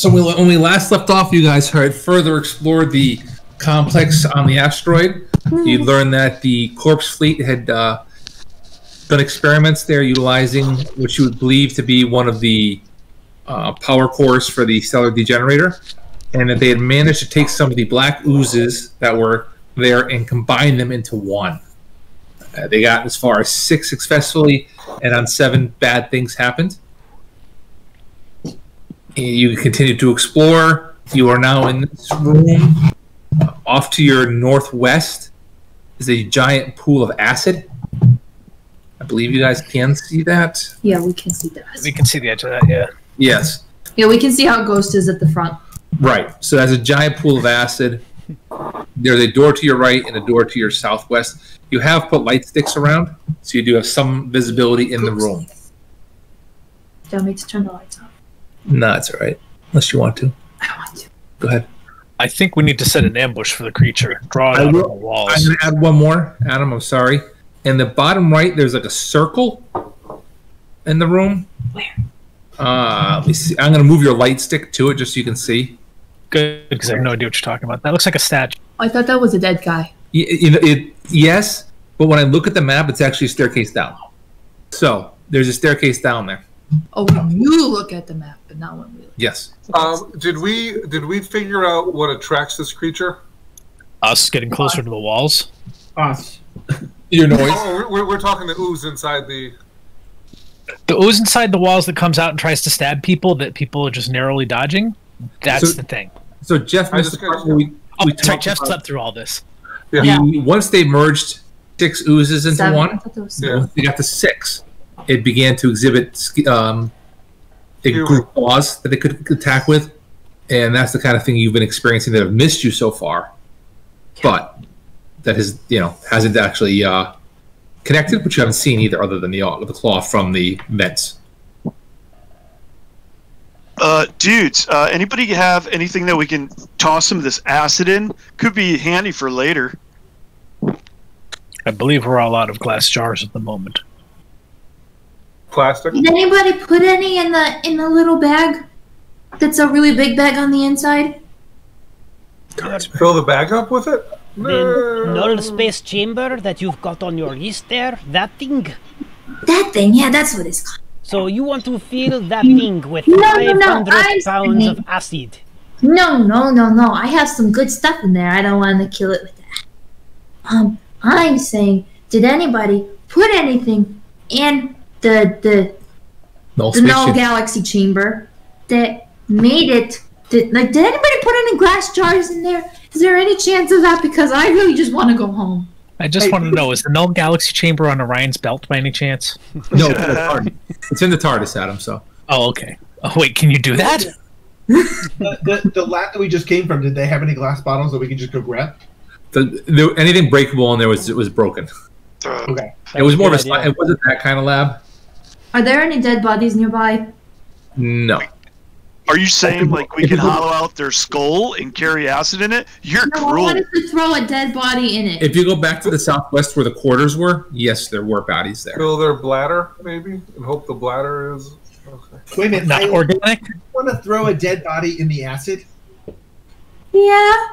so we, when we last left off, you guys had further explored the complex on the asteroid. You learned that the corpse fleet had uh, done experiments there utilizing what you would believe to be one of the uh, power cores for the stellar degenerator, and that they had managed to take some of the black oozes that were there and combine them into one. Uh, they got as far as six successfully, and on seven, bad things happened. You continue to explore. You are now in this room. Uh, off to your northwest is a giant pool of acid. I believe you guys can see that. Yeah, we can see that. We can see the edge of that, yeah. Yes. Yeah, we can see how Ghost is at the front. Right. So there's a giant pool of acid. There's a door to your right and a door to your southwest. You have put light sticks around, so you do have some visibility in the room. Do you want me to turn the lights off? No, it's all right. Unless you want to. I want to. Go ahead. I think we need to set an ambush for the creature. Draw it I out on will- the walls. I'm going to add one more. Adam, I'm sorry. In the bottom right, there's like a circle in the room. Where? Uh, let me see. I'm going to move your light stick to it just so you can see. Good, because I have no idea what you're talking about. That looks like a statue. I thought that was a dead guy. Y- You know, it yes, but when I look at the map, it's actually a staircase down. So there's a staircase down there. Oh, when you look at the map, but not when we look. Yes. Um, did we did we figure out what attracts this creature? Us getting closer to the walls. Us. Your noise. Oh, we're, we're talking the ooze inside the. The ooze inside the walls that comes out and tries to stab people that people are just narrowly dodging. That's So- the thing. So Jeff missed the part where we, Oh, we sorry, Jeff slept through all this. Yeah. the- once they merged six oozes into Seven. One. thought there was Yeah. they got to six, it began to exhibit um, a Ew. group claws that it could attack with, and that's the kind of thing you've been experiencing that have missed you so far. But that has you know hasn't actually uh, connected, but you haven't seen either, other than the uh, the claw from the vents. Uh, dudes, uh, anybody have anything that we can toss some of this acid in? Could be handy for later. I believe we're all out of glass jars at the moment. Plastic. Did anybody put any in the in the little bag? That's a really big bag on the inside. Fill the bag up with it. The No. null space chamber that you've got on your list there, that thing. That thing, yeah, that's what it's called. So you want to fill that thing with No, no, no, 500 I'm pounds of acid. No, no, no, no. I have some good stuff in there. I don't want to kill it with that. Um, I'm saying, did anybody put anything in the the No the null galaxy chamber that made it? Did, like, did anybody put any glass jars in there? Is there any chance of that? Because I really just want to go home. I just Hey. want to know: is the null galaxy chamber on Orion's belt by any chance? No, it's in the TARDIS. It's in the TARDIS, Adam. So Oh, okay. Oh, wait, can you do that? The, the, the lab that we just came from, did they have any glass bottles that we could just go grab? the, the, anything breakable in there was it was broken. Okay. It was more of a. Idea. It wasn't that kind of lab. Are there any dead bodies nearby? No. are you saying like we can hollow out their skull and carry acid in it? You're No, I cruel. wanted to throw a dead body in it. If you go back to the southwest where the quarters were, yes, there were bodies there. Fill their bladder, maybe, and hope the bladder is. Okay. Wait a minute. Not I organic? want to throw a dead body in the acid. yeah.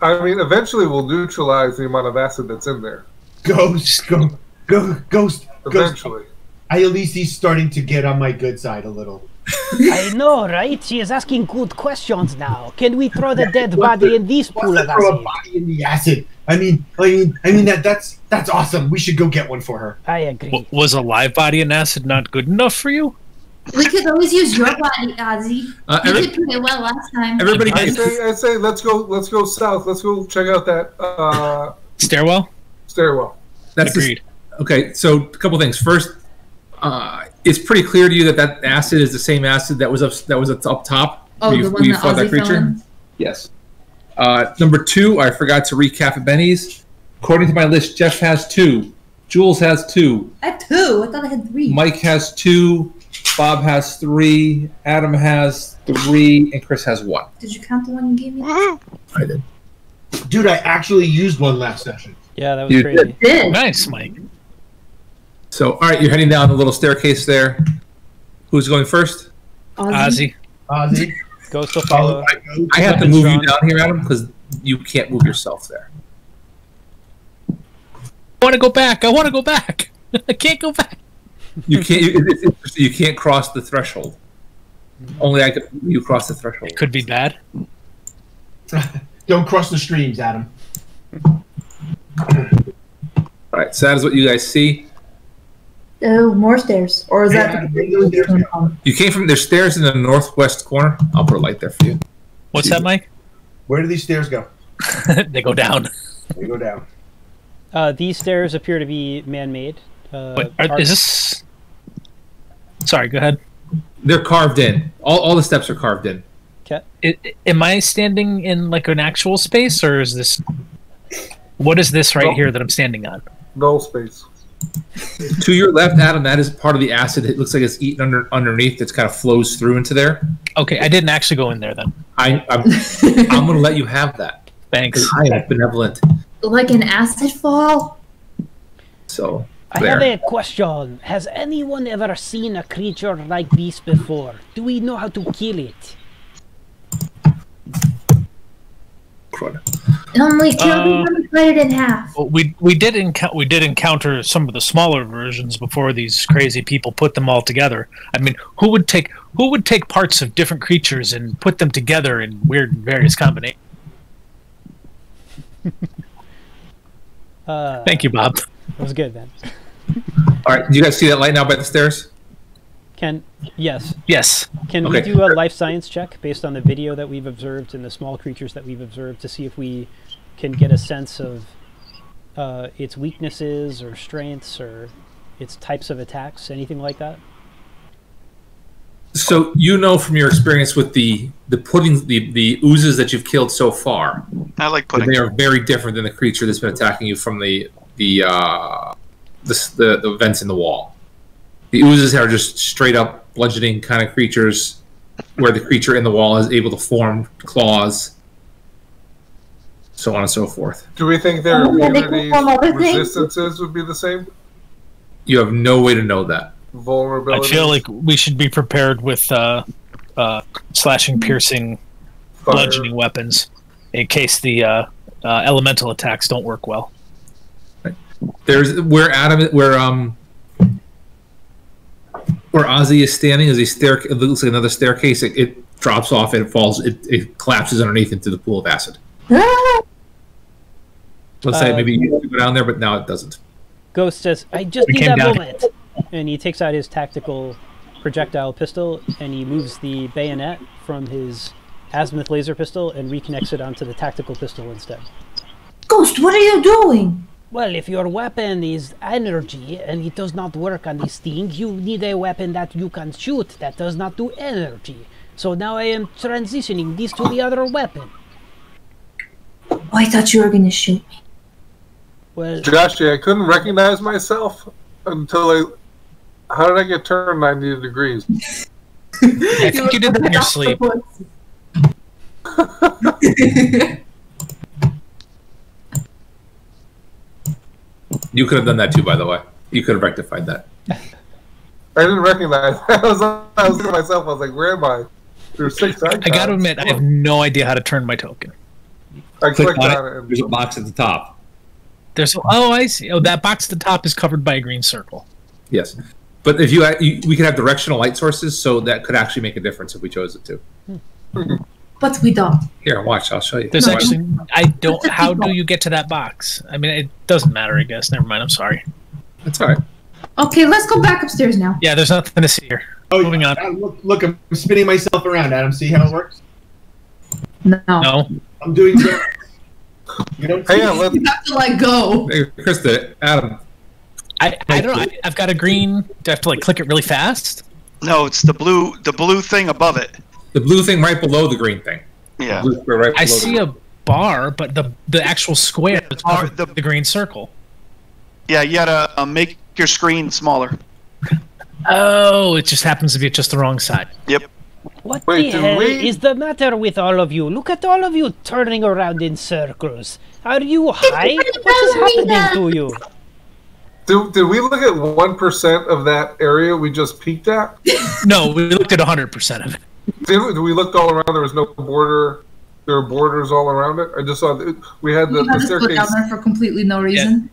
I mean, eventually we'll neutralize the amount of acid that's in there. Ghost, go, go, ghost, ghost. Eventually. I at least he's starting to get on my good side a little. I know, right? She is asking good questions now. Can we throw the dead body the- in this pool to of throw a body in the acid. I mean, I mean, I mean that that's that's awesome. We should go get one for her. I agree. W- was a live body in acid not good enough for you? We could always use your body, Ozzy. Uh, You every, did pretty well last time. everybody, I say, I say, let's go, let's go south. Let's go check out that uh, Stairwell? stairwell. that's the, Agreed. Okay. So a couple things. First, uh, it's pretty clear to you that that acid is the same acid that was up that was up top. Oh, where you, the one you that fought Ozzy fell in? Yes. Uh, number two, I forgot to recap at Benny's. According to my list, Jeff has two, Jules has two, I had two. I thought I had three. Mike has two, Bob has three, Adam has three, and Chris has one. Did you count the one you gave me? I did. Dude, I actually used one last session. Yeah, that was You crazy. Did. Nice, Mike. So, all right, you're heading down the little staircase there. Who's going first? Ozzy. Ozzy. Ozzy, Ghost will follow. by Ghost. I have to Weapons move you down here, Adam, because you can't move yourself there. I want to go back. I want to go back. I can't go back. You can't. You, it- it's- you can't cross the threshold. Only I could. You cross the threshold. Could be bad. Don't cross the streams, Adam. All right. So that is what you guys see. Oh, more stairs. Or is Yeah, that bring those stairs down. You came from there's stairs in the northwest corner. I'll put a light there for you. What's that, Mike? Where do these stairs go? they go down. They go down. Uh, these stairs appear to be man-made. Uh, Wait, are, are- is this? Sorry, go ahead. They're carved in. All, all the steps are carved in. I, I- am I standing in like an actual space, or is this? What is this right No. here that I'm standing on? No space. To your left, Adam, that is part of the acid. It looks like it's eaten under underneath. It kind of flows through into there. Okay, I didn't actually go in there then. I, I'm, I'm going to let you have that. Thanks. I am benevolent. like an acid fall? So I there. have a question. Has anyone ever seen a creature like this before? Do we know how to kill it? Crud. Only kill Uh, them, cut it in half. Well, we we did encounter we did encounter some of the smaller versions before these crazy people put them all together. I mean, who would take who would take parts of different creatures and put them together in weird various combinations? Uh, Thank you, Bob. That was good, man. All right. Do you guys see that light now by the stairs? Can yes. Yes. Can Okay. we do a life science check based on the video that we've observed and the small creatures that we've observed to see if we can get a sense of uh, its weaknesses or strengths or its types of attacks, anything like that? So you know from your experience with the the pudding the the oozes that you've killed so far I like that pudding. they are very different than the creature that's been attacking you from the the uh, the, the the vents in the wall. The oozes are just straight up bludgeoning kind of creatures, where the creature in the wall is able to form claws, so on and so forth. Do we think their Oh, yeah, they immunities, form other things. resistances would be the same? You have no way to know that. Vulnerability. I feel like we should be prepared with uh, uh, slashing, piercing, bludgeoning weapons in case the uh, uh, elemental attacks don't work well. There's where Adam, where um, where Ozzy is standing is a stair. It looks like another staircase. It, it drops off and it falls. It, it collapses underneath into the pool of acid. Let's say Uh, maybe you could go down there, but now it doesn't. Ghost says, I just We need that moment. And he takes out his tactical projectile pistol and he moves the bayonet from his azimuth laser pistol and reconnects it onto the tactical pistol instead. Ghost, what are you doing? Well, if your weapon is energy and it does not work on this thing, you need a weapon that you can shoot that does not do energy. So now I am transitioning this to the other weapon. Oh, I thought you were gonna shoot me. Well, Joshy, I couldn't recognize myself until I. How did I get turned 90 degrees? I think you did that in your sleep. You could have done that too, by the way. You could have rectified that. I didn't recognize. I was, I was looking at myself. I was like, "Where am I?" There's six icons. I got to admit, I have no idea how to turn my token. I Click clicked on on it. it. There's a box at the top. There's oh, I see. Oh, that box at the top is covered by a green circle. Yes, but if you, you we could have directional light sources, so that could actually make a difference if we chose it to. Hmm. But we don't. Here, watch. I'll show you. There's No. actually I don't. How do you get to that box? I mean, it doesn't matter. I guess. Never mind. I'm sorry. That's all right. Okay, let's go back upstairs now. Yeah, there's nothing to see here. Oh, Moving on. Adam, look, look, I'm spinning myself around, Adam. See how it works? No. No. I'm doing good. You don't Hang see on, me? let's. You have to let go. Hey, Krista, Adam, I, I don't know. I, I've got a green. Do I have to like click it really fast? No, it's the blue the blue thing above it. The blue thing right below the green thing. Yeah. Blue square right I see the- a bar, but the the actual square is bar- the- the green circle. Yeah, you gotta uh, make your screen smaller. Oh, it just happens to be just the wrong side. Yep. What Wait, the hell we- is the matter with all of you? Look at all of you turning around in circles. Are you high? What is happening to you? Did, did we look at one percent of that area we just peeked at? No, we looked at 100% of it. Did we, we looked all around? There was no border. There were borders all around it. I just saw that we had the, the guys just put down staircase. there for completely no reason.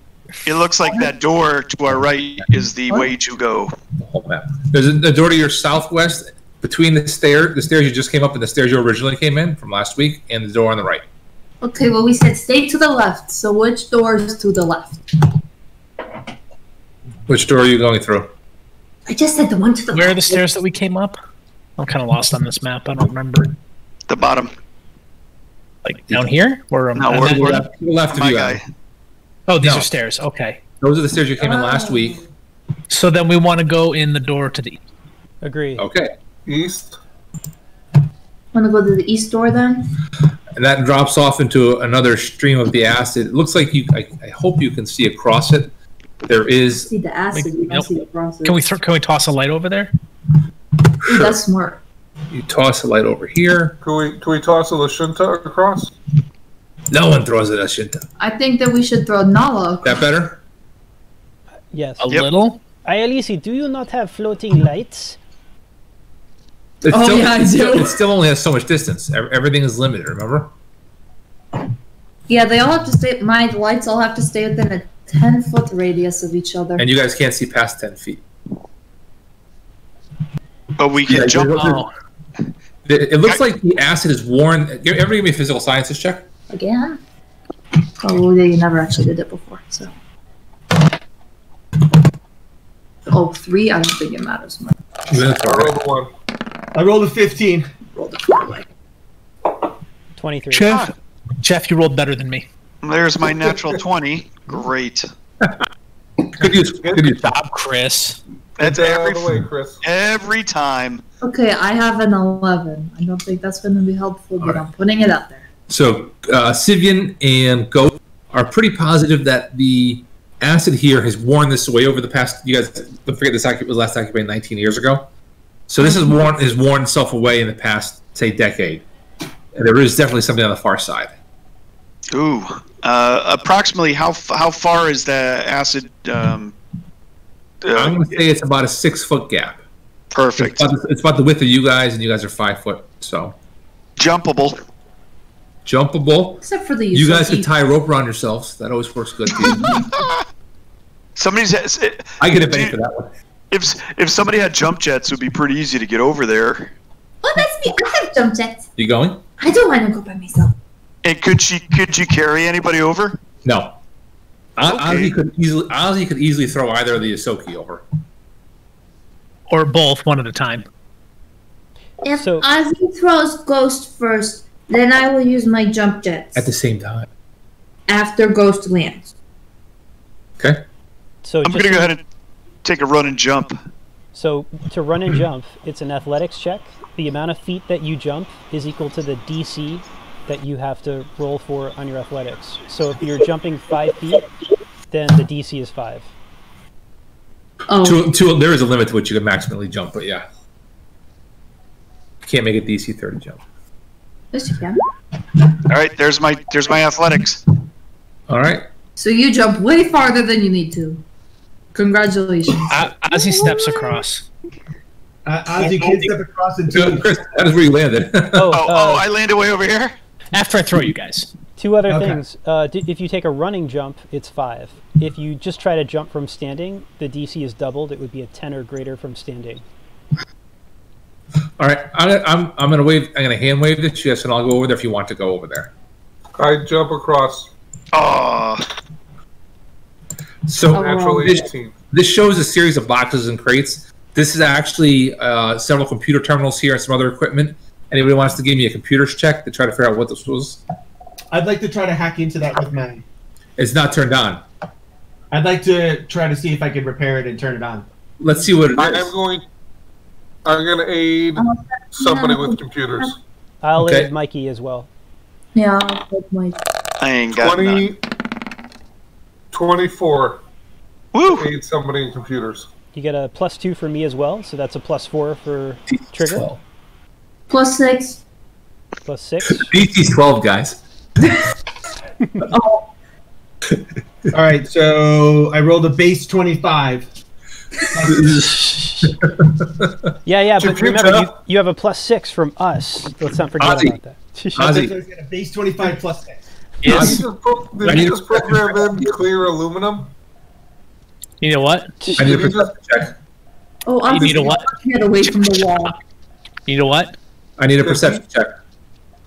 It looks like that door to our right is the way to go. The whole map. There's a, the door to your southwest between the stair, the stairs you just came up, and the stairs you originally came in from last week, and the door on the right. Okay, well we said stay to the left. So which door is to the left? Which door are you going through? I just said the one to the Where are the stairs that we came up? I'm kind of lost on this map. I don't remember. The bottom. Like down here? Or am No, we're- To the we're- left, left of My you guy. guys. Oh, these No. are stairs. Okay. Those are the stairs you came in last Oh. week. So then we want to go in the door to the east. Agree. Okay. East. Wanna go to the east door then? And that drops off into another stream of the acid. It looks like you. I, I hope you can see across it. There is. See the acid, you don't Nope. see the process. Can we th- can we toss a light over there? Ooh, that's smart. You toss a light over here. Can we can we toss a Lashunta across? No one throws it at Shinta. I think that we should throw Nala. That better? Yes. A Yep. little. Ayalisi, do you not have floating lights? It Oh, still, yeah, I it still- do. It still only has so much distance. Everything is limited. Remember? Yeah, they all have to stay. My lights all have to stay within a ten foot radius of each other. And you guys can't see past ten feet. But we can Yeah, jump. you're- Oh, It, it looks like the acid is worn. Everybody give me a physical sciences check. Again? Oh, they never actually did it before, so. Oh, three? I don't think it matters much. Minotaur, Roll right? the one. I rolled a 15. Roll the four away. 23. Jeff, ah. Jeff, you rolled better than me. There's my natural 20. Great. Good use. Good use. Job, Chris. That's every of the way, Chris. every time. Okay, I have an 11. I don't think that's going to be helpful, but I'm putting it out there. So uh, Sivian and Goat are pretty positive that the acid here has worn this away over the past. You guys don't forget this was last occupied 19 years ago. So this has worn has worn itself away in the past, say, decade. And there is definitely something on the far side. Ooh. Uh, approximately how how far is the acid? Um, uh, I'm going to say it's about a six foot gap. perfect. It's about, the, it's about the width of you guys, and you guys are five foot. So Jumpable. jumpable. Except for these, You guys of can tie a rope around yourselves. That always works good. Too. Somebody's I get a penny for that one. if if somebody had jump jets, it would be pretty easy to get over there. Oh, that's me. I have jump jets. You going? I don't want to go by myself. And could she could you carry anybody over? No. O- Okay. Ozzy could easily Ozzy could easily throw either of the Ysoki over. Or both, one at a time. If So- Ozzy throws Ghost first, then I will use my jump jets At the same time. after Ghost lands. Okay. So I'm gonna go ahead and take a run and jump. So to run and jump, it's an athletics check. The amount of feet that you jump is equal to the DC that you have to roll for on your athletics. So if you're jumping five feet, then the DC is five. Oh, To, to, there is a limit to which you can maximally jump, but yeah. Can't make a DC 30 jump. yes you can. All right, there's my there's my athletics. All right. So you jump way farther than you need to. Congratulations. As he steps across. Uh, Ozzy can step across and So, two. Chris, that is where you landed. Oh, Oh, uh, oh, I landed way over here. After I throw you guys. two other Okay. things. Uh, d- if you take a running jump, it's five. If you just try to jump from standing, the DC is doubled. It would be a ten or greater from standing. All right. I, I'm, I'm going to wave, I'm going to hand wave this. Yes, and I'll go over there if you want to go over there. I jump across. Oh, So Oh, Naturally this, this shows a series of boxes and crates. This is actually uh, several computer terminals here and some other equipment. Anybody wants to give me a computer's check to try to figure out what this was? I'd like to try to hack into that with my. It's not turned on. I'd like to try to see if I can repair it and turn it on. Let's see what it I am going. I'm going to aid um, somebody with computers. I'll Okay. aid Mikey as well. Yeah, I'll put my. I ain't got 20, none. 24. Woo! Aid somebody in computers. You get a plus two for me as well, so that's a plus four for Trigger. 12. Plus six. plus six. DC's 12, guys. Oh, All right, so I rolled a base 25. Yeah, yeah, but remember, you, you have a plus six from us. Let's not forget Ozzy. about that. Ozzy. So a base 25 plus 6. Yes. I did need you to- just program in clear aluminum? You know what? I need a Did you just- perception check. Oh, I'm You need a what? Oh, get away from the wall. You know what? I need a perception check.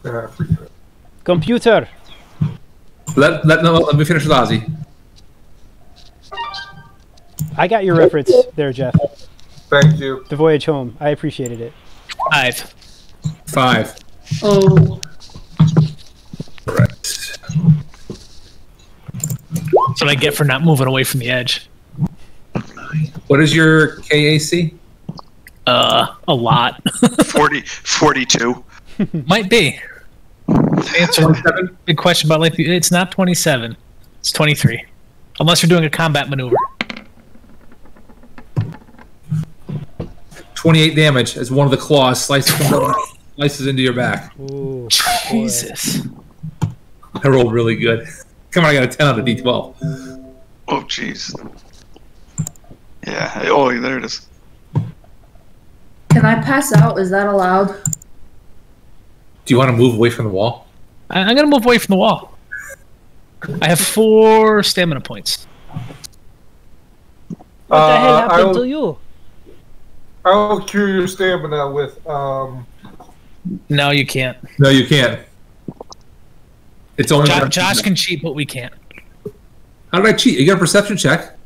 Yeah. Computer. Let let no, let me finish with Ozzy. I got your reference there, Jeff. Thank you. The voyage home. I appreciated it. Five. Five. Oh, Correct. That's what I get for not moving away from the edge. What is your KAC? Uh, a lot. 40, 42. Might be. Answer Twenty-seven. big question about like it's not 27. It's 23. Unless you're doing a combat maneuver. Twenty-eight damage as one of the claws slices slices into your back. Ooh, Jesus. I rolled really good. Come on, I got a ten on the D12. Oh, jeez. Yeah. Oh, there it is. Can I pass out? Is that allowed? Do you want to move away from the wall? I- I'm gonna move away from the wall. I have four stamina points. What the hell Uh, happened I'll- to you? I'll cure your stamina with um. No, you can't. No, you can't. It's only. Jo- Josh can cheat, but we can't. How did I cheat? You got a perception check.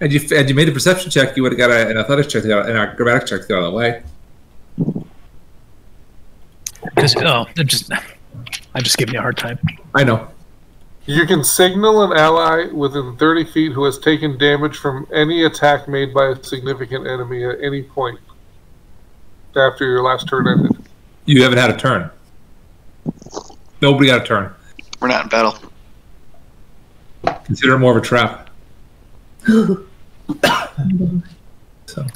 Had you had you made a perception check, you would have got a, an athletics check to get out, and a grammatic check the get out of the way. Because oh, they're just I'm just giving you a hard time. I know. You can signal an ally within 30 feet who has taken damage from any attack made by a significant enemy at any point after your last turn ended. You haven't had a turn. Nobody got a turn. We're not in battle. Consider it more of a trap. so,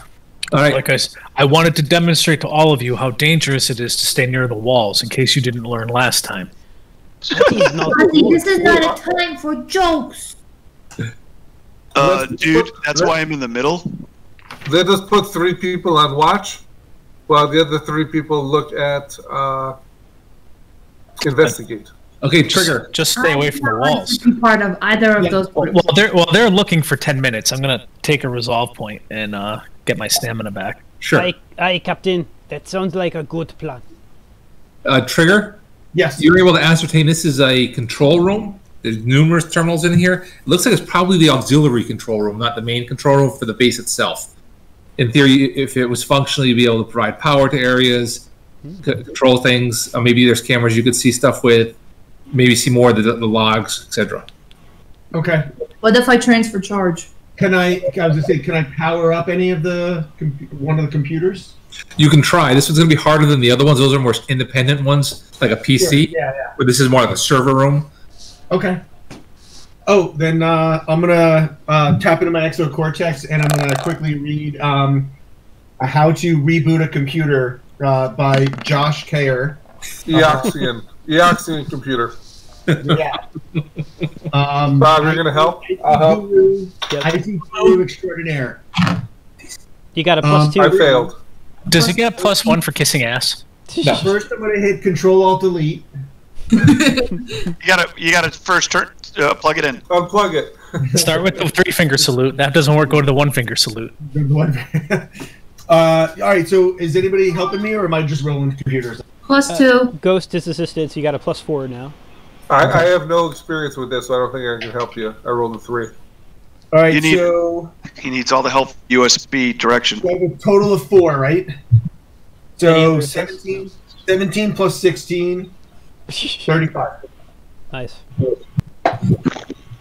all right. Like I wanted to demonstrate to all of you how dangerous it is to stay near the walls, in case you didn't learn last time. That is not Ozzy, good. this is not a time for jokes. Uh, dude, that's why I'm in the middle. They just put three people on watch, while the other three people look at uh, investigate. Okay, trigger. Just stay away from the walls. to be part of either of Yeah, those groups. Well, they're well, they're looking for ten minutes. I'm gonna take a resolve point and uh, get my stamina back. Sure. Aye, aye, Captain. That sounds like a good plan. Uh, trigger. Yes. You're able to ascertain this is a control room. There's numerous terminals in here. It looks like it's probably the auxiliary control room, not the main control room for the base itself. In theory, if it was functional, you'd be able to provide power to areas, c- control things. Uh, maybe there's cameras you could see stuff with. Maybe see more of the, the logs, etc. Okay. What if I transfer charge? Can I? I was gonna say, can I power up any of the one of the computers? You can try. This one's going to be harder than the other ones. Those are more independent ones, like a PC. Yeah, yeah. But this is more like a server room. Okay. Oh, then uh, I'm gonna uh, tap into my exocortex and I'm gonna quickly read um, "How to Reboot a Computer" uh, by Josh Kayer. Eoxian. Eoxian computer. Yeah. Um, Bob, you're gonna help? I'll help. Guru, Yep. IT guru extraordinaire. You got a plus Um, two. I failed. Does it get a plus one for kissing ass? No. First, I'm gonna hit Control Alt Delete. You gotta, you gotta first turn, uh, plug it in. Unplug it. Start with the three finger salute. That doesn't work. Go to the one finger salute. One. uh, all right. So, is anybody helping me, or am I just rolling computers? Plus two. Ghost is assisted, so you got a plus four now. I, I have no experience with this, so I don't think I can help you. I rolled a three. All right. You need- so He needs all the help USB direction. we have a total of four, right? So other 17, 17 plus 16, 35. nice.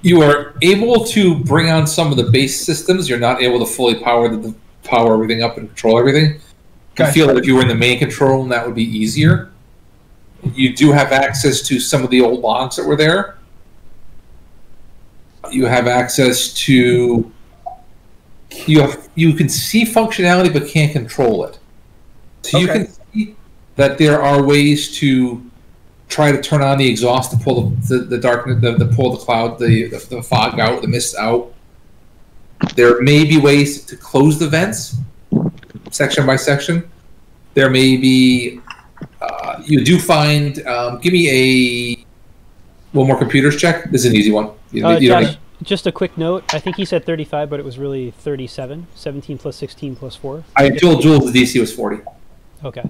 You are able to bring on some of the base systems. You're not able to fully power the power everything up and control everything. You Okay. feel that if you were in the main control room, that would be easier. You do have access to some of the old logs that were there. You have access to. You have you can see functionality but can't control it. So you can see that there are ways to try to turn on the exhaust to pull the, the, the darkness, the, the pull the cloud, the, the the fog out, the mist out. There may be ways to close the vents, section by section. There may be. Uh, you do find. Um, give me a one more computers check. This is an easy one. You, Uh, you don't Josh, just a quick note. I think he said 35, but it was really 37. 17 plus 16 plus 4. I told Jules the DC was forty. Okay.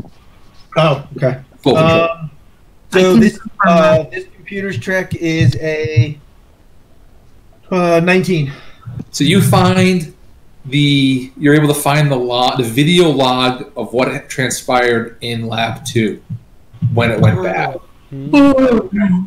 Oh, okay. Full control. Um, so this uh, this computer's check is a uh, 19. So you find the you're able to find the log, the video log of what had transpired in Lab Two when it went bad. Oh, hmm.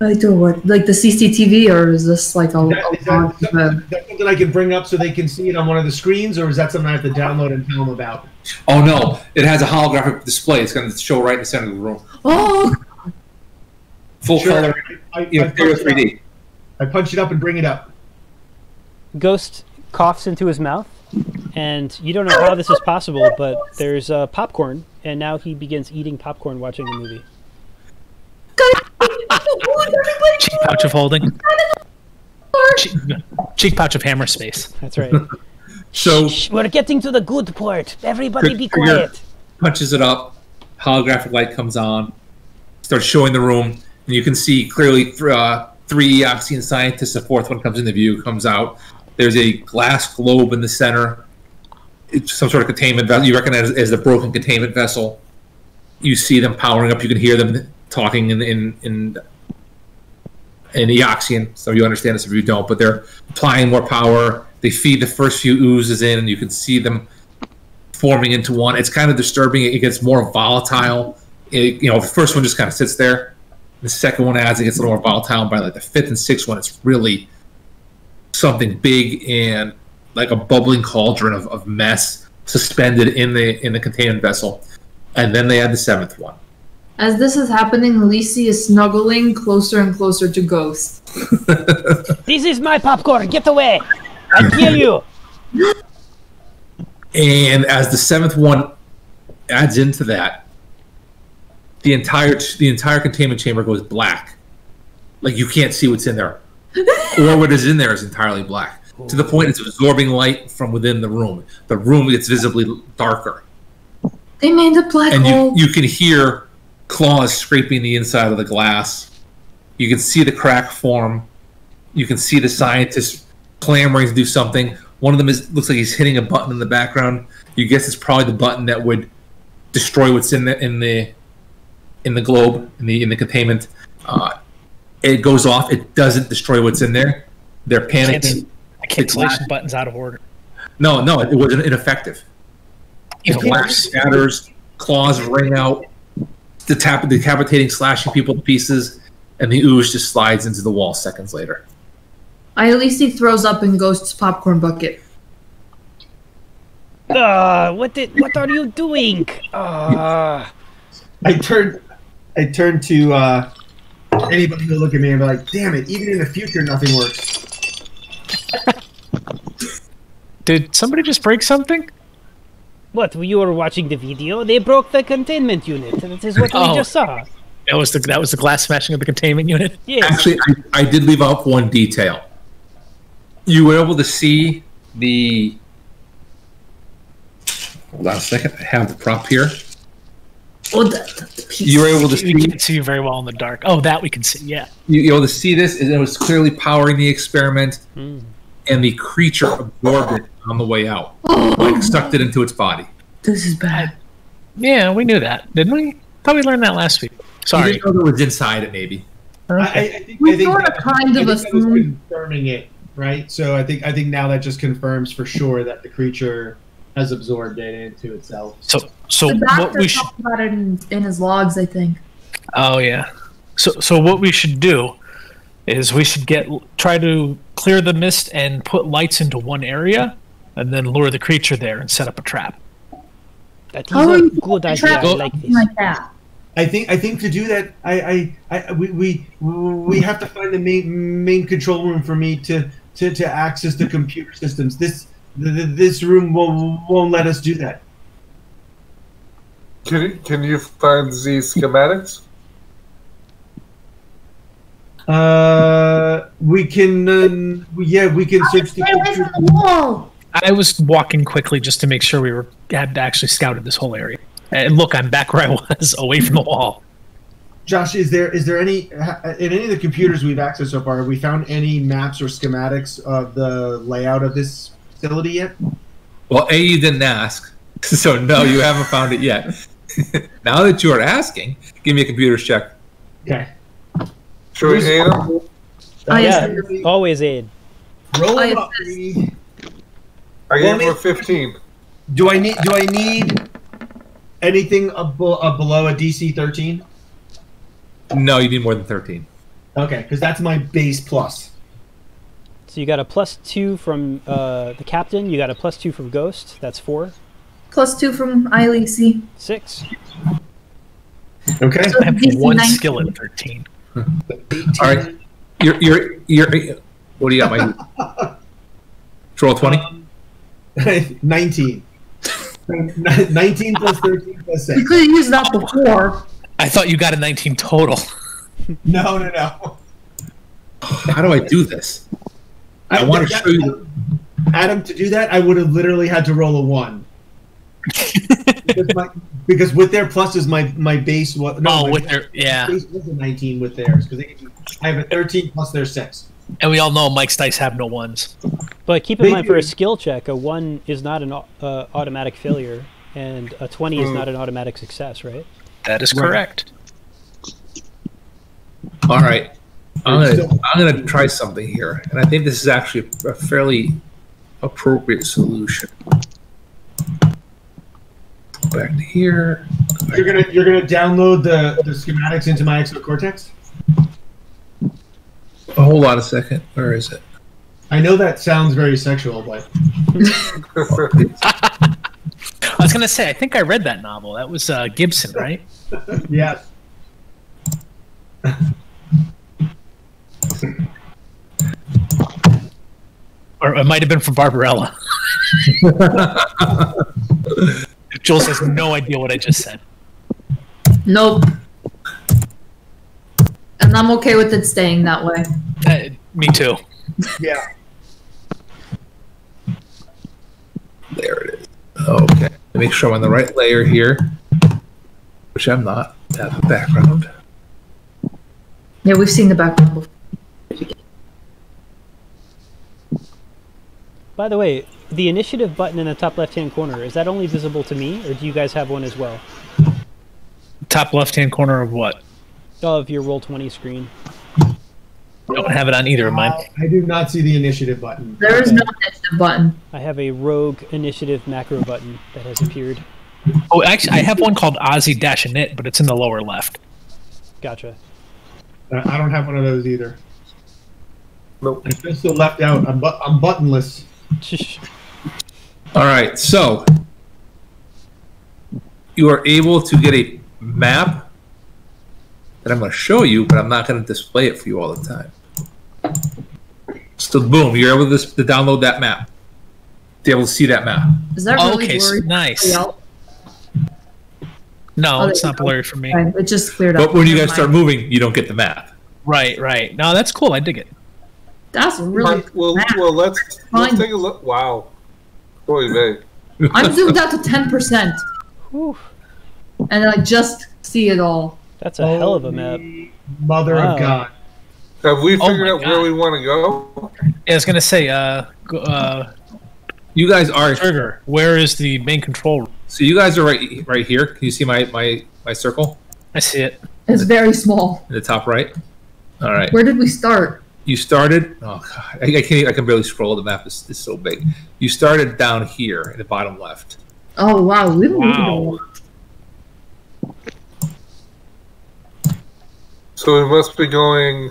I don't what? Like the CCTV, or is this like a? That, a that log something, of is that something I can bring up so they can see it on one of the screens, or is that something I have to download and tell them about? Oh no! It has a holographic display. It's going to show right in the center of the room, Oh, full Sure. color, I, you know, stereo punch it up. 3D. I punch it up and bring it up. Ghost coughs into his mouth, and you don't know how this is possible, but there's uh, popcorn, and now he begins eating popcorn watching the movie. Cheek pouch of holding. Cheek, cheek pouch of hammer space. That's right. So Shh, we're getting to the good part. Everybody be quiet. punches it up. Holographic light comes on, starts showing the room, and you can see clearly th- uh, three Eoxian scientists. The fourth one comes into view, comes out. There's a glass globe in the center. It's some sort of containment vessel. You recognize as the broken containment vessel. You see them powering up. You can hear them talking in in in, in Eoxian, so you understand this if you don't. But they're applying more power. They feed the first few oozes in, and you can see them forming into one. It's kind of disturbing. It gets more volatile. It, you know, the first one just kind of sits there. The second one, as it gets a little more volatile, by like the fifth and sixth one, it's really something big and like a bubbling cauldron of, of mess suspended in the in the containment vessel. And then they add the seventh one. as this is happening, Lisi is snuggling closer and closer to Ghost. This is my popcorn. Get away. I kill you. And as the seventh one adds into that, the entire the entire containment chamber goes black. Like you can't see what's in there, or what is in there is entirely black. To the point it's absorbing light from within the room. The room gets visibly darker, They made a black and you hole. you can hear claws scraping the inside of the glass. You can see the crack form. You can see the scientists clamoring to do something. One of them is looks like he's hitting a button in the background. You guess it's probably the button that would destroy what's in the in the in the globe in the in the containment. Uh, it goes off. It doesn't destroy what's in there. They're panicking. A cancellation button's out of order. No, no, it was ineffective. The Even glass worse. scatters, claws ring out, the tap, decapitating, slashing people to pieces, and the ooze just slides into the wall seconds later. I at least he throws up in Ghost's popcorn bucket. Uh, what did? What are you doing? Uh, I turned, I turn to uh, anybody who look at me and be like, "Damn it! Even in the future, nothing works." Did somebody just break something? what? You were watching the video. They broke the containment unit. That is what Oh. we just saw. That was the that was the glass smashing of the containment unit. Yes. Actually, I, I did leave out one detail. You were able to see the. Hold on a second. I have the prop here. Oh, the, the, the. You were able to We see. can't see you very well in the dark. Oh, that we can see. Yeah. You were able to see this, and it was clearly powering the experiment, Hmm. and the creature absorbed it on the way out, Oh, like sucked it into its body. this is bad. Yeah, we knew that, didn't we? Thought we learned that last week. You Sorry. didn't know that was inside it, maybe. I, I, I think, We I think sort of kind of I think that was assumed- confirming it, right? So I think I think now that just confirms for sure that the creature has absorbed it into itself. So so The what we should about it in, in his logs, I think. Oh yeah. So so what we should do is we should get try to clear the mist and put lights into one area, and then lure the creature there and set up a trap. That is How a good idea. trap I like this. like that? I think I think to do that, I I, I we, we we have to find the main main control room for me to to, to access the computer systems. This the, the, this room won't won't let us do that. Can you, can you find the schematics? Uh, we can. Uh, yeah, we can search the Stay away from the wall. I was walking quickly just to make sure we were had actually scouted this whole area. And look, I'm back where I was, away from the wall. Josh, is there is there any in any of the computers we've accessed so far? Have we found any maps or schematics of the layout of this facility yet? Well, A, you didn't ask, so no, you haven't found it yet. now that you are asking, give me a computer's check. Okay. Should we aid him? I yeah, see. always aid. Roll I it up. assist. baby. I gave him a 15. Do I need do I need anything abo- uh, below a DC thirteen? No, you need more than 13. Okay, because that's my base plus. So you got a plus two from uh, the captain. You got a plus two from Ghost. That's four. Plus two from ILC. Six. Okay. So I have one 19. skill at 13. All right. You're, you're, you're, what do you got, Mike? Troll 20? 19. 19 plus 13 plus You 6. could have used that before. I thought you got a 19 total. No, no, no. How do I do this? I want to show you. Adam, to do that, I would have literally had to roll a 1. because, my, because with their pluses, my, my base was. No, oh, my with their yeah, base was a 19 with theirs. because I have a 13 plus their 6. and we all know Mike's dice have no ones. But keep in They mind, for a skill check, a one is not an uh, automatic failure, and a twenty is not an automatic success, right? That is Right. correct. All right. I'm gonna, I'm gonna try something here, and I think this is actually a fairly appropriate solution. Go back to here. Back You're gonna you're gonna download the, the schematics into my Exo Cortex. Oh, hold on a second. Where is it? I know that sounds very sexual, but I was gonna say, I think I read that novel. That was uh, Gibson, right? yeah. Or it might have been from Barbarella. Jules has no idea what I just said. Nope. And I'm okay with it staying that way. Uh, me too. Yeah. There it is. Okay. Make sure I'm on the right layer here, which I'm not. Tap the background. Yeah, we've seen the background before. By the way, the initiative button in the top left-hand corner is that only visible to me, or do you guys have one as well? Top left hand corner of what? Of your Roll20 screen. I don't have it on either of mine. I do not see the initiative button. There is no initiative button. I have a rogue initiative macro button that has appeared. Oh, actually, I have one called Ozzy Dash Init, but it's in the lower left. Gotcha. Uh, I don't have one of those either. Nope. I feel so left out. I'm, bu- I'm buttonless. All right. So you are able to get a map that I'm going to show you, but I'm not going to display it for you all the time. So boom, you're able to, to download that map. To be able to see that map. Is that really okay, so blurry? nice. No, Oh, it's not blurry for me. okay, It just cleared up. But when you Never guys start moving, you don't get the map. Right, right. No, that's cool. I dig it. That's really. Alright, well, map. well, let's let's take a look. Wow. Boy, vey. I'm zoomed out to 10%. Whew, And I just see it all. that's a hell of a map. Mother Wow. of God. Have we Oh figured my out where we want to go? Yeah, I was gonna say, uh, uh, You guys are trigger. Where is the main control? room? so you guys are right right here. Can you see my my my circle I see it. It's very small. in the top right? All right. Where did we start? You started. Oh god, I, I can't. I can barely scroll. The map is, is so big. You started down here in the bottom left. Oh, wow. We moved a Wow. lot. So we must be going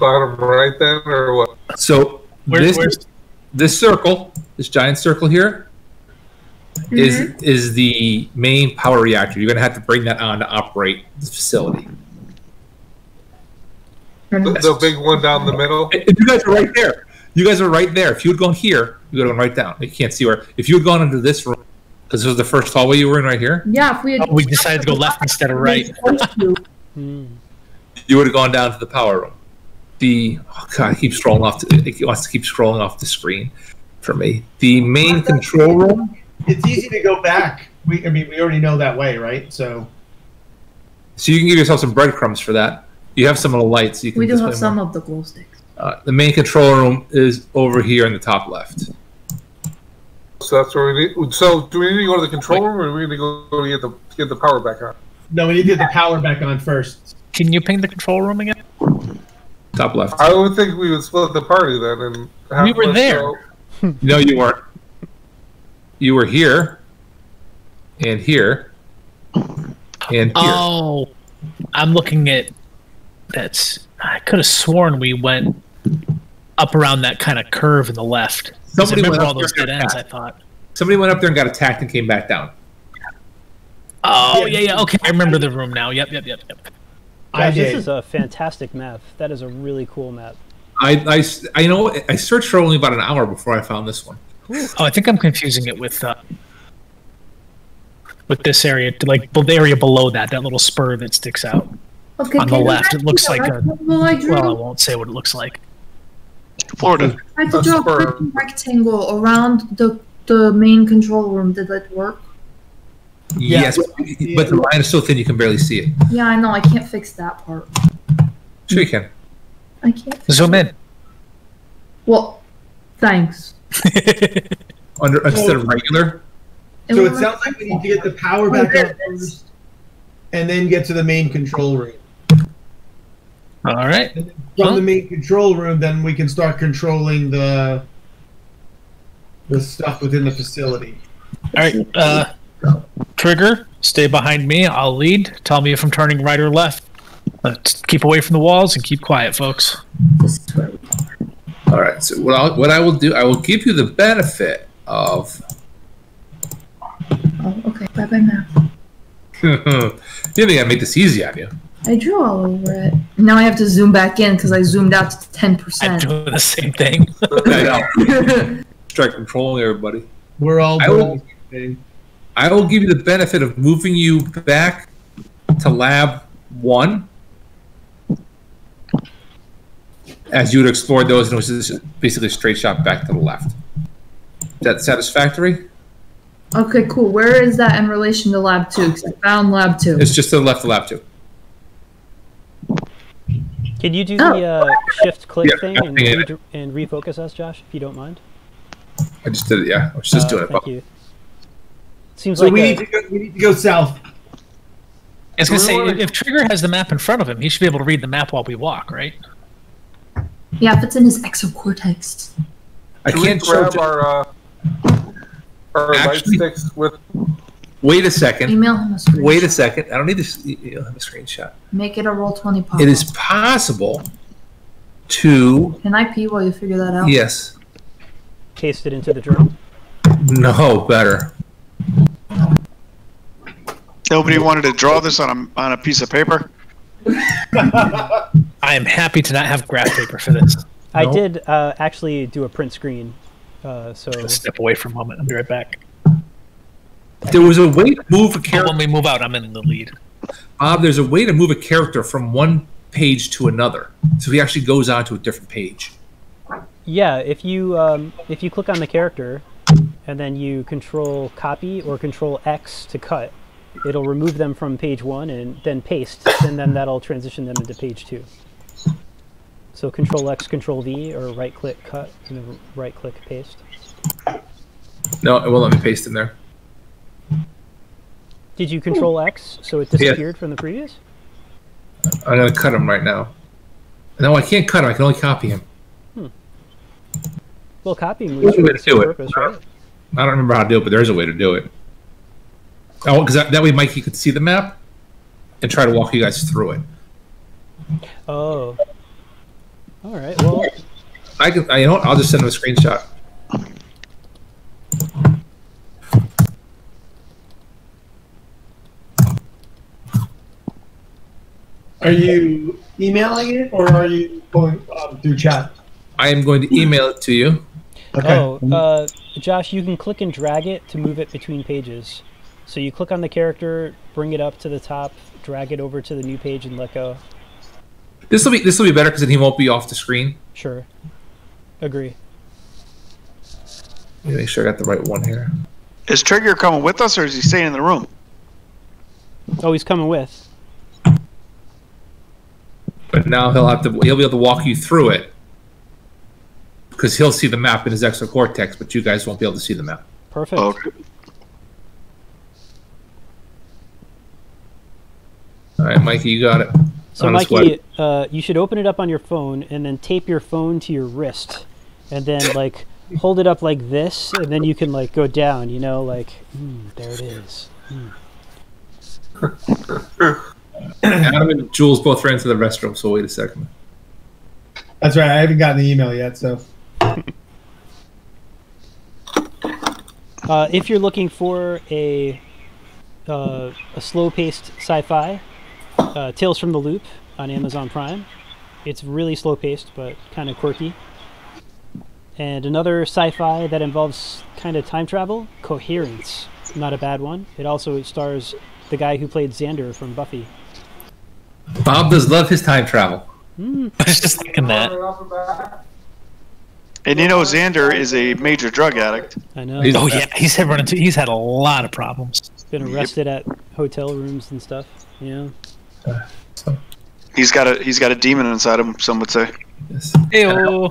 bottom right then, or what? So Where, this where's this circle, this giant circle here, is is the main power reactor. You're gonna have to bring that on to operate the facility. The, the big one down the middle. If you guys are right there. You guys are right there. If you had gone here, you would have gone right down. You can't see where. If you had gone into this room, Because this was the first hallway you were in right here. Yeah, if we had. Oh, we decided to go left instead of right. You would have gone down to the power room. The oh god, it keeps scrolling off. To, it wants to keep scrolling off the screen for me. The main control room. It's easy to go back. We, I mean, we already know that way, right? So So you can give yourself some breadcrumbs for that. You have some of the lights. You can We do have some more. of the glow sticks. Uh, the main control room is over here in the top left. So that's where we need. So do we need to go to the control room, or do we need to go to get the to get the power back on? no, we need to get the power back on first. Can you ping the control room again? Top left. I would think we would split the party then, and have We were there. go- No, you weren't. You were here, and here, and here. Oh, I'm looking at. That's. I could have sworn we went up around that kind of curve in the left. Somebody went remember up all those there dead and ends. I thought. Somebody went up there and got attacked and came back down. Oh yeah, yeah. Okay, I remember the room now. Yep, yep, yep, yep. I Gosh, this is a fantastic map. That is a really cool map. I, I, s- I know I searched for only about an hour before I found this one. Oh, I think I'm confusing it with uh, with this area, like the area below that, that little spur that sticks out. Okay, On the left, it looks like a- rectangle Well, I won't say what it looks like. Florida. I had to draw a rectangle around the the main control room. Did that work? Yeah. Yes, but the line is so thin you can barely see it. Yeah, I know. I can't fix that part. Sure you can. I can't. Fix Zoom in. Well, thanks. Under instead of regular. So it sounds like we need to get the power back oh, there on it is. first, and then get to the main control room. All right. From Huh? the main control room, then we can start controlling the the stuff within the facility. All right. Uh, trigger. Stay behind me. I'll lead. Tell me if I'm turning right or left. Let's keep away from the walls and keep quiet, folks. This is where we All right. So what I what I will do, I will give you the benefit of. Oh, okay. Bye bye map. you think I made this easy on you? I drew all over it. Now I have to zoom back in because I zoomed out to 10%. I'm doing the same thing. I know. Try controlling everybody. We're all I doing will- the same thing. I will give you the benefit of moving you back to lab one. As you would explore those, and it was just basically a straight shot back to the left. Is that satisfactory? Okay, cool. Where is that in relation to lab two? Because I found lab two. It's just to the left of lab two. Can you do Oh. the uh, shift click Yeah, thing and, re- and refocus us, Josh, if you don't mind? I just did it. Yeah, I was just Uh, doing it. Thank you. Seems So like we a- need to go, we need to go south. I was gonna say, if Trigger has the map in front of him, he should be able to read the map while we walk, right? Yeah, if it's in his exocortex. I Can can't show. grab our uh, our light sticks with? Wait a second. Email him a screenshot. Wait a second. I don't need this. You don't have a screenshot. Make it a Roll20 pop. It is possible to. Can I pee while you figure that out? Yes. paste it into the drone. No. Better. Nobody wanted to draw this on a on a piece of paper. I am happy to not have graph paper for this. I No. did uh, actually do a print screen, uh, so step away for a moment. I'll be right back. There was a way to move a character. when we move out, I'm in the lead. Bob, there's a way to move a character from one page to another, so he actually goes on to a different page. yeah, if you um, if you click on the character and then you control copy or control X to cut, it'll remove them from page one and then paste, and then that'll transition them into page two. So control X, control V, or right click cut, and then right click paste. No, it won't let me paste in there. Did you control X so it disappeared from the previous? I'm gonna cut him right now. No, I can't cut him. I can only copy him. Hmm. Well, copy moves There's a way to do it. purpose, right? I don't remember how to do it, but there's a way to do it. Oh, because that, that way Mikey could see the map and try to walk you guys through it. Oh. All right. Well, I can. I, you know? I'll just send him a screenshot. Are you emailing it or are you going um, through chat? I am going to email it to you. Okay. Oh, uh, Josh, you can click and drag it to move it between pages. So you click on the character, bring it up to the top, drag it over to the new page, and let go. This will be this will be better because then he won't be off the screen. Sure. Agree. Let me make sure I got the right one here. Is Trigger coming with us, or is he staying in the room? Oh, he's coming with. But now he'll have to he'll be able to walk you through it because he'll see the map in his exocortex, but you guys won't be able to see the map. Perfect. Okay. All right, Mikey, you got it. So, Mikey, uh, you should open it up on your phone and then tape your phone to your wrist, and then like hold it up like this, and then you can like go down. You know, like mm, there it is. Adam and Jules both ran to the restroom, so wait a second. That's right. I haven't gotten the email yet, so Uh, if you're looking for a uh, a slow-paced sci-fi, uh, Tales from the Loop on Amazon Prime. It's really slow-paced but kind of quirky. And another sci-fi that involves kind of time travel, Coherence. Not a bad one. It also stars the guy who played Xander from Buffy. Bob does love his time travel. Hmm. I was just thinking that. And you know, Xander is a major drug addict. I know. He's- Oh yeah, he's had run into, he's had a lot of problems. He's been arrested at hotel rooms and stuff. Yeah. He's got a he's got a demon inside him. Some would say. Yes. Ew. Well,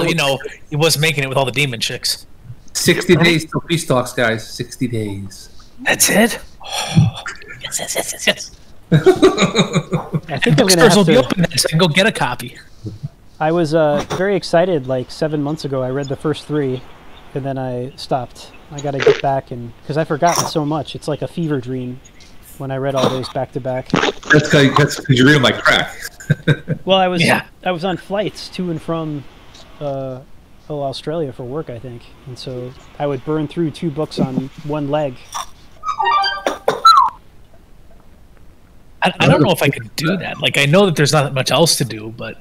would- you know, he was making it with all the demon chicks. 60 days till peace talks, guys. 60 days. That's it. yes, yes, yes, yes, yes. I think I'm gonna Bookstores will have be open then, I can go get a copy. I was uh, very excited like seven months ago. I read the first three, and then I stopped. I got to get back and because I've forgotten so much. It's like a fever dream when I read all those back to back. That's because that's 'cause you read them like crack. Well, I was Yeah. I was on flights to and from uh, oh, Australia for work, I think, and so I would burn through two books on one leg. I, I don't know if I could do that. Like, I know that there's not much else to do, but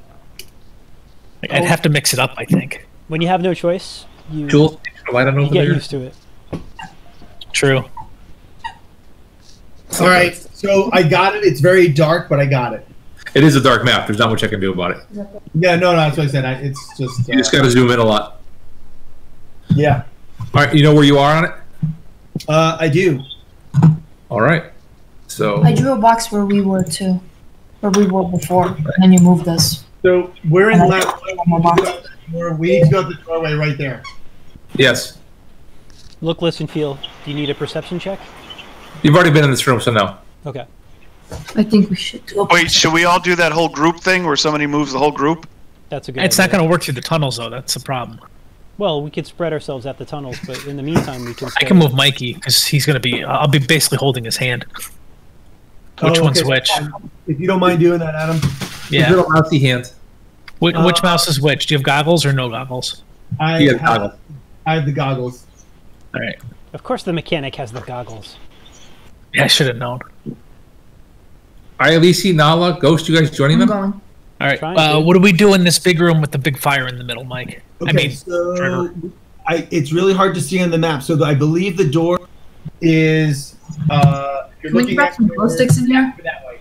like, I'd have to mix it up. I think. When you have no choice, you, Jules, light on you get there. used to it. True. all right. So I got it. It's very dark, but I got it. It is a dark map. There's not much I can do about it. Yeah, no, no, that's what I said. I, it's just, You just uh, got to zoom in a lot. yeah. All right, you know where you are on it. Uh, I do. All right. So I drew a box where we were too, where we were before, and then you moved us. So we're in And I lab. drew one more box. We're, we need to go to the doorway right there. yes, Look, listen, feel. Do you need a perception check? you've already been in this room, so no. Okay. I think we should do. a- Wait, should we all do that whole group thing where somebody moves the whole group? That's a good. It's idea. not going to work through the tunnels, though. That's the problem. Well, we could spread ourselves at the tunnels, but in the meantime, we can. I can move Mikey because he's going to be. I'll be basically holding his hand. Which Oh, one's okay. which? If you don't mind doing that, Adam. Yeah. Little mousy hand. Which, which Uh, mouse is which? Do you have goggles or no goggles? I You got have, goggles. I have the goggles. All right. Of course, the mechanic has the goggles. Yeah, I should have known. All right, Lisi, Nala, Ghost, you guys joining I'm them? going. All right. Uh, what do we do in this big room with the big fire in the middle, Mike? Okay, I mean, so. I, it's really hard to see on the map. So I believe the door is. Uh, if you're Can we looking at some glow sticks in here? that way.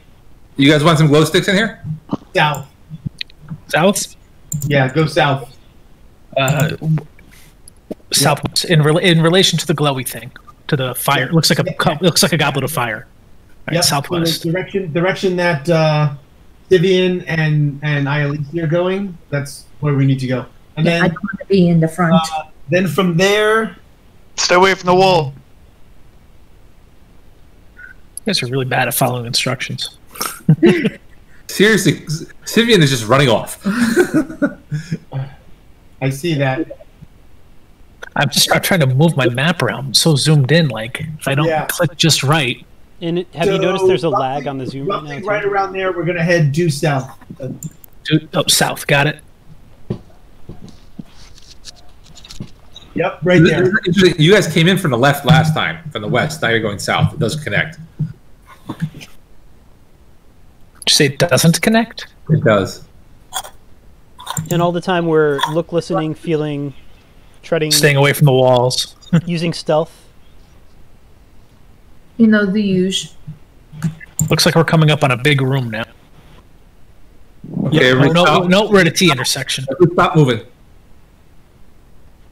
You guys want some glow sticks in here? South. south, Yeah, go south. uh, south in rela- in relation to the glowy thing, to the fire. It looks like a cup- looks like a goblet of fire. All right, Yep, southwest. so the direction direction that uh, Vivian and and Ialisi are going. That's where we need to go. And Yeah, then I'd want to be in the front. uh, then from there, Stay away from the wall. You guys are really bad at following instructions. Seriously, Sivian is just running off. I see that. I'm just I'm trying to move my map around. I'm so zoomed in. Like if I don't Yeah. click just right, And it, have you noticed there's a roughly- lag on the zoom right now? Roughly too? right around there, we're gonna head due south. Uh, oh south. Got it. Yep, right there. You guys came in from the left last time, from the west. Now you're going south. It does connect. Did you say it doesn't connect? It does. And all the time we're look, listening, feeling, treading, Staying away from the walls. using stealth. You know the use. Looks like we're coming up on a big room now. Okay, Oh, everybody no, stop. no, we're at a T intersection. Stop moving.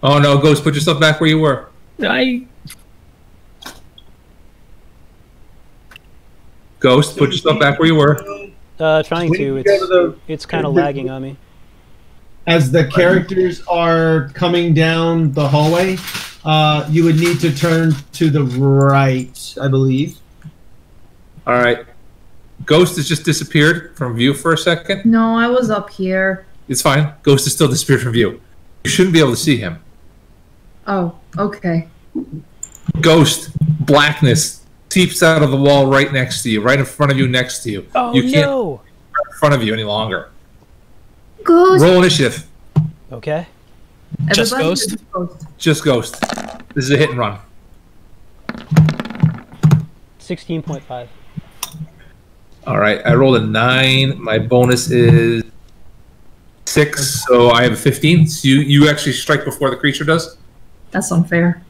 Oh no, Ghost, put yourself back where you were. I Ghost, put yourself back where you were. Uh, trying to. It's the- it's kind of lagging on me. As the characters are coming down the hallway, uh, you would need to turn to the right, I believe. All right. Ghost has just disappeared from view for a second. No, I was up here. It's fine. Ghost is still disappeared from view. You shouldn't be able to see him. Oh, okay. Ghost, blackness, seeps out of the wall right next to you, right in front of you, next to you. Oh you can't no! in front of you any longer. Ghost. Roll initiative. Okay. Just Ghost? Ghost. Just Ghost. This is a hit and run. Sixteen point five. All right. I rolled a nine. My bonus is six, so I have a fifteen. So you you actually strike before the creature does. That's unfair.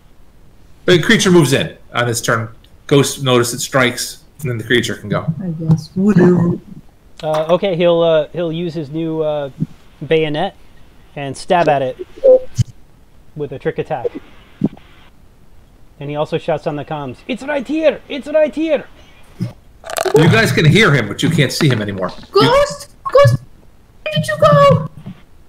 The creature moves in on its turn. Ghost notice it strikes, and then the creature can go. I guess. Whatever. Uh, okay, he'll uh, he'll use his new uh, bayonet and stab at it with a trick attack. And he also shouts on the comms, "It's right here! It's right here!" You guys can hear him, but you can't see him anymore. Ghost! Ghost! Where did you go?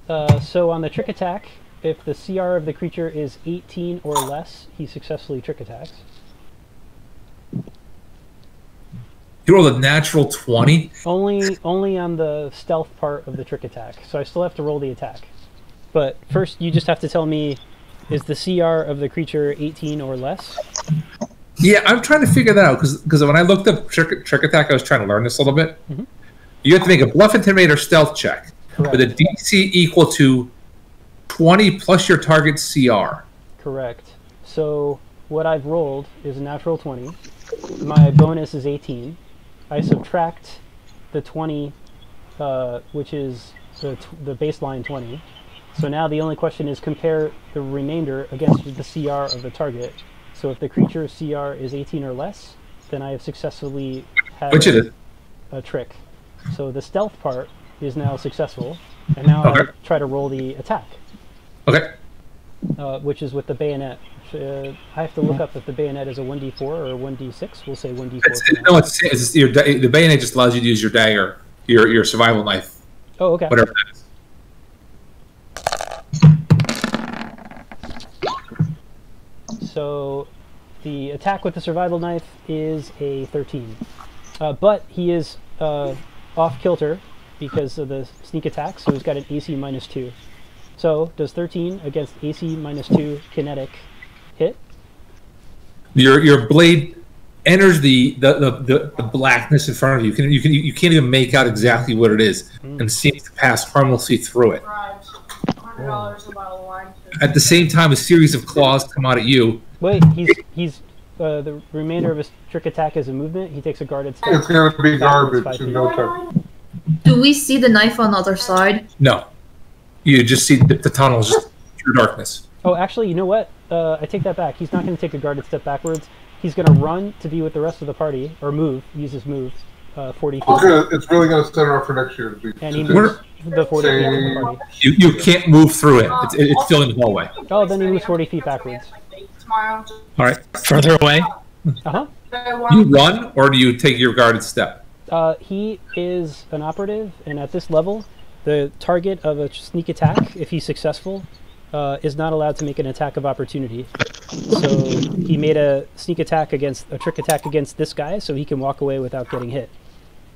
Uh, so on the trick attack, if the CR of the creature is 18 or less, he successfully trick attacks. You rolled a natural twenty. Only only on the stealth part of the trick attack. So I still have to roll the attack. But first, you just have to tell me, is the CR of the creature 18 or less? Yeah, I'm trying to figure that out because because when I looked up trick, trick attack, I was trying to learn this a little bit. Mhm. You have to make a bluff, intimidate, or stealth check Correct. with a DC equal to 20 plus your target CR. Correct. So what I've rolled is a natural 20. My bonus is 18. I subtract the 20, uh, which is the, t- the baseline 20. So now the only question is compare the remainder against the CR of the target. So if the creature's CR is 18 or less, then I have successfully had a, a trick. So the stealth part is now successful, and now Okay. I try to roll the attack Okay. uh, which is with the bayonet. Uh, I have to look up if the bayonet is a 1d4 or a 1d6. We'll say 1d4. It's, for it, now. no, it's, it's your the bayonet just allows you to use your dagger, your your survival knife, oh, okay. whatever that is. So the attack with the survival knife is a 13. Uh, but he is uh, off kilter because of the sneak attack, so he's got an AC minus 2. So does 13 against AC minus 2 kinetic hit? Your your blade enters the the, the, the, the blackness in front of you. You can you can you can't even make out exactly what it is, and seems to pass harmlessly through it. Hundred dollars a bottle of wine. At the same time, a series of claws come out at you. Wait, he's he's uh, the remainder of his trick attack is a movement. He takes a guarded step. It's gonna be garbage in no time. Do we see the knife on the other side? No, you just see the, the tunnels just pure darkness. Oh, actually, you know what? Uh, I take that back. He's not going to take a guarded step backwards. He's going to run to be with the rest of the party, or move, use his move, uh, 40 feet. It's, it's really gonna set her up for next year to be. And he to moves the 40 feet with the party. You you can't move through it. It's, it's in the hallway. Oh, then he moves 40 feet backwards. Tomorrow. All right. further away. Uh-huh. You run, or do you take your guarded step? Uh, he is an operative, and at this level, the target of a sneak attack, if he's successful, uh, is not allowed to make an attack of opportunity. So he made a sneak attack against a trick attack against this guy, so he can walk away without getting hit.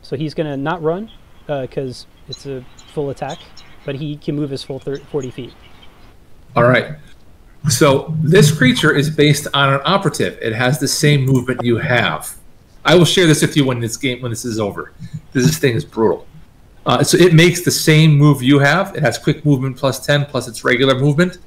So he's gonna not run because it's a full attack, but he can move his full thir- 40 feet. All right. So this creature is based on an operative. It has the same movement you have. I will share this with you when this game when this is over. This thing is brutal. Uh, so it makes the same move you have. It has quick movement plus ten plus its regular movement.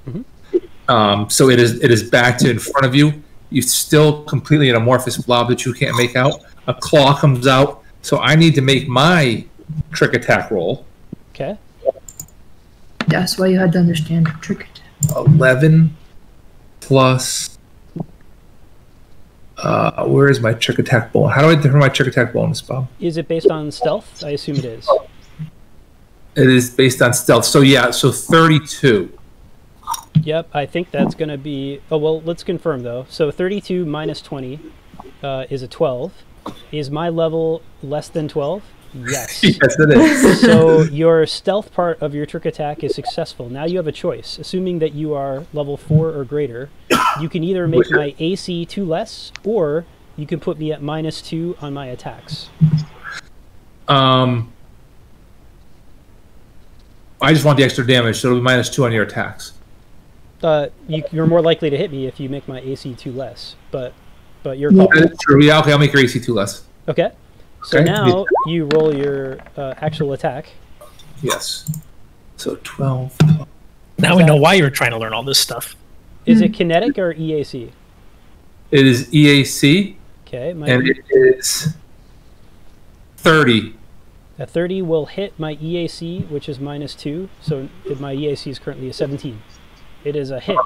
Um, so it is it is backed in front of you. You still completely an amorphous blob that you can't make out. A claw comes out. So I need to make my trick attack roll. Okay. That's why you had to understand trick attack. Eleven plus. Uh, where is my trick attack bonus? How do I determine my trick attack bonus, Bob? Is it based on stealth? I assume it is. It is based on stealth. So yeah, so thirty-two. Yep, I think that's going to be. Oh, well, let's confirm though. So 32 minus 20 uh, is a 12. Is my level less than 12? Yes. Yes, it is. so your stealth part of your trick attack is successful. Now you have a choice. Assuming that you are level 4 or greater, you can either make my AC 2 less, or you can put me at minus 2 on my attacks. Um, I just want the extra damage, so it'll be minus two on your attacks. Uh, you, you're more likely to hit me if you make my AC 2 less, but but your Yeah. call. That is true. Yeah, okay, I'll make your AC two less. Okay. So Okay. now you roll your uh, actual attack. Yes. So twelve. Now we know why you were trying to learn all this stuff. Is it kinetic or EAC? It is EAC, Okay, my and it is thirty. A 30 will hit my EAC, which is minus 2. So if my EAC is currently a 17. It is a hit.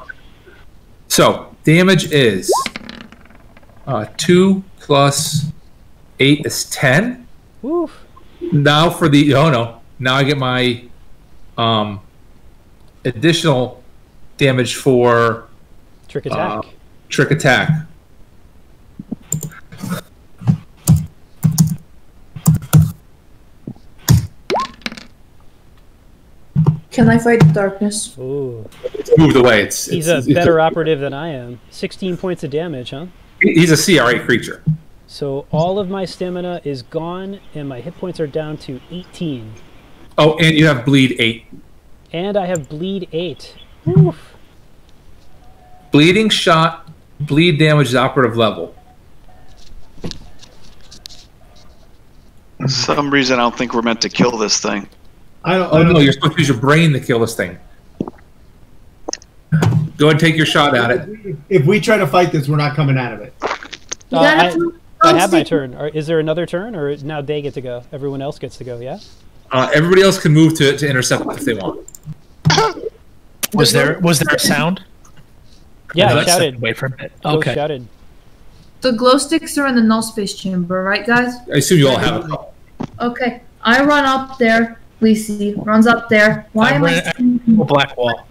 So damage is uh, two plus eight is ten. Woo. Now for the oh no, now I get my um additional damage for Trick attack. uh, trick attack. Can I fight the darkness? Ooh. It's moved away. It's, He's it's- a it's better operative than I am. 16 points of damage, huh? He's a CRA creature. So all of my stamina is gone, and my hit points are down to 18. Oh, and you have bleed eight. And I have bleed 8. Oof. Bleeding shot, bleed damage is operative level. For some reason, I don't think we're meant to kill this thing. I don't. Oh I don't no, you're supposed to use your brain to kill this thing. Go ahead and take your shot at it. If we try to fight this, we're not coming out of it. Uh, I, I have my turn. Or is there another turn, or now they get to go? Everyone else gets to go, yeah? Uh, everybody else can move to to intercept if they want. Was there was there a sound? Yeah, No, I that stepped shouted. away from it. Ghost Okay. shouted. The glow sticks are in the null space chamber, right, guys? I assume you all have a couple. Okay, I run up there. Lisi runs up there. Why I'm am I? running- A black wall.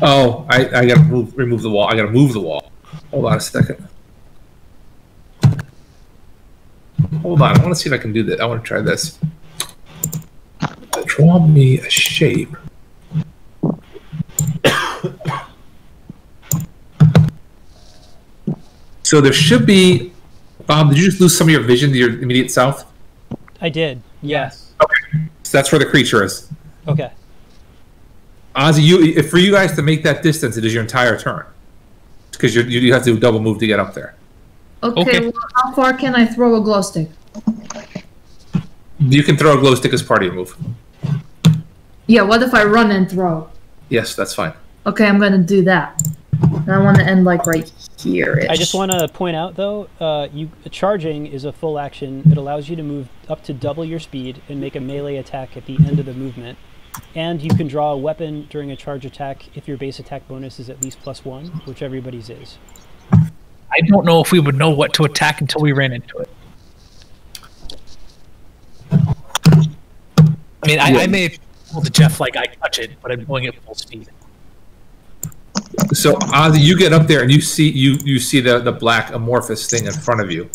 Oh, I, I gotta move, remove the wall. I gotta move the wall. Hold on a second. Hold on, I want to see if I can do that. I want to try this. Draw me a shape. So there should be. Bob, did you just lose some of your vision to your immediate south? I did. Yes. So that's where the creature is. Okay. Ozzy, you if for you guys to make that distance, it is your entire turn because you you have to double move to get up there. Okay, Okay. Well, how far can I throw a glow stick? You can throw a glow stick as part of your move. Yeah, what if I run and throw? Yes, that's fine. Okay, I'm gonna do that. And I want to end like right here. I just want to point out, though, uh, you charging is a full action. It allows you to move up to double your speed and make a melee attack at the end of the movement. And you can draw a weapon during a charge attack if your base attack bonus is at least plus one, which everybody's is. I don't know if we would know what to attack until we ran into it. I mean, I, I may have told to Jeff like I touch it, but I'm going at full speed. So Ozzy, you get up there and you see you you see the the black amorphous thing in front of you.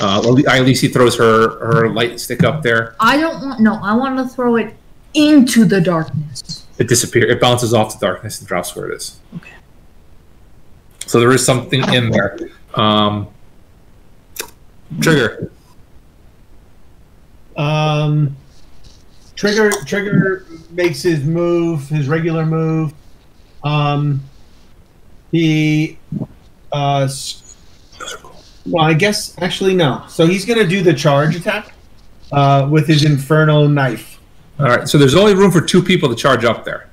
Uh, well, Ilisi throws her her light stick up there. I don't want. No, I want to throw it into the darkness. It disappears. It bounces off the darkness and drops where it is. Okay. So there is something in there. Um, trigger. Um, Trigger Trigger makes his move, his regular move. Um, he, uh, well, I guess actually no. So he's gonna do the charge attack, uh, with his inferno knife. All right. So there's only room for two people to charge up there.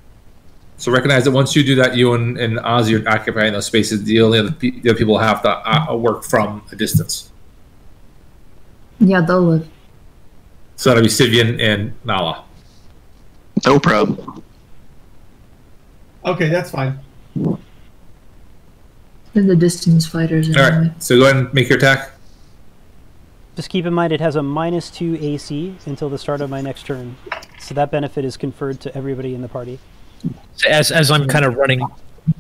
So recognize that once you do that, you and, and Ozzy are occupying those spaces. The only other, pe- the other people have to uh, work from a distance. Yeah, they'll live. So that'll be Sivian and Nala. No problem. Okay, that's fine. They're the distance fighters All anyway. right. So go ahead and make your attack. Just keep in mind it has a minus two AC until the start of my next turn. So that benefit is conferred to everybody in the party. As as I'm kind of running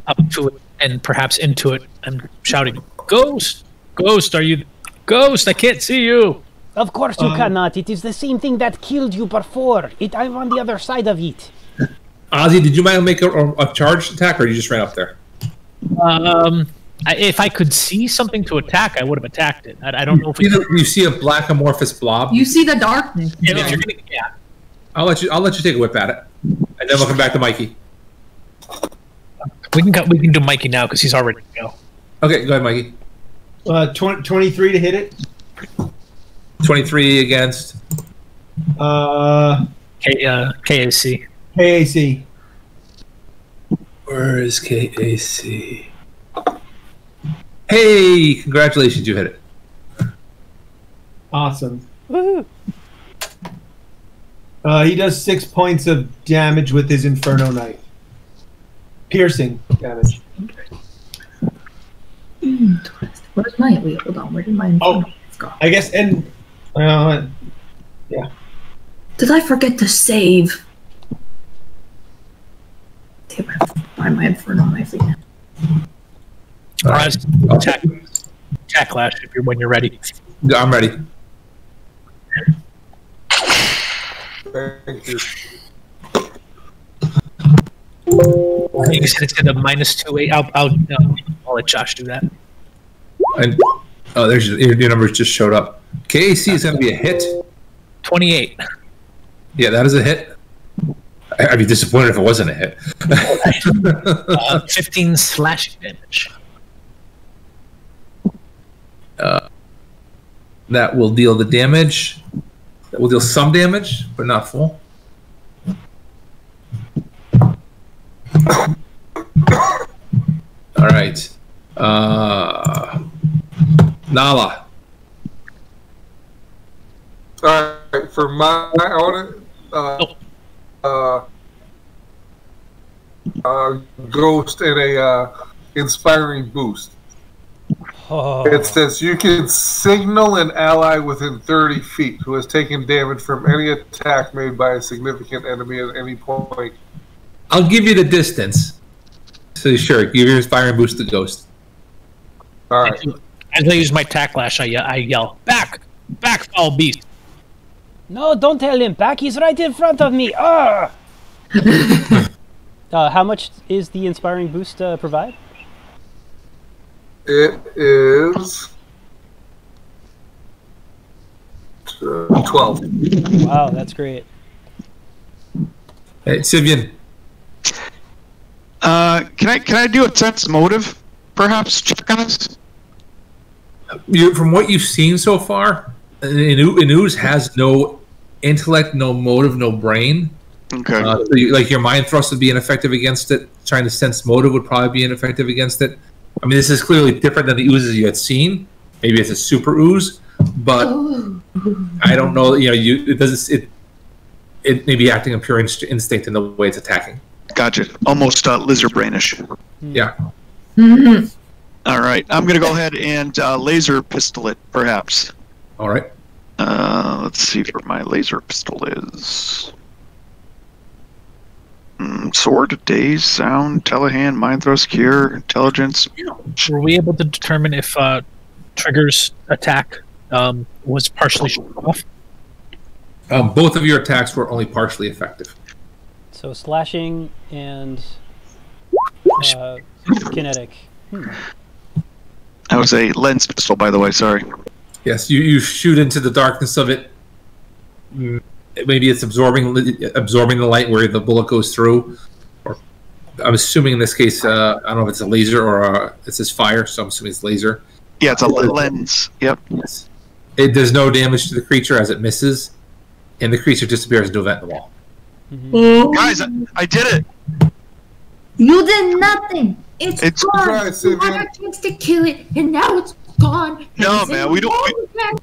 up to it and perhaps into it, I'm shouting, "Ghost, Ghost, are you? Ghost, I can't see you." Of course you Um, cannot. It is the same thing that killed you before. It, I'm on the other side of it. Ozzy, did you mind make a, a charged attack, or you just ran up there? Um, I, if I could see something to attack, I would have attacked it. I, I don't know if we. You, you see a black amorphous blob. You see the darkness. Yeah, if you're gonna, yeah. I'll let you. I'll let you take a whip at it, and then we'll come back to Mikey. We can go, we can do Mikey now because he's already go. Okay, go ahead, Mikey. Uh, 20, 23 to hit it. Twenty-three against. Uh, K, uh, KAC. KAC. Where is KAC? Hey, congratulations, you hit it. Awesome. Woohoo! Uh, he does six points of damage with his Inferno Knife. Piercing damage. Where's my wait? Hold on. Where did my Inferno Oh. go? I guess, and uh, Did I forget to save? Damn, I have to my inferno knife again. All right. Raz, attack, attack clash if you're when you're ready. Yeah, I'm ready. Thank you. You can set it to the minus two eight. I'll I'll, uh, I'll let Josh do that. And oh, there's your, your numbers just showed up. KAC is going to be a hit. Twenty eight. Yeah, that is a hit. I- I'd be disappointed if it wasn't a hit. Uh, Fifteen slashing damage. that will deal the damage. That will deal some damage, but not full. All right. Uh, Nala. All right, for my, I want to, uh, uh, uh, ghost and a uh, inspiring boost. Oh, It says you can signal an ally within 30 feet who has taken damage from any attack made by a significant enemy at any point. I'll give you the distance. So sure, give your inspiring boost to Ghost. All right. As I use my attack lash, I, I yell, "Back, back, foul beast!" No, don't tell him. Back, he's right in front of me. Ah! uh, how much is the inspiring boost uh, provide? It is uh, 12. Wow, that's great. Hey, Sivian. Uh, can I can I do a sense motive, perhaps check on this? You, from what you've seen so far, Inu, Inus has no intellect, no motive, no brain. Okay. Uh, so you, like your mind thrust would be ineffective against it. Trying to sense motive would probably be ineffective against it. I mean, this is clearly different than the oozes you had seen. Maybe it's a super ooze, but I don't know. You know, you it does it. It may be acting on pure inst- instinct in the way it's attacking. Gotcha. Almost uh, lizard brainish. Yeah. All right. I'm gonna go ahead and uh, laser pistol it, perhaps. All right. Uh, let's see where my laser pistol is. Mm, sword, daze, sound, telehand, mind thrust, cure, intelligence. Were we able to determine if uh, Trigger's attack um, was partially shut off? Um, both of your attacks were only partially effective. So slashing and uh, kinetic. Hmm. That was a lens pistol, by the way. Sorry. Yes, you, you shoot into the darkness of it. Mm, Maybe it's absorbing absorbing the light where the bullet goes through. Or I'm assuming in this case, uh, I don't know if it's a laser or a, it says fire, so I'm assuming it's laser. Yeah, it's a le- lens. Yep. Yes. It does no damage to the creature as it misses, and the creature disappears into a vent in the wall. Oh, Guys, I, I did it. you did nothing. It's, It's- gone. Surprise, you Sylvia. had a chance to kill it, and now it's gone. No, It's man, we don't- the back.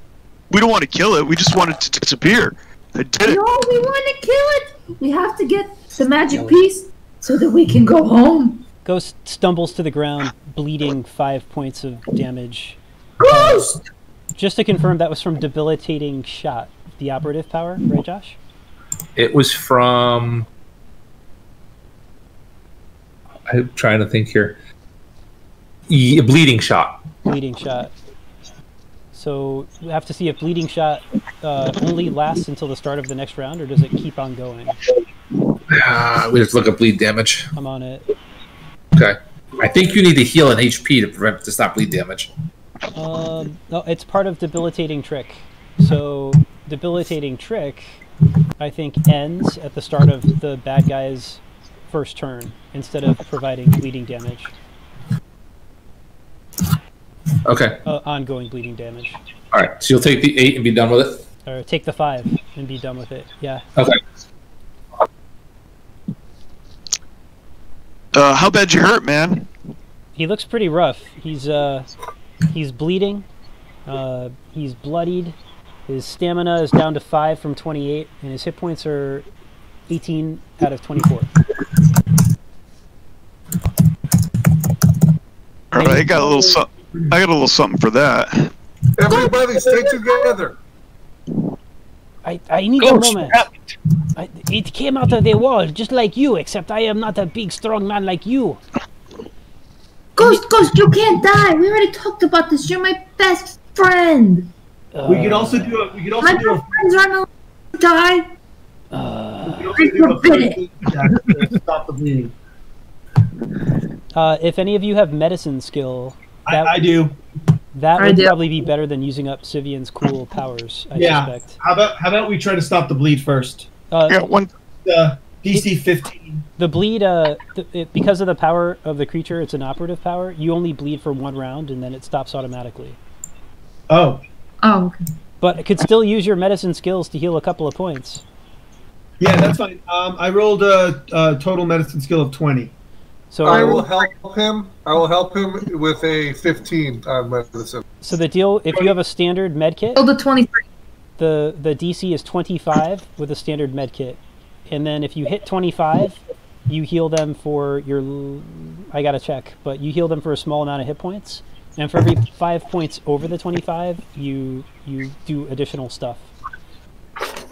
We don't want to kill it. We just want it to disappear. I did it. No, we want to kill it. We have to get the magic piece so that we can go home. Ghost stumbles to the ground, bleeding five points of damage. Ghost! Just to confirm, that was from debilitating shot, the operative power, right, Josh? It was from. I'm trying to think here. Ye- bleeding shot. Bleeding shot. So we have to see if bleeding shot uh, only lasts until the start of the next round, or does it keep on going? Ah, we to look at bleed damage. I'm on it. Okay. I think you need to heal an HP to prevent to stop bleed damage. Um, no, it's part of debilitating trick. So debilitating trick, I think, ends at the start of the bad guy's first turn instead of providing bleeding damage, Okay. uh, ongoing bleeding damage. All right. So you'll take the eight and be done with it. Or take the five and be done with it. Yeah. Okay. Uh, how bad you hurt, man? He looks pretty rough. He's uh, he's bleeding. Uh, he's bloodied. His stamina is down to five from 28, and his hit points are 18 out of 24. All right, I got a little something. I got a little something for that. Everybody stay together. I, I need Ghost, a moment. I, it came out of the wall, just like you, except I am not a big, strong man like you. Ghost, Ghost, you can't die. We already talked about this. You're my best friend. We could also do a. We could also My do a. best friends aren't allowed to die. Uh, We could also do a forbid it. stop the bleeding. uh, if any of you have medicine skill, that, I, I do. that I would do. probably be better than using up Sivian's cool powers, I Yeah. suspect. How about how about we try to stop the bleed first? Uh, Yeah, one. Uh, DC 15. The bleed, uh, th- it, because of the power of the creature, it's an operative power. You only bleed for one round, and then it stops automatically. Oh, Oh, okay. But it could still use your medicine skills to heal a couple of points. yeah, that's fine. Um, I rolled a, a total medicine skill of 20. So, I will help him. I will help him with a 15 on medicine. so the deal, if you have a standard med kit, Roll the 23. the the DC is 25 with a standard med kit, and then if you hit 25, you heal them for your. I gotta check, but you heal them for a small amount of hit points, and for every five points over the 25, you you do additional stuff.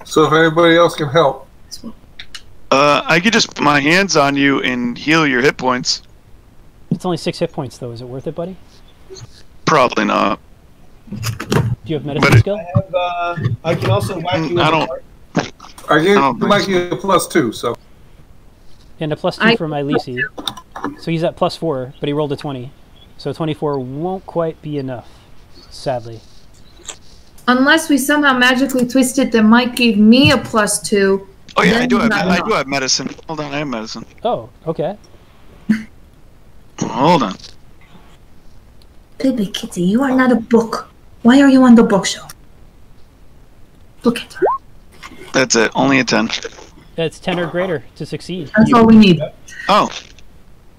So if anybody else can help, Uh, I could just put my hands on you and heal your hit points. It's only six hit points though. Is it worth it, buddy? Probably not. Do you have medicine it- skill? I have. Uh, I can also whack you. Mm, I don't- card. I gave I don't think Mikey a plus two. So And a plus two I- for my Lisi. So he's at plus four, but he rolled a 20. So 24 won't quite be enough, sadly. Unless we somehow magically twist it that might give me a plus two. Oh yeah, I do have. I do have medicine. Hold on, I have medicine. Oh, okay. Hold on. Baby Kitty, you are not a book. Why are you on the bookshelf? Look at her. That's it. Only a ten. That's 10 or greater to succeed. That's all we need. Oh,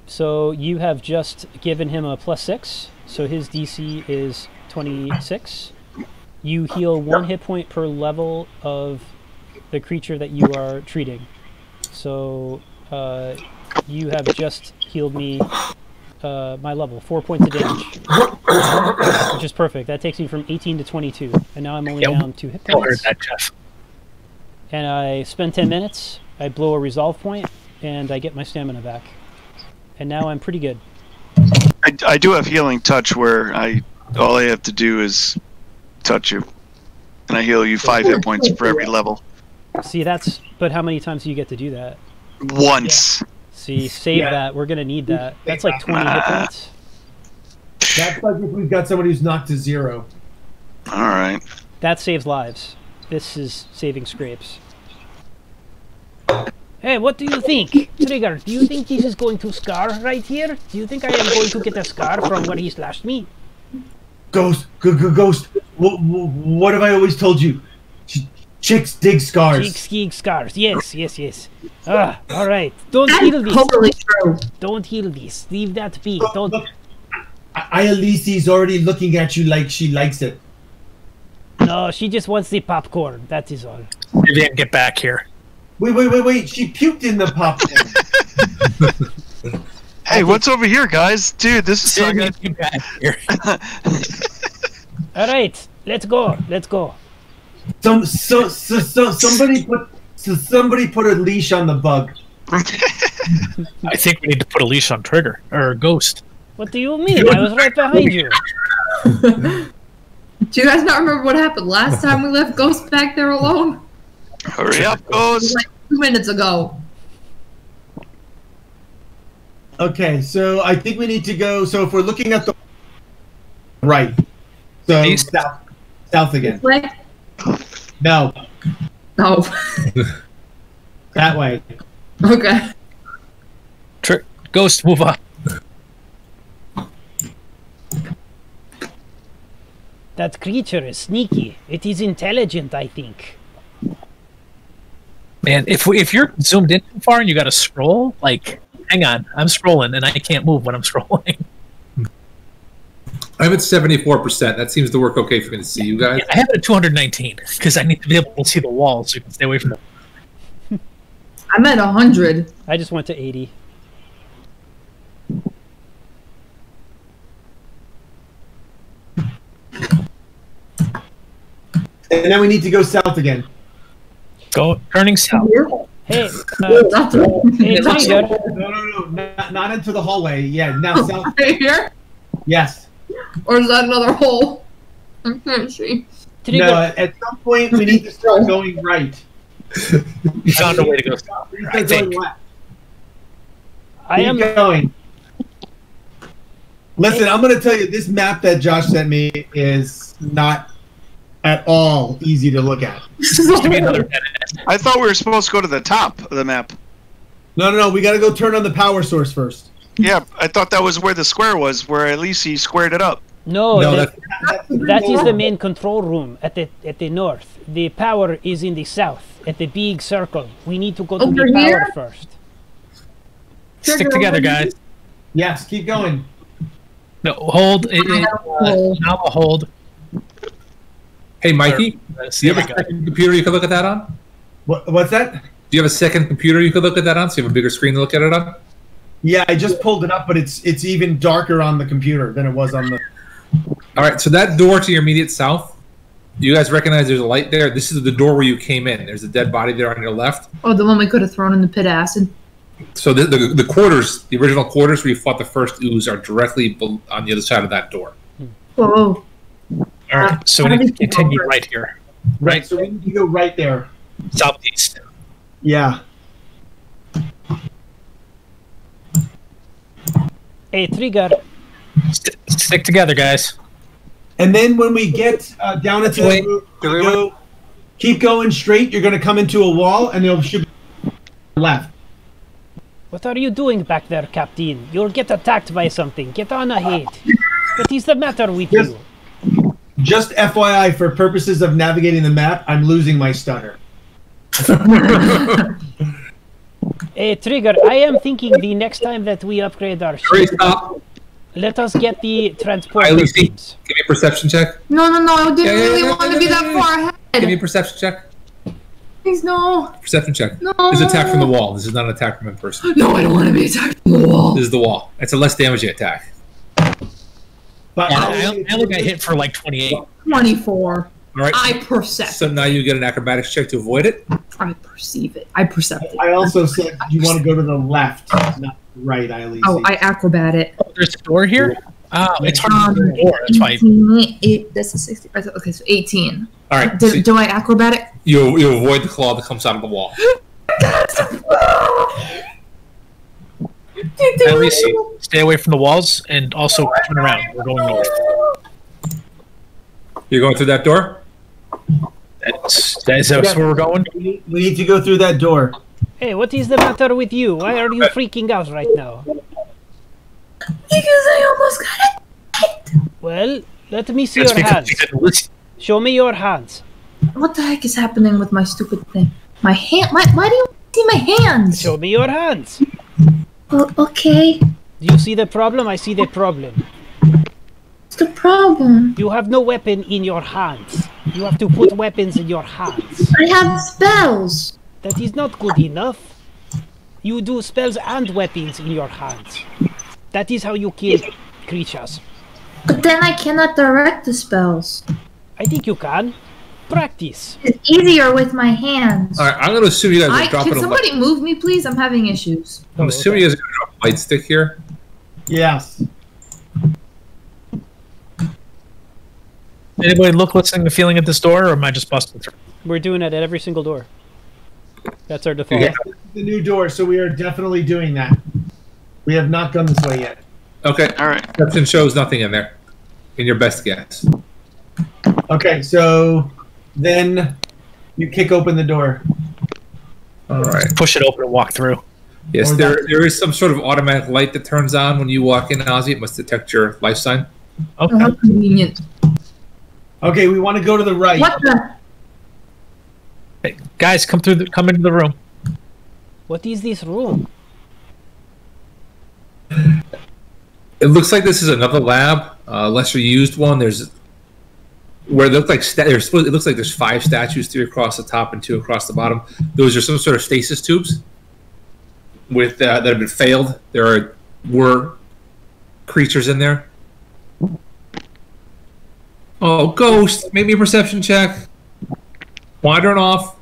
So you have just given him a plus six. So his DC is 26. You heal one hit point per level of the creature that you are treating. So uh, you have just healed me uh, my level, four points of damage, which is perfect. That takes me from 18 to 22, and now I'm only Yeah, down two hit I heard points. that, Jeff. And I spend 10 minutes. I blow a resolve point, and I get my stamina back. And now I'm pretty good. I, I do have healing touch where I all I have to do is touch you, and I heal you five hit points for every level. See, that's. But how many times do you get to do that? Once. See, save Yeah. that. We're gonna need that. That's like 20 hit ah. points. That's like if we've got somebody who's knocked to zero. All right. That saves lives. This is saving scrapes. Hey, what do you think? Trigger, do you think this is going to scar right here? Do you think I am going to get a scar from where he slashed me? Ghost, g- g- ghost. What, what have I always told you? Ch- chicks dig scars. Chicks dig scars. Yes, yes, yes. Ah, alright. Don't That's heal this. totally true. Don't heal this. Leave that be. Look, Don't. look, I- Ialisi's already looking at you like she likes it. No, she just wants the popcorn. That is all. Vivian, get back here. Wait, wait, wait, wait. She puked in the popcorn. Hey, what's over here, guys? Dude, this is Send not me back here. All right, let's go. Let's go. Some so, so, so somebody put so somebody put a leash on the bug. I think we need to put a leash on Trigger or Ghost. What do you mean? I was right behind you. Do you guys not remember what happened last time we left Ghost back there alone? Hurry up, It Ghost. like two minutes ago. Okay, so I think we need to go. So if we're looking at the right, so East. south, south again. Way? No, Oh, that way. okay. Tri- Ghost, move up. That creature is sneaky. It is intelligent, I think. Man, if we, if you're zoomed in too far and you got to scroll, like, hang on, I'm scrolling and I can't move when I'm scrolling. I'm at 74%. That seems to work okay for me to see you guys. I have it at 219 because I need to be able to see the walls so you can stay away from them. I'm at 100. I just went to 80. And then we need to go south again. Go turning south. Hey, uh, That's hey, No, no, no, not, not into the hallway. Yeah, now south. right here? Yes. Or is that another hole? I can't see. Trigger. No, at at some point we need to start going right. You found a way to go south. We need to I start going think. left. I Keep am. going. Listen, I'm going to tell you this map that Josh sent me is not at all easy to look at. Supposed to be another. I thought we were supposed to go to the top of the map. No, no, no. We got to go turn on the power source first. Yeah, I thought that was where the square was, where at least he squared it up. No, no, the- that's, that's the that is the main control room at the at the north. The power is in the south at the big circle. We need to go to Over the power here? first. Stick together, guys. Yes, keep going. No, hold. It, it, uh, now hold. Hey, Mikey, Uh, do you have a second computer you can look at that on? What, what's that? Do you have a second computer you could look at that on? So you have a bigger screen to look at it on? Yeah, I just pulled it up, but it's it's even darker on the computer than it was on the. All right, so that door to your immediate south, you guys recognize there's a light there. This is the door where you came in. There's a dead body there on your left. Oh, the one we could have thrown in the pit of acid. So the, the, the quarters, the original quarters where you fought the first ooze, are directly on the other side of that door. Whoa. All right, so we need to continue right here, right So we need to go right there. southeast. Yeah. Hey, Trigger. St- stick together, guys. And then when we get uh, down into Wait. the room, Can you anyone- go, keep going straight. You're going to come into a wall, and there should be left. What are you doing back there, Captain? You'll get attacked by something. Get on ahead. What is the matter with Yes. you? Just FYI, for purposes of navigating the map, I'm losing my stunner. Hey, Trigger, I am thinking the next time that we upgrade our Hurry, ship, stop. let us get the transport Hi, Lucy. beams. Give me a perception check. No, no, no. I didn't Yeah, yeah, really yeah, want yeah, to be yeah, that yeah. far Give me a perception check. Please, no. Perception check. No. This is attack from the wall. This is not an attack from in person. No, I don't want to be attacked from the wall. This is the wall. It's a less damaging attack. But Yeah, I, only- I only got hit for like 28. 24. All right. I perceive. So now you get an acrobatics check to avoid it. I perceive it. I perceive it. I also said you want to go to the left, not right, Eileen. Oh, I acrobat it. Oh, there's a door here. Oh, it's hard Um, to open the door. That's why. 18, eight, that's a 60. Okay, so 18. All right. Do, so do I acrobatic? you you avoid the claw that comes out of the wall. At least stay away from the walls and also turn around. We're going north. You're going through that door. That's, that's, that's where we're going. We need, to go through that door. Hey, what is the matter with you? Why are you freaking out right now? Because I almost got it. Well, let me see That's your hands. Show me your hands. What the heck is happening with my stupid thing? My hand. My, why do you see my hands? Show me your hands. Oh, okay. Do you see the problem? I see the problem. What's the problem? You have no weapon in your hands. You have to put weapons in your hands. I have spells. That is not good enough. You do spells and weapons in your hands. That is how you kill creatures. But then I cannot direct the spells. I think you can. Practice. It's easier with my hands. All right, I'm going to assume you guys I, are dropping can a somebody move me, please? I'm having issues. I'm oh, assuming you guys are going to drop a light stick here. Yes. Anybody look, listening, and feeling at this door, or am I just busting through? We're doing it at every single door. That's our default. Yeah. The new door, so we are definitely doing that. We have not gone this way yet. Okay. All right. Perception shows nothing in there. In your best guess. Okay, so then you kick open the door. All right. Push it open and walk through. Yes, Or there that- there is some sort of automatic light that turns on when you walk in, Ozzy. It must detect your life sign. Okay. How convenient. Okay, we want to go to the right. What the? Hey, guys, come through. The, come into the room. What is this room? It looks like this is another lab, uh, lesser used one. There's where it looks like sta- there's it looks like there's five statues, three across the top and two across the bottom. Those are some sort of stasis tubes with uh, that have been failed. There are were creatures in there. Oh, ghost! make me a perception check. Wandering off.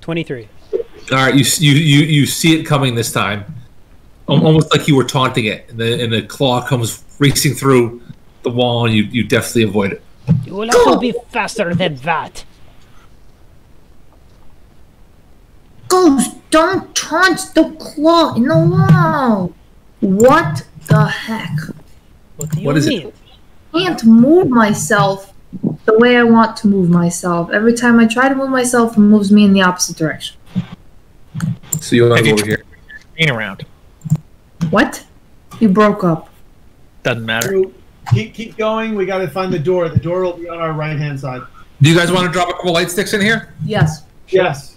Twenty-three. All right, you you you you see it coming this time, almost like you were taunting it, and the and the claw comes racing through the wall, and you you definitely avoid it. You will have to be faster than that. Ghost, don't taunt the claw in the wall. What the heck? What do you What is it? mean? Can't move myself the way I want to move myself. Every time I try to move myself, it moves me in the opposite direction. So you want Have to go over here. Ain't around. What? You broke up. Doesn't matter. Keep keep going. We got to find the door. The door will be on our right hand side. Do you guys want to drop a couple light sticks in here? Yes. Yes.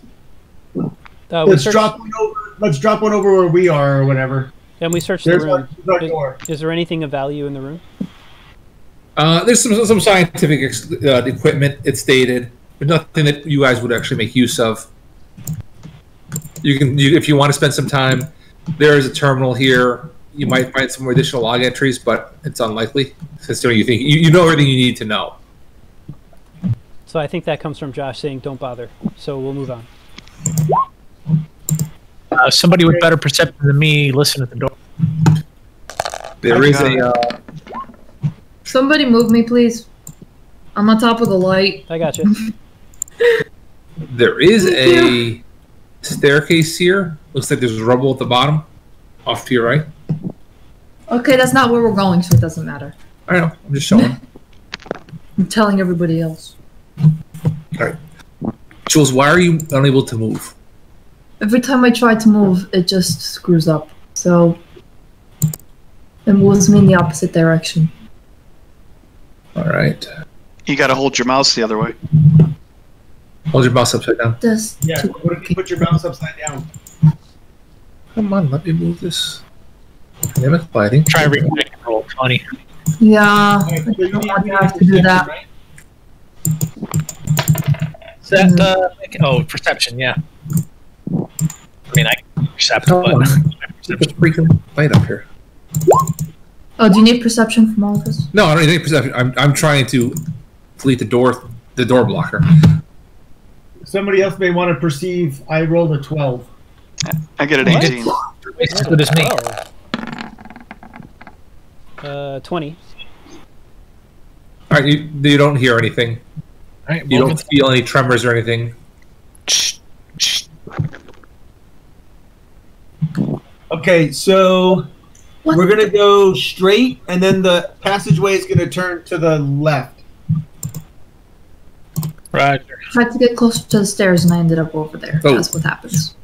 Uh, Let's searched, drop one over. Let's drop one over where we are or whatever. and we searched There's the room. there's our Is, door. is there anything of value in the room? Uh, there's some some scientific ex- uh, equipment. It's dated, but nothing that you guys would actually make use of. You can, you, if you want to spend some time, there is a terminal here. You might find some more additional log entries, but it's unlikely. Considering you think you, you know everything you need to know. So I think that comes from Josh saying, "Don't bother." So we'll move on. Uh, somebody with better perception than me, listen at the door. There I is a uh, Somebody move me, please. I'm on top of the light. I got you. there is a staircase here. Looks like there's rubble at the bottom, off to your right. Okay, that's not where we're going, so it doesn't matter. I know. I'm just showing. I'm telling everybody else. All right, Jules, why are you unable to move? Every time I try to move, it just screws up. So it moves me in the opposite direction. All right. You got to hold your mouse the other way. Hold your mouse upside down. This Yeah. What if you put your mouse upside down? Come on, let me move this. Dynamic lighting. Try reconnect and Roll20. Yeah, Okay, I so you don't need- want you to have to do that. right? Is that uh, oh perception? Yeah. I mean, I can percept, Come but on. my Get this perception- freaking light up here. Oh, do you need perception from all of us? No, I don't need any perception. I'm, I'm trying to delete the door, the door blocker. Somebody else may want to perceive. I rolled a twelve. I get an What? 18. It's as good me. Oh. Uh, twenty. All right, you, you don't hear anything. All right, You don't feel any tremors or anything. Okay, so What? we're gonna go straight, and then the passageway is gonna turn to the left. Roger. Tried to get closer to the stairs and I ended up over there. Oh. That's what happens.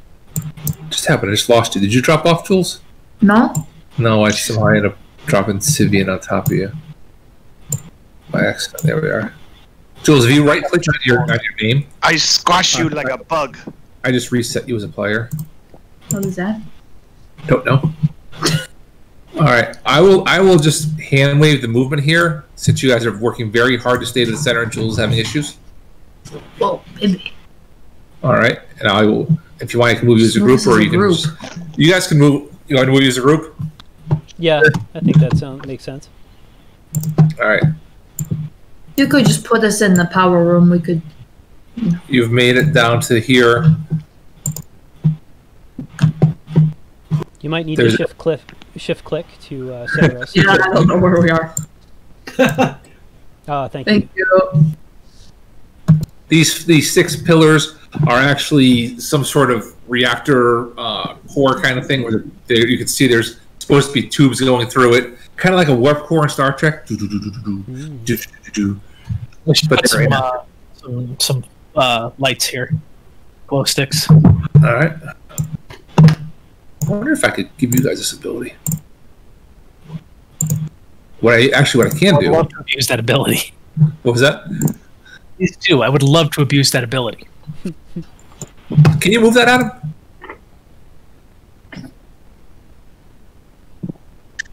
Just happened. I just lost you. Did you drop off, Jules? No? No, I somehow ended up dropping Sivian on top of you. By accident. There we are. Jules, if you right click on your, on your name, I squash you like a bug. I just reset you as a player. What is that? Don't know. All right, I will. I will just hand wave the movement here, since you guys are working very hard to stay to the center, and Jules is having issues. Well, baby. All right, and I will. If you want, I can move you as a group, or as you can. group. Just, you guys can move. You want to move you as a group? Yeah, I think that sounds makes sense. All right. You could just put us in the power room. We could. You've made it down to here. You might need There's- to shift click, shift click to uh, center us. Yeah, I don't know where we are. Ah, thank, Thank you. you. These these six pillars are actually some sort of reactor uh, core kind of thing, where there, you can see there's supposed to be tubes going through it, kind of like a warp core in Star Trek. Do-do-do-do-do. We should But put some, in- uh, some, some uh, lights here. Glow sticks. All right. I wonder if I could give you guys this ability. What I actually what I can I would do. love to abuse that ability. What was that? These two, I would love to abuse that ability. Can you move that, Adam?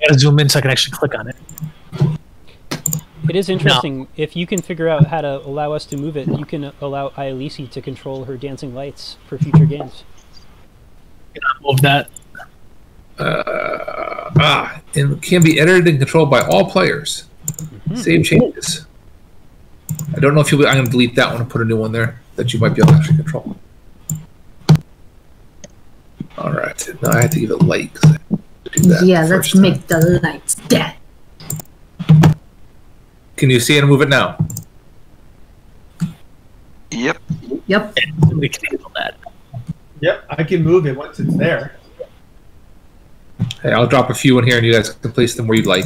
I gotta zoom in so I can actually click on it. It is interesting. If you can figure out how to allow us to move it, you can allow Ialisi to control her dancing lights for future games. Can I move that? Uh, ah, and can be edited and controlled by all players. Save changes. I don't know if you'll. I'm going to delete that one and put a new one there that you might be able to actually control. All right. Now I have to give it light. 'cause I have to do that Yeah, let's time. make the lights dead. Can you see it and move it now? Yep. Yep. We can handle that. Yep, I can move it once it's there. Hey, I'll drop a few in here and you guys can place them where you'd like.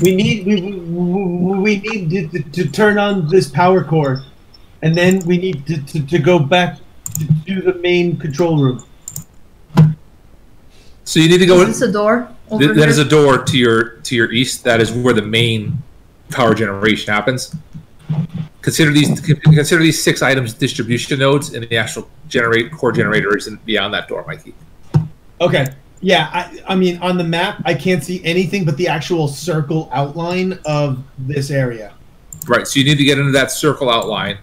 We need we, we, need to, to, to turn on this power core, and then we need to, to, to go back to, to the main control room. So you need to go in. Is this a door? Over Th- that is a door to your to your east. That is where the main power generation happens. Consider these consider these six items distribution nodes, and the actual generate core generator is beyond that door, Mikey. Okay. Yeah, I, I mean, on the map, I can't see anything but the actual circle outline of this area. Right. So you need to get into that circle outline.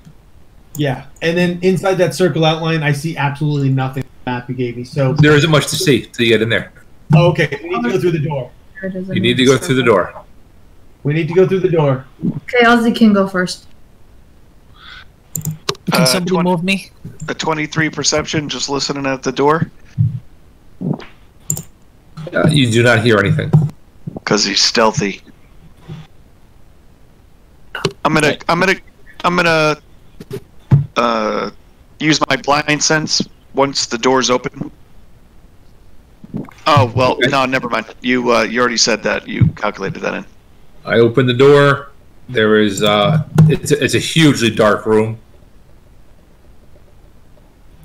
Yeah, and then inside that circle outline, I see absolutely nothing. The map you gave me. So, There isn't much to see till you get in there. oh, okay, we need to go through the door. There it is. You need to go through the door. We need to go through the door. Okay, Ozzy can go first. Can Uh, somebody 20 move me? A 23 perception, just listening at the door, Uh, you do not hear anything. because he's stealthy. I'm gonna, I'm gonna, I'm gonna, uh, use my blind sense once the door's open. Oh well, Okay. no, never mind. You, uh, you already said that. You calculated that in. I open the door. There is uh, it's a, it's a hugely dark room.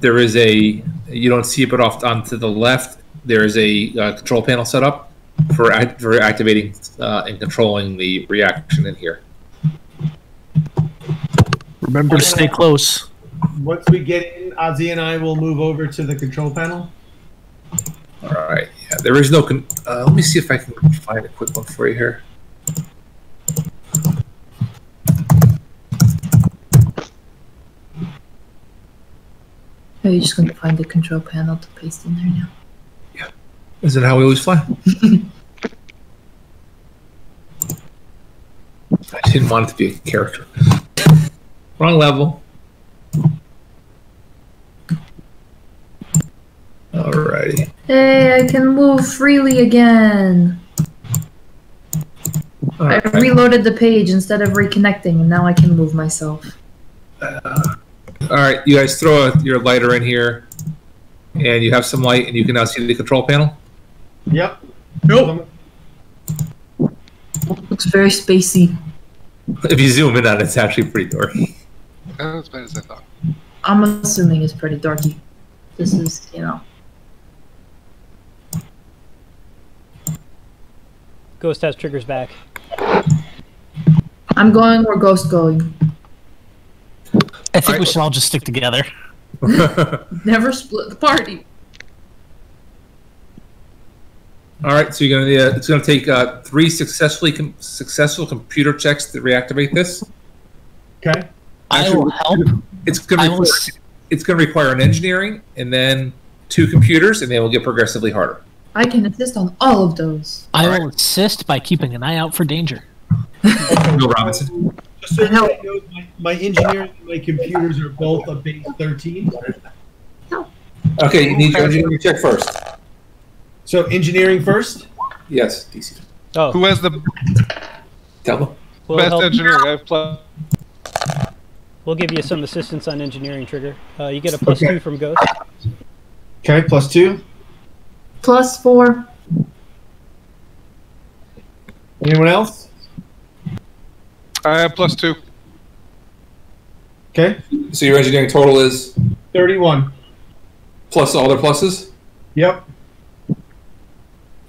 There is a you don't see it, but off onto the left there is a uh, control panel set up for act, for activating uh, and controlling the reaction in here. Remember to stay close. Once we get in, Ozzy and I will move over to the control panel. All right, yeah, there is no. Con- uh, let me see if I can find a quick one for you here. Are you just going to find the control panel to paste in there now? Yeah. Isn't that how we always fly? I didn't want it to be a character. Wrong level. Alrighty. Hey, I can move freely again. I reloaded the page instead of reconnecting, and now I can move myself. Uh, alright, you guys throw a, your lighter in here, and you have some light, and you can now see the control panel. Yep. Nope. Looks very spacey. If you zoom in on it, it's actually pretty dorky. Not as bad as I thought. I'm assuming it's pretty darky. This is, you know. Ghost has triggers back. I'm going where Ghost going. I think we should all just stick together. Never split the party. All right, so you're gonna. Uh, it's gonna take uh, three successfully com- successful computer checks to reactivate this. Okay. I will help. It's gonna. I will Require, it's gonna require an engineering and then two computers, and they will get progressively harder. I can assist on all of those. I will assist by keeping an eye out for danger. Will Robinson. Just so everybody knows, my, my engineering and my computers are both a base 13. Okay, you need your engineering check first. So engineering first. Yes, DC. Oh, Who has the Tell them. best engineer. I have plus. We'll give you some assistance on engineering trigger. Uh, you get a plus Okay. two from Ghost. Okay, plus two. Plus four. Anyone else? I have plus two. Okay, So your engineering total is 31. plus all their pluses. Yep.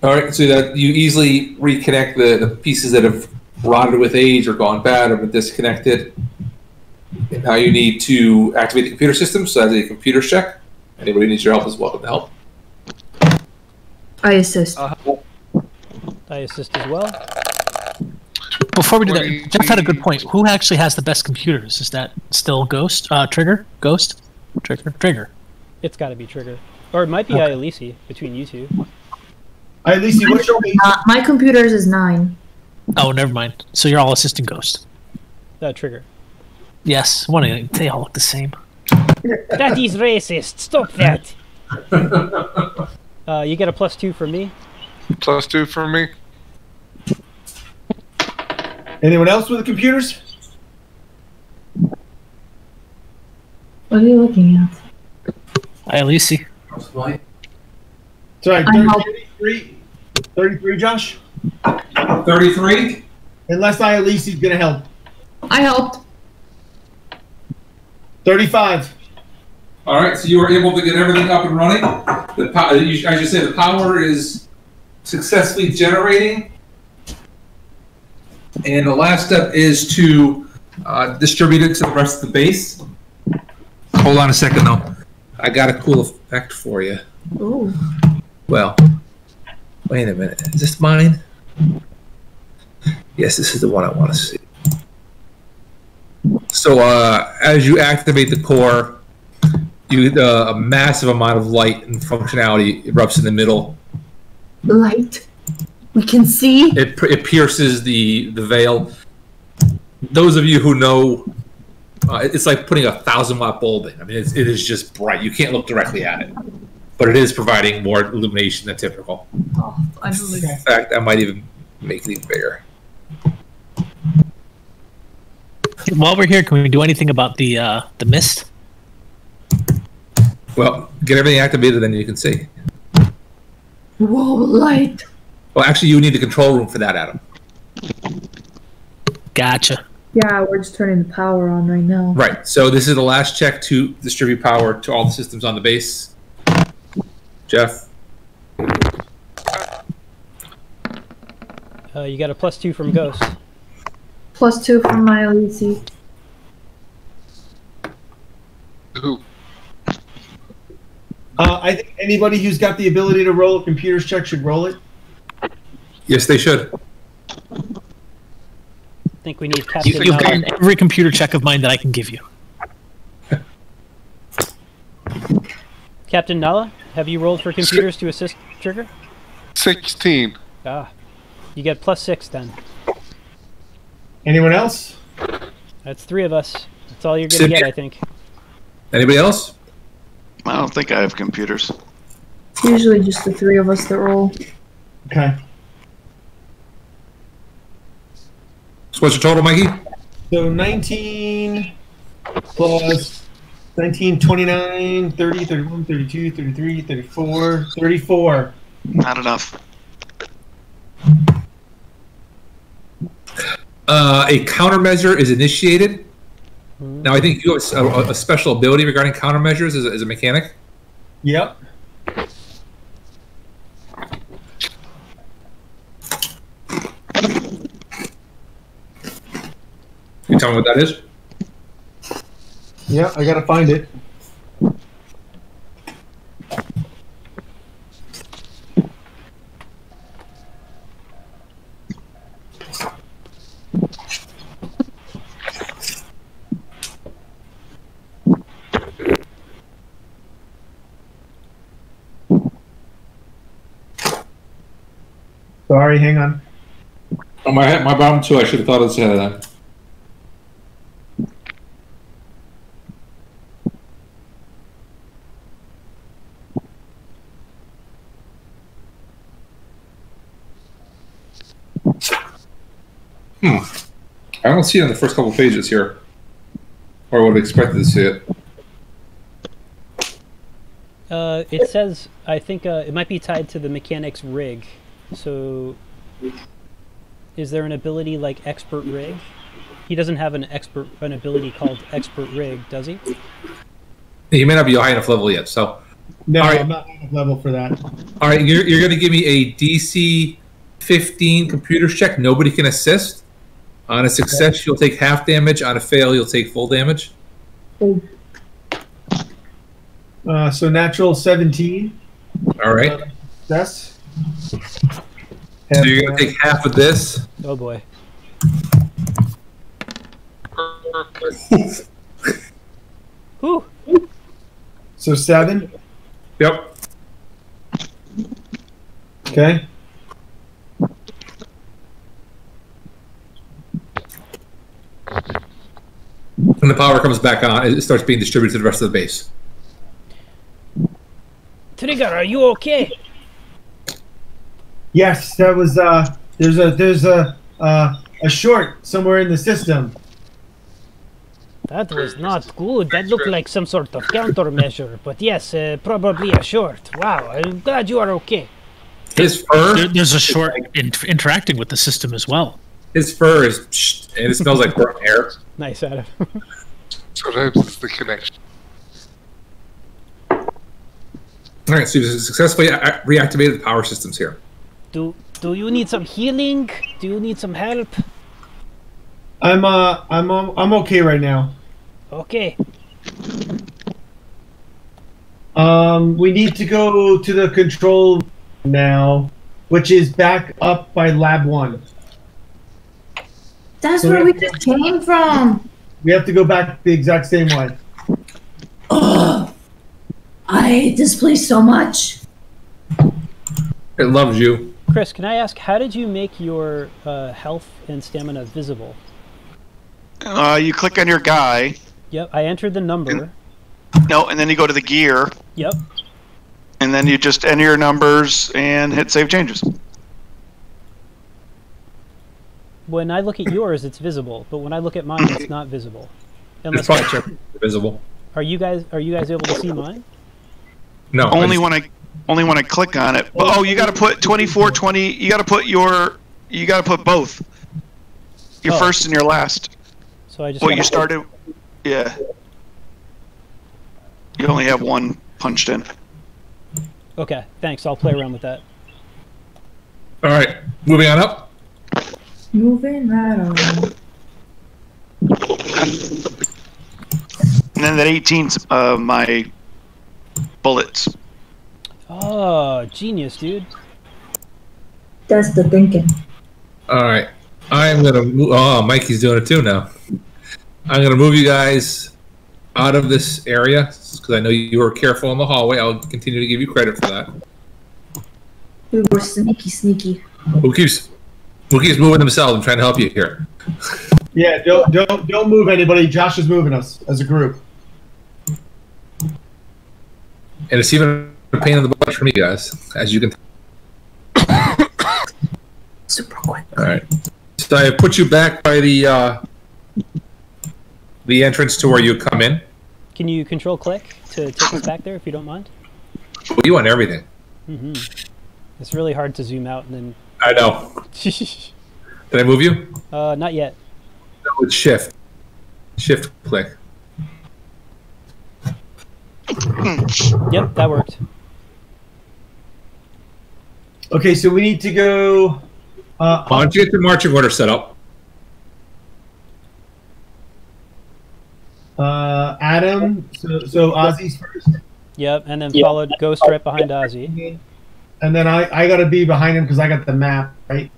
All right, so that you easily reconnect the, the pieces that have rotted with age or gone bad or been disconnected. And now you need to activate the computer system. So that's a computer check. Anybody needs your help is welcome to help. I assist. I assist as well. Before we do that, Twenty- Jeff had a good point. Who actually has the best computers? Is that still Ghost? Uh, Trigger? Ghost? Trigger? Trigger. It's got to be trigger, or it might be Iolisi between you two. All right, Lisa, what's your? Uh, my computer's is nine. Oh, never mind. So you're all assisting Ghost. Uh, trigger. Yes, one of you. They all look the same. That is racist. Stop that. Uh, you get a plus two from me. Plus two for me. Anyone else with the computers? What are you looking at? Iolisi. Sorry, I help. 33. 33, Josh? 33. Unless Iolisi's going to help. I helped. 35. All right, so you were able to get everything up and running. The power, as you say, the power is successfully generating. And the last step is to uh, distribute it to the rest of the base. Hold on a second, though. I got a cool effect for you. Ooh. Well, wait a minute. Is this mine? Yes, this is the one I want to see. So, uh, as you activate the core, you uh, a massive amount of light and functionality erupts in the middle. Light. We can see. It, it pierces the the veil. Those of you who know, uh, it's like putting a thousand watt bulb in. I mean, it's, it is just bright. You can't look directly at it, but it is providing more illumination than typical. Oh. In fact, I might even make it even bigger. While we're here, can we do anything about the uh, the mist? Well, get everything activated, then you can see. Whoa, light. Well, actually, you need the control room for that, Adam. Gotcha. Yeah, we're just turning the power on right now. Right. So this is the last check to distribute power to all the systems on the base. Jeff. Uh, you got a plus two from Ghost. Plus two from my OEC. Who? Uh, I think anybody who's got the ability to roll a computer's check should roll it. Yes, they should. I think we need You, Captain you've Nala. gotten every computer check of mine that I can give you. Captain Nala, have you rolled for computers to assist Trigger? Sixteen. Ah, you get plus six then. Anyone else? That's three of us. That's all you're gonna Sit get, here. I think. Anybody else? I don't think I have computers. It's usually just the three of us that roll. Okay. So what's your total, Mikey? So 19 plus 19, 29, 30, 31, 32, 33, 34, 34. Not enough. Uh, a countermeasure is initiated. Now, I think you have a, a special ability regarding countermeasures as a, as a mechanic. Yep. Can you tell me what that is? Yeah, I gotta find it. Sorry, hang on. Oh, my my bottom two. I should have thought of this ahead of time. Hmm. I don't see it on the first couple pages here. Or would have expected to see it. Uh, it says, I think uh, it might be tied to the mechanics rig. So, is there an ability like expert rig? He doesn't have an expert an ability called expert rig, does he? You may not be high enough level yet, so. No, All right. I'm not high enough level for that. All right, you're, you're going to give me a DC 15 computers check. Nobody can assist. On a success, you'll take half damage. On a fail, you'll take full damage. Uh, so natural 17. All right. Success. So you're going to take half of this. Oh boy. Whew. So seven. Yep. Okay. When the power comes back on, it starts being distributed to the rest of the base. Trigger, are you okay? Yes, that was. Uh, there's a there's a uh, a short somewhere in the system. That was not good. That looked like some sort of countermeasure. But yes, uh, probably a short. Wow, I'm glad you are okay. His fur, There, there's a short in, interacting with the system as well. his fur is, psh, and it smells like burnt hair. Nice, Adam. Sometimes it's the connection. All right, so you've successfully reactivated the power systems here. Do Do you need some healing? Do you need some help? I'm uh I'm um, I'm okay right now. Okay. Um, we need to go to the control now, which is back up by lab one. That's So where we- we just came from. We have to go back the exact same way. Ugh. I hate this place so much. It loves you. Chris, can I ask, how did you make your uh, health and stamina visible? Uh, you click on your guy. Yep, I entered the number. No, and then you go to the gear, Yep. and then you just enter your numbers and hit save changes. When I look at yours, it's visible, but when I look at mine, it's not visible. It's Unless probably visible. are you guys are you guys able to see mine? No, I only just- when I only when I click on it. But, oh, you got to put 24, 20. You got to put your you got to put both. Your Oh. first and your last. So I just What you started. Yeah. You only have one punched in. Okay, thanks. I'll play around with that. All right, moving on up. Moving right on. And then that 18's uh, my bullets. Oh, genius, dude. That's the thinking. All right, I'm gonna. Move, oh, Mikey's doing it too now. I'm gonna move you guys out of this area because I know you were careful in the hallway. I'll continue to give you credit for that. We were sneaky, sneaky. Who keeps who keeps moving themselves? I'm trying to help you here. Yeah, don't don't don't move anybody. Josh is moving us as a group. And it's even a pain in the butt for me, guys, as you can. Super quick. All right. So I put you back by the uh, the entrance to where you come in. Can you control click to take us back there if you don't mind? Well, you want everything. Mm-hmm. It's really hard to zoom out and then. I know. Did I move you? uh, not yet. No, it's shift. Shift click. Yep, that worked. Okay, so we need to go. Uh, Why don't you get your marching order set up? uh, Adam. So so Ozzy's first, Yep, and then followed Ghost right behind Ozzy. and then I I gotta be behind him because I got the map right.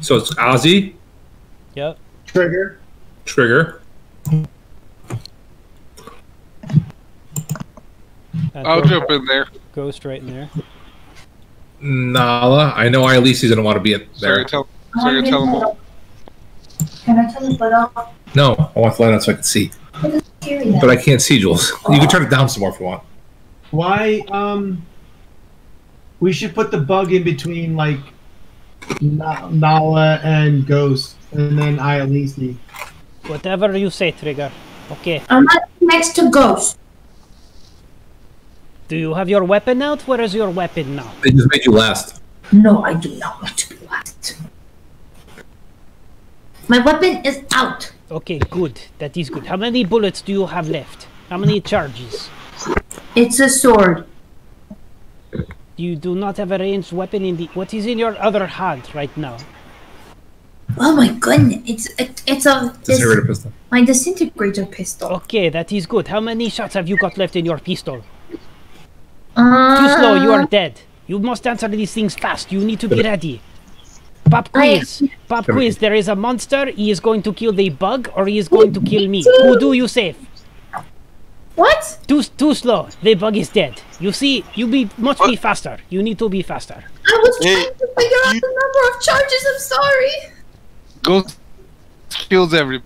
So it's Ozzy, Yep. Trigger. Trigger, and I'll jump in there. Ghost right in there. Nala. I know Ialisi's gonna want to be at there. Sorry, tell, sorry, tell them all. Can I turn this light off? No, I want the light on so I can see. But I can't see, Jules. You can turn it down some more if you want. Why? Um, we should put the bug in between like Nala and Ghost, and then Ialisi. Whatever you say, Trigger. Okay. I'm not next to Ghost. Do you have your weapon out? Where is your weapon now? They just made you last. No, I do not want to be last. My weapon is out. Okay, good. That is good. How many bullets do you have left? How many charges? It's a sword. You do not have a ranged weapon in the. What is in your other hand right now? Oh my goodness! It's it, it's a Disintegrator pistol. my disintegrator pistol. Okay, that is good. How many shots have you got left in your pistol? Uh, Too slow, you are dead. You must answer these things fast. You need to be ready. Pop quiz. Pop quiz. There is a monster. He is going to kill the bug or he is going to kill me. Who do you save? What? Too too slow. The bug is dead. You see, you be must be faster. You need to be faster. I was Hey, trying to figure out the number of charges. I'm sorry. Ghost kills every.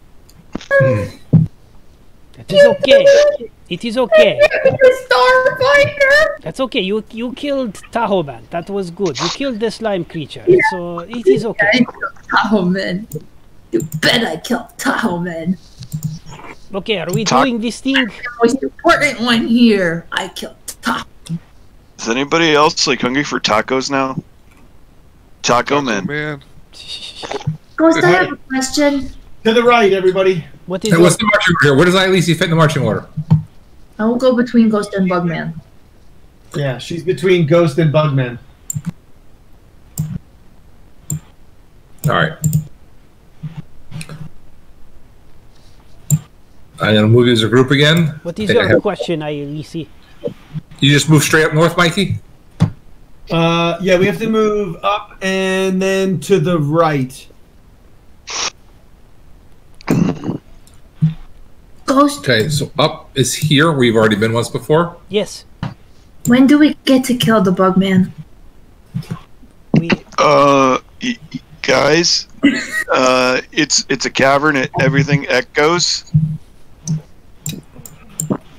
It is okay. It is okay. The Starfighter. That's okay. You you killed Tahoe Man. That was good. You killed the slime creature. So it is I okay. killed Tahoe Man. You bet I killed Tahoe Man. Okay, are we Talk- doing this thing? The most important one here. I killed Tahoe. Is anybody else like hungry for tacos now? Taco man. Man. Ghost, I have a question. To the right, everybody. What is Hey, what's the marching order? Where does Ialisi fit in the marching order? I will go between Ghost and Bugman. Yeah, she's between Ghost and Bugman. All right. I'm gonna move you as a group again. what is Okay, I your have- question, Ialisi? You just move straight up north, Mikey. Uh, yeah, we have to move up and then to the right. Ghost, Okay, so up is here where you've already been once before. Yes. when do we get to kill the Bugman? We Uh, y- y- guys, uh, it's it's a cavern. It, everything echoes.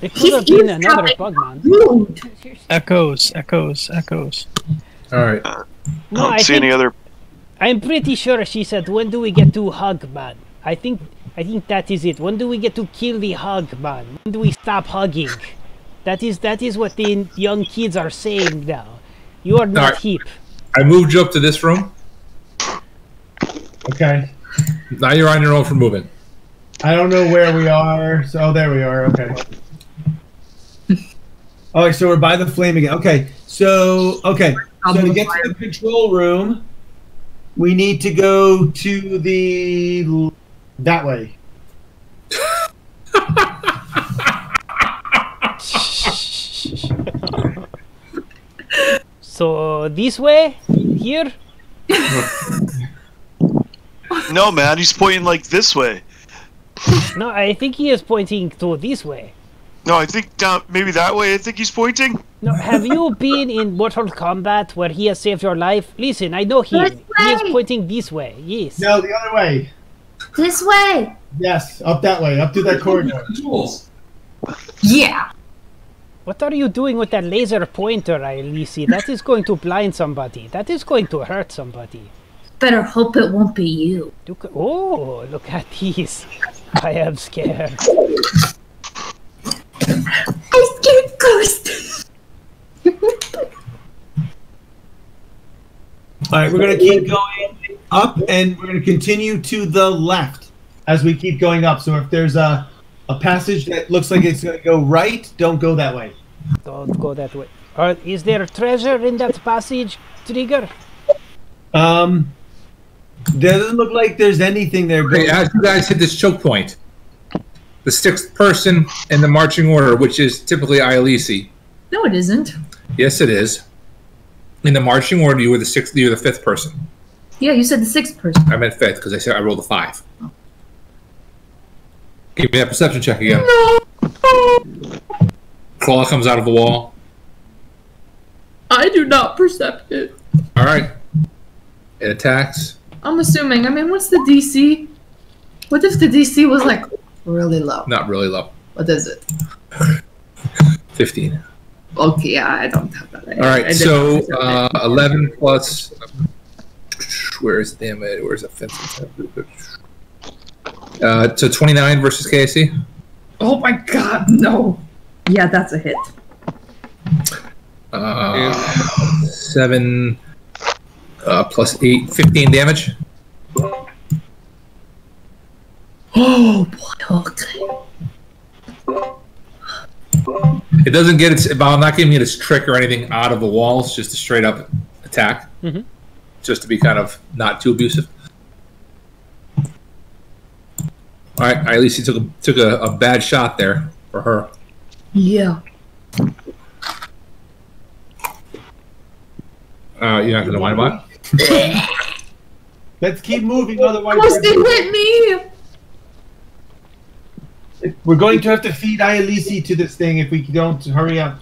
it could He's have been another eavesdropping. bug man. Echoes, echoes, echoes. All right. I No, don't I see think any other. I'm pretty sure she said, "When do we get to hug man?" I think I think that is it. When do we get to kill the hug man? When do we stop hugging? That is that is what the young kids are saying now. You are not Alright. hip. I moved you up to this room. Okay. Now you're on your own for moving. I don't know where we are. So, oh, there we are. Okay. All right, so we're by the flame again. Okay, so okay, so to get to the control room, we need to go to the l- that way. So uh, this way, here. No, man, he's pointing like this way. No, I think he is pointing to this way. No, I think down maybe that way. I think he's pointing. No, have you been in Mortal Kombat where he has saved your life? Listen, I know him. He is pointing this way. Yes. No, the other way. This way. Yes, up that way, up through that corridor. Jules. Yeah. What are you doing with that laser pointer, Elise? That is going to blind somebody. That is going to hurt somebody. Better hope it won't be you. Look, oh, look at these. I am scared. I'm scared Ghost. All right, we're gonna keep going up, and we're gonna continue to the left as we keep going up. So if there's a a passage that looks like it's gonna go right, don't go that way. Don't go that way. Uh, is there treasure in that passage, Trigger? Um, doesn't look like there's anything there. Okay, But as you guys hit this choke point, the sixth person in the marching order, which is typically Ialisi. No, it isn't. Yes, it is. In the marching order, you were the sixth. You were the fifth person. Yeah, you said the sixth person. I meant fifth because I said I rolled a five. Oh. Give me that perception check again. Claw comes out of the wall. I do not percept it. All right. It attacks. I'm assuming. I mean, what's the DC? What if the DC was like really low? Not really low. What is it? 15. Okay, yeah, I don't have that. All right. So uh, 11 plus. Where's damage? Where's offensive? Uh, so 29 versus KAC. Oh my god, no. Yeah, that's a hit. Uh, seven uh, plus eight, 15 damage. Oh boy, okay. It doesn't get its. I'm not giving it its trick or anything out of the walls. Just a straight up attack. Mhm. Just to be kind of not too abusive. All right. At least he took a, took a, a bad shot there for her. Yeah. Uh, you're not going to whine about it? Let's keep moving, otherwise Almost we're, it hit me! We're going to have to feed Ialisi to this thing if we don't hurry up.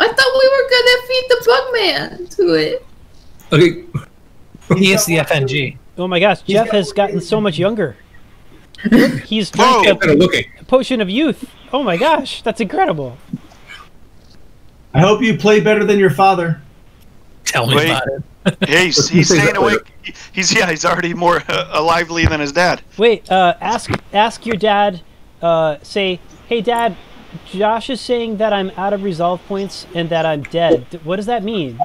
I thought we were gonna feed the bug man to it. Okay. He is the FNG. Oh my gosh, Jeff has gotten so much younger. He's drank Better a looking. potion of youth. Oh my gosh, that's incredible. I hope you play better than your father. Tell me Wait. about it. Hey, he's, he's staying awake. He's yeah, he's already more uh, lively than his dad. Wait, uh, ask ask your dad. Uh, say, hey, Dad, Josh is saying that I'm out of resolve points and that I'm dead. What does that mean?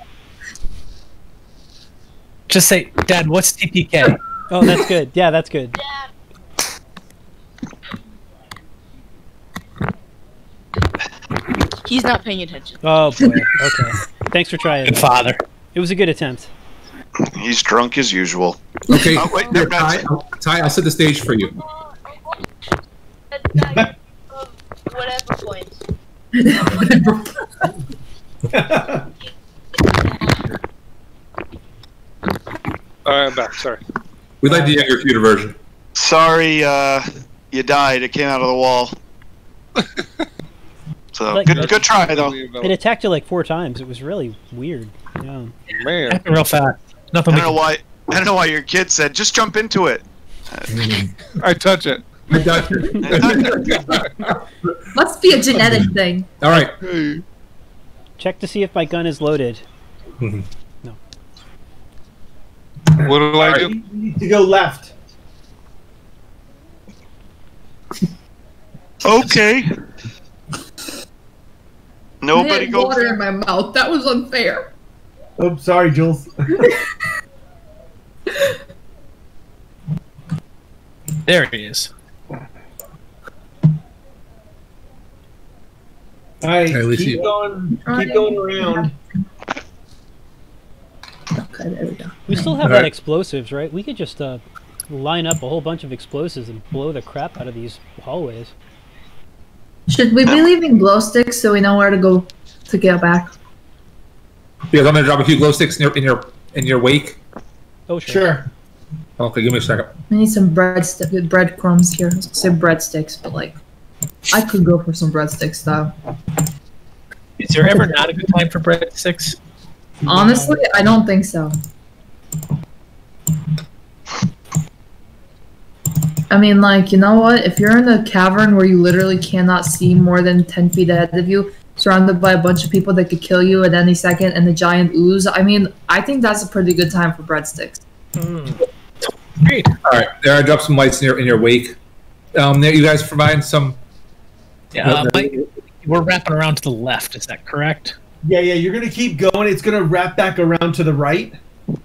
Just say, Dad, what's TPK? Oh, that's good. Yeah, that's good. He's not paying attention. Oh boy. Okay. Thanks for trying. Good father. It was a good attempt. He's drunk as usual. Okay. Oh, wait, Here. Ty, Ty, I'll set the stage for you. Whatever points. Alright, I'm back. Sorry. We'd like the younger computer version. Sorry, uh, you died. It came out of the wall. So Like- good, good try though. It attacked you like four times. It was really weird. Yeah. Man. Real fast. I Nothing don't know why. I don't know why your kid said just jump into it. I touch it. I got you. Must be a genetic thing. All right. Check to see if my gun is loaded. Mm-hmm. No. What do I do? You need to go left. Okay. Nobody I had go. water in my mouth. That was unfair. Oh, sorry, Jules. There he is. All right, At keep you- going. Keep going around. Okay, there we go. We still have All that right. explosives, right? We could just uh, line up a whole bunch of explosives and blow the crap out of these hallways. Should we be leaving glow sticks so we know where to go to get back? Because I'm gonna drop a few glow sticks in your in your in your wake. Oh sure. Sure. Okay, give me a second. I need some bread st- breadcrumbs here. I was gonna say breadsticks, but like, I could go for some breadsticks though. Is there ever not a good time for breadsticks? Honestly, I don't think so. I mean, like, you know what? If you're in a cavern where you literally cannot see more than 10 feet ahead of you, surrounded by a bunch of people that could kill you at any second, and the giant ooze, I mean, I think that's a pretty good time for breadsticks. Great. All right, there. I dropped some lights in your in your wake. Um, there, you guys provide some. Yeah, uh, Mike, we're wrapping around to the left. Is that correct? Yeah, yeah. You're gonna keep going. It's gonna wrap back around to the right. Uh,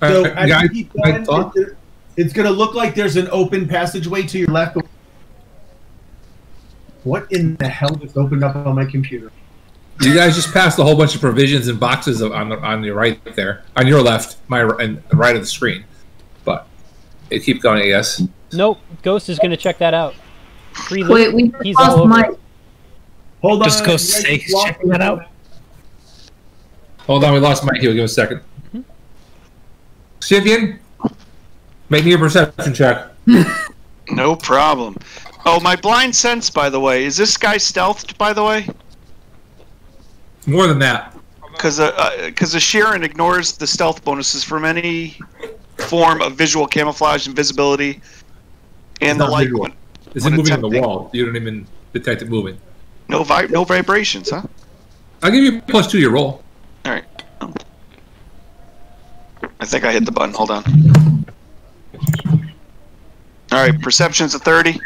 So uh, as guys, you keep going, it's, it's gonna look like there's an open passageway to your left. What in the hell just opened up on my computer? You guys just passed a whole bunch of provisions and boxes on the on your right there, on your left, my r- and right of the screen. But it keep going, I guess. Nope. Ghost is gonna check that out. Free Wait, we He's lost all. Mike. Hold Just on. go say just lost checking that me. out. Hold on, we lost Mike. Here, give us a 2nd mm-hmm. Sivian, make me a perception check. No problem. Oh, my blind sense, by the way. Is this guy stealthed, by the way? More than that. because because uh, uh, the Sharon ignores the stealth bonuses from any form of visual camouflage, invisibility, and the like. visual. When, Is when it moving on the wall? You don't even detect it moving. No vi- no vibrations, huh? I'll give you plus two to your roll. All right. I think I hit the button. Hold on. All right, perception's a thirty.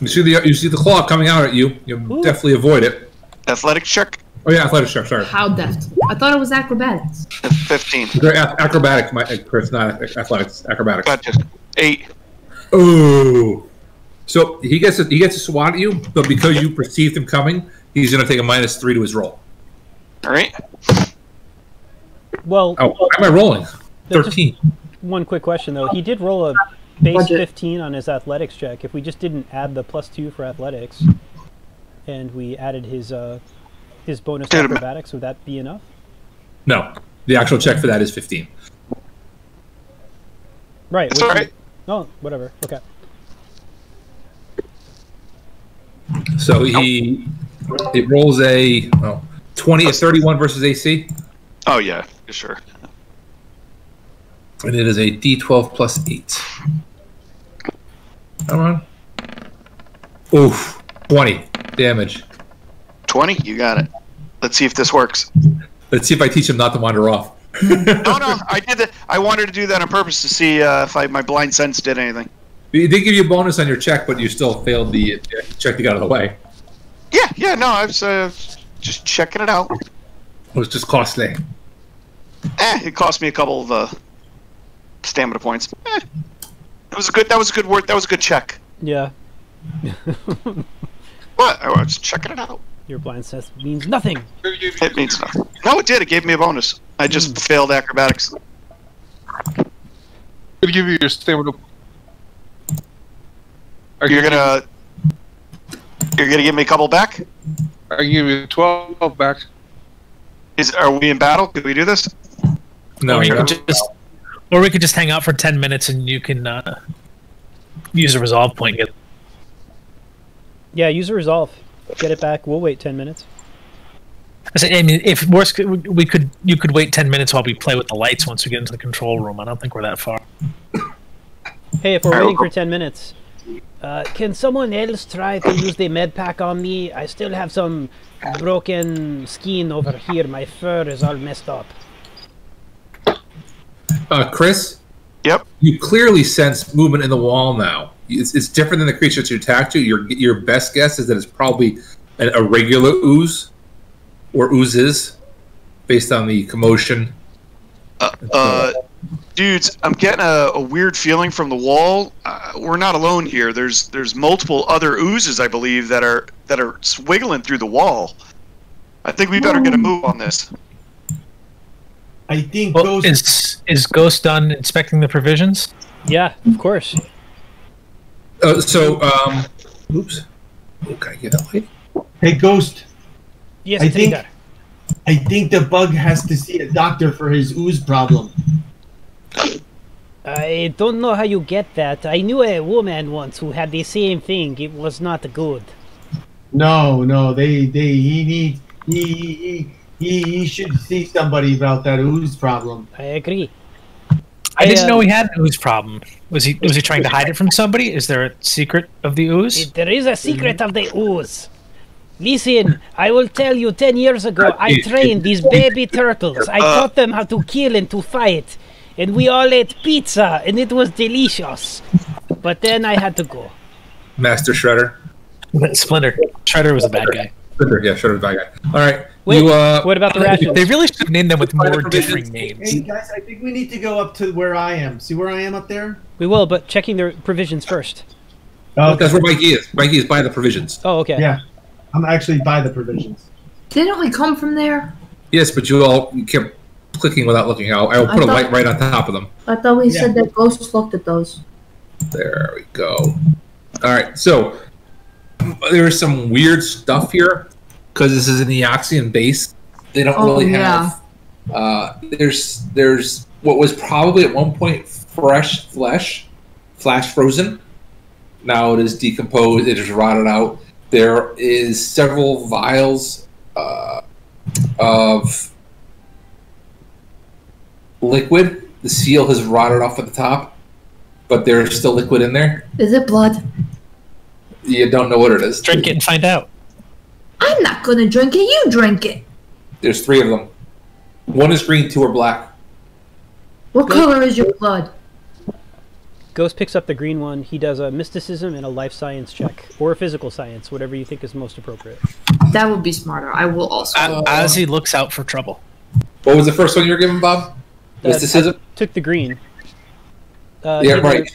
You see the you see the claw coming out at you. You definitely avoid it. Athletic check, Oh yeah, athletic check. Sorry, How deft? I thought it was acrobatics. fifteen. They're ac- acrobatics, my Chris, not athletics. Acrobatics. Gotcha. Eight. Oh, so he gets a, he gets a swat at you, but because you perceived him coming, he's going to take a minus three to his roll. All right. Well, Oh, why am I rolling? Thirteen. one quick question though. He did roll a base Budget. 15 on his athletics check. If we just didn't add the plus two for athletics, and we added his uh, his bonus Dude, acrobatics, would that be enough? No, the actual check for that is fifteen. Right. That's which- all right. Oh, whatever. Okay. So he it rolls a oh, 20 a 31 versus AC, Oh yeah, sure. and it is a D12 plus eight. Come on. Oof, 20 damage. Twenty. You got it. Let's see if this works. Let's see if I teach him not to wander off. No, no, I did that. I wanted to do that on purpose to see uh, if I, my blind sense did anything. It did give you a bonus on your check, but you still failed the uh, check to get out of the way. Yeah, yeah. No, I was uh, just checking it out. It was just costly. Eh, it cost me a couple of uh, stamina points. Eh, it was a good. That was a good word. That was a good check. Yeah. What? I was checking it out. Your blind sense means nothing. It means nothing. No, it did. It gave me a bonus. I just failed acrobatics. Gonna give you your stamina. I You're can gonna. You're gonna give me a couple back. I can give you twelve back. Is are we in battle? Can we do this? No, or, you could just, or we could just hang out for 10 minutes and you can uh, use a resolve point. and Get, Yeah. Use a resolve. Get it back. We'll wait 10 minutes. I say, I mean, if worse, we could you could wait 10 minutes while we play with the lights once we get into the control room. I don't think we're that far. Hey, if we're waiting for 10 minutes, uh, can someone else try to use the med pack on me? I still have some broken skin over here. My fur is all messed up. Uh, Chris, Yep. you clearly sense movement in the wall now. It's, it's different than the creature that you attacked you. Your your best guess is that it's probably an, a regular ooze or oozes, based on the commotion. Uh, uh, dudes, I'm getting a, a weird feeling from the wall. Uh, we're not alone here. There's there's multiple other oozes, I believe, that are that are swiggling through the wall. I think we better get a move on this. I think Well, those. is is Ghost done inspecting the provisions? Yeah, of course. Uh, so, um, oops. Can I get that light? Hey, Ghost. Yes, I think- Trigger. I think the bug has to see a doctor for his ooze problem. I don't know how you get that. I knew a woman once who had the same thing. It was not good. No, no, they, they, he needs, he, he, he, he should see somebody about that ooze problem. I agree. I Hey, didn't uh, know he had an ooze problem. Was he was he trying to hide it from somebody? Is there a secret of the ooze? There is a secret of the ooze. Listen, I will tell you, 10 years ago, I trained these baby turtles. I taught them how to kill and to fight. And we all ate pizza, and it was delicious. But then I had to go. Master Shredder. Splinter. Shredder was a bad guy. Splinter, yeah, Shredder's bad guy. All right. Wait, you, uh, what about the rations? They really should name them with more differing provisions. names. Hey, guys, I think we need to go up to where I am. See where I am up there? We will, but checking the provisions first. Oh, That's where Mikey is. Mikey is by the provisions. Oh, okay. Yeah, I'm actually by the provisions. Didn't we come from there? Yes, but you all kept clicking without looking. I'll, I will put I a thought- light right on top of them. I thought we Yeah. said that ghosts looked at those. There we go. All right, so there's some weird stuff here because this is an Eoxian base. They don't Oh, really yeah. have. Uh, there's there's what was probably at one point fresh flesh, flash frozen. Now it is decomposed. It is rotted out. There is several vials uh, of liquid. The seal has rotted off at the top, but there's still liquid in there. Is it blood? You don't know what it is. Drink it and find out. I'm not gonna drink it. You drink it. There's three of them. One is green, two are black. What color is your blood? Ghost picks up the green one. He does a mysticism and a life science check, or a physical science, whatever you think is most appropriate. That would be smarter. I will also. A- As he looks out for trouble. What was the first one you were given, Bob? Uh, Mysticism? I took the green. Uh, Yeah, right.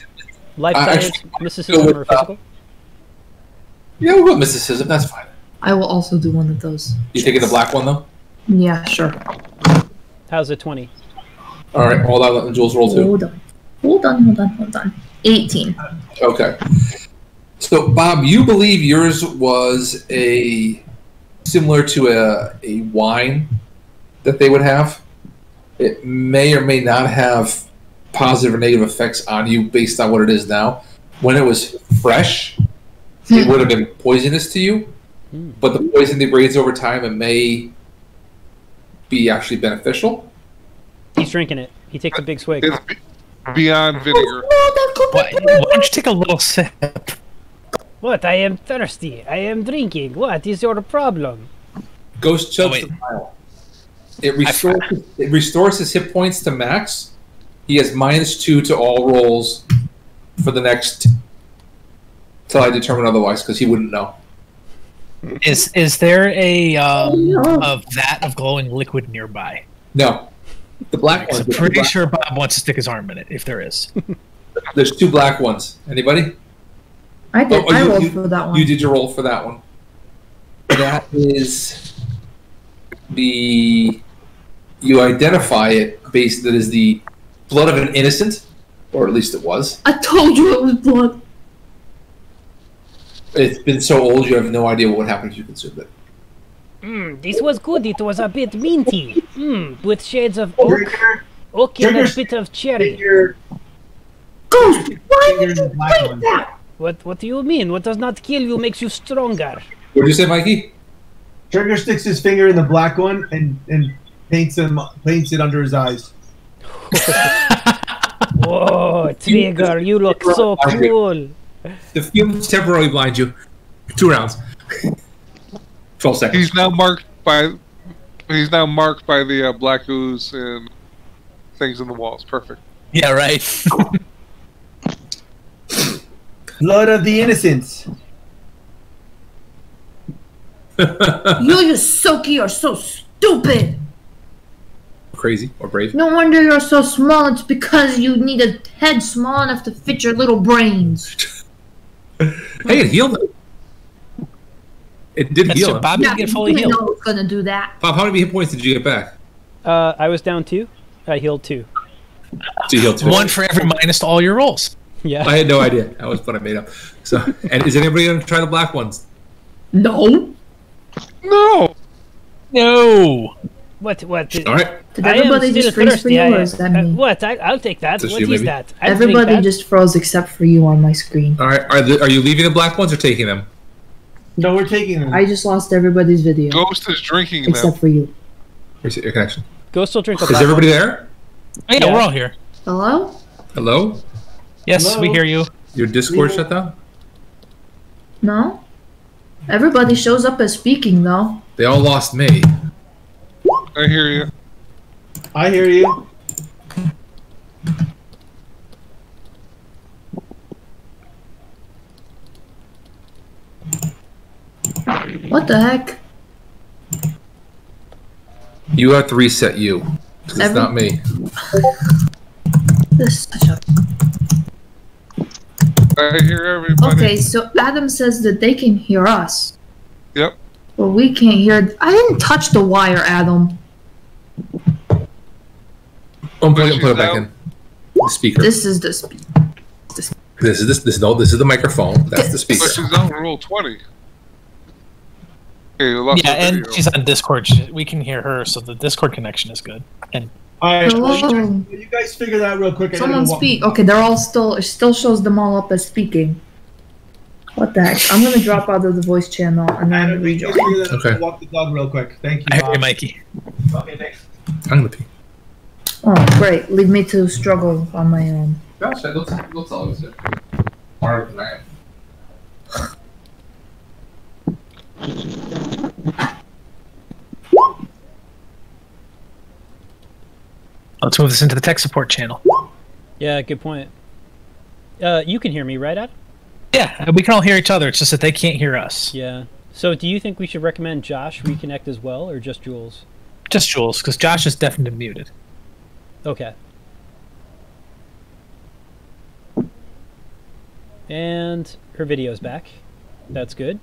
Life I- I science, should mysticism, with, or uh, physical. Yeah, we'll go with mysticism. That's fine. I will also do one of those. You taking the black one though? Yeah, sure. How's a twenty? All right, hold on. Let the Jules roll too. Hold on. Hold on, hold on, hold on. 18. Okay. So, Bob, you believe yours was a similar to a, a wine that they would have. It may or may not have positive or negative effects on you based on what it is now. When it was fresh, it would have been poisonous to you, hmm. but the poison degrades over time and may be actually beneficial. He's drinking it. He takes a big swig. It's beyond vinegar. Why, why don't you take a little sip? What? I am thirsty. I am drinking. What is your problem? Ghost chugs oh, the vial. It restores it restores his hit points to max. He has minus two to all rolls for the next till I determine otherwise, because he wouldn't know. Is is there a um, a vat of glowing liquid nearby? No, the black I'm ones. pretty sure Bob wants to stick his arm in it. If there is, There's two black ones. Anybody? I did. Oh, oh, I you- rolled you- for that one. You did your roll for that one. That is the you identify it based that is the blood of an innocent, or at least it was. I told you it was blood. It's been so old you have no idea what would happen if you consumed it. Mm, this was good. It was a bit minty. Mm, with shades of oak, oak and a bit of cherry. Ghost, why would you drink that? What What do you mean? What does not kill you makes you stronger. What did you say, Mikey? Trigger sticks his finger in the black one and, and paints him paints it under his eyes. Whoa, Trigger, you look so cool. The fumes temporarily blind you. Two rounds. Twelve seconds. He's now marked by. He's now marked by the uh, black ooze and things in the walls. Perfect. yeah, right. Blood of the innocents. You, you Ysoki, are so stupid. Crazy or brave? No wonder you're so small. It's because you need a head small enough to fit your little brains. Hey, it healed him. It did That's heal true. him. Bob Yeah, didn't get fully didn't healed. know it was gonna do that. Bob, how many hit points did you get back? Uh, I was down two. I healed two. So you healed two. One for every minus to all your rolls. Yeah. I had no idea. That was what I made up. So, and is anybody going to try the black ones? No. No. No. What? What? All right. Did I am everybody just freeze for you, I- or is that uh, me? what? I, I'll take that. Just What you, is maybe? that? I'll Everybody that. just froze except for you on my screen. All right. Are, the, are you leaving the black ones or taking them? No, we're taking them. I just lost everybody's video Ghost is drinking them. except for you. Where's your connection? Go still drink the Is black everybody one. there? Oh, yeah, Yeah. we're all here. Hello? Hello? Yes, Hello? we hear you. Your Discord Yeah. shut down? No? Everybody shows up as speaking though. They all lost me. I hear you. I hear you. What the heck? You have to reset you. it's Every- not me. This is such a I hear everybody. Okay, so Adam says that they can hear us. Yep. But we can't hear I didn't touch the wire, Adam. Oh, Don't put it, put it back in. The speaker. This, This is the speak. is this this no this is the microphone. That's the speaker. But she's on Roll20. Okay, we lost Yeah, and video. she's on Discord. We can hear her, so the Discord connection is good. And All right. Hello? You guys figure that out real quick. Someone go wa- speak. Okay, they're all still. It still shows them all up as speaking. What the heck? I'm gonna drop out of the voice channel and then Adam, rejoin. Okay. Walk the dog real quick. Thank you. I hear you, Mikey. Okay, thanks. I'm gonna pee. Oh, great. Leave me to struggle on my own. Gosh, that looks, looks always good. Harder than I am. Let's move this into the tech support channel. Yeah, good point. Uh, you can hear me, right, Ad? Yeah, we can all hear each other. It's just that they can't hear us. Yeah. So, do you think we should recommend Josh reconnect as well, or just Jules? Just Jules, because Josh is definitely muted. Okay. And her video's back. That's good.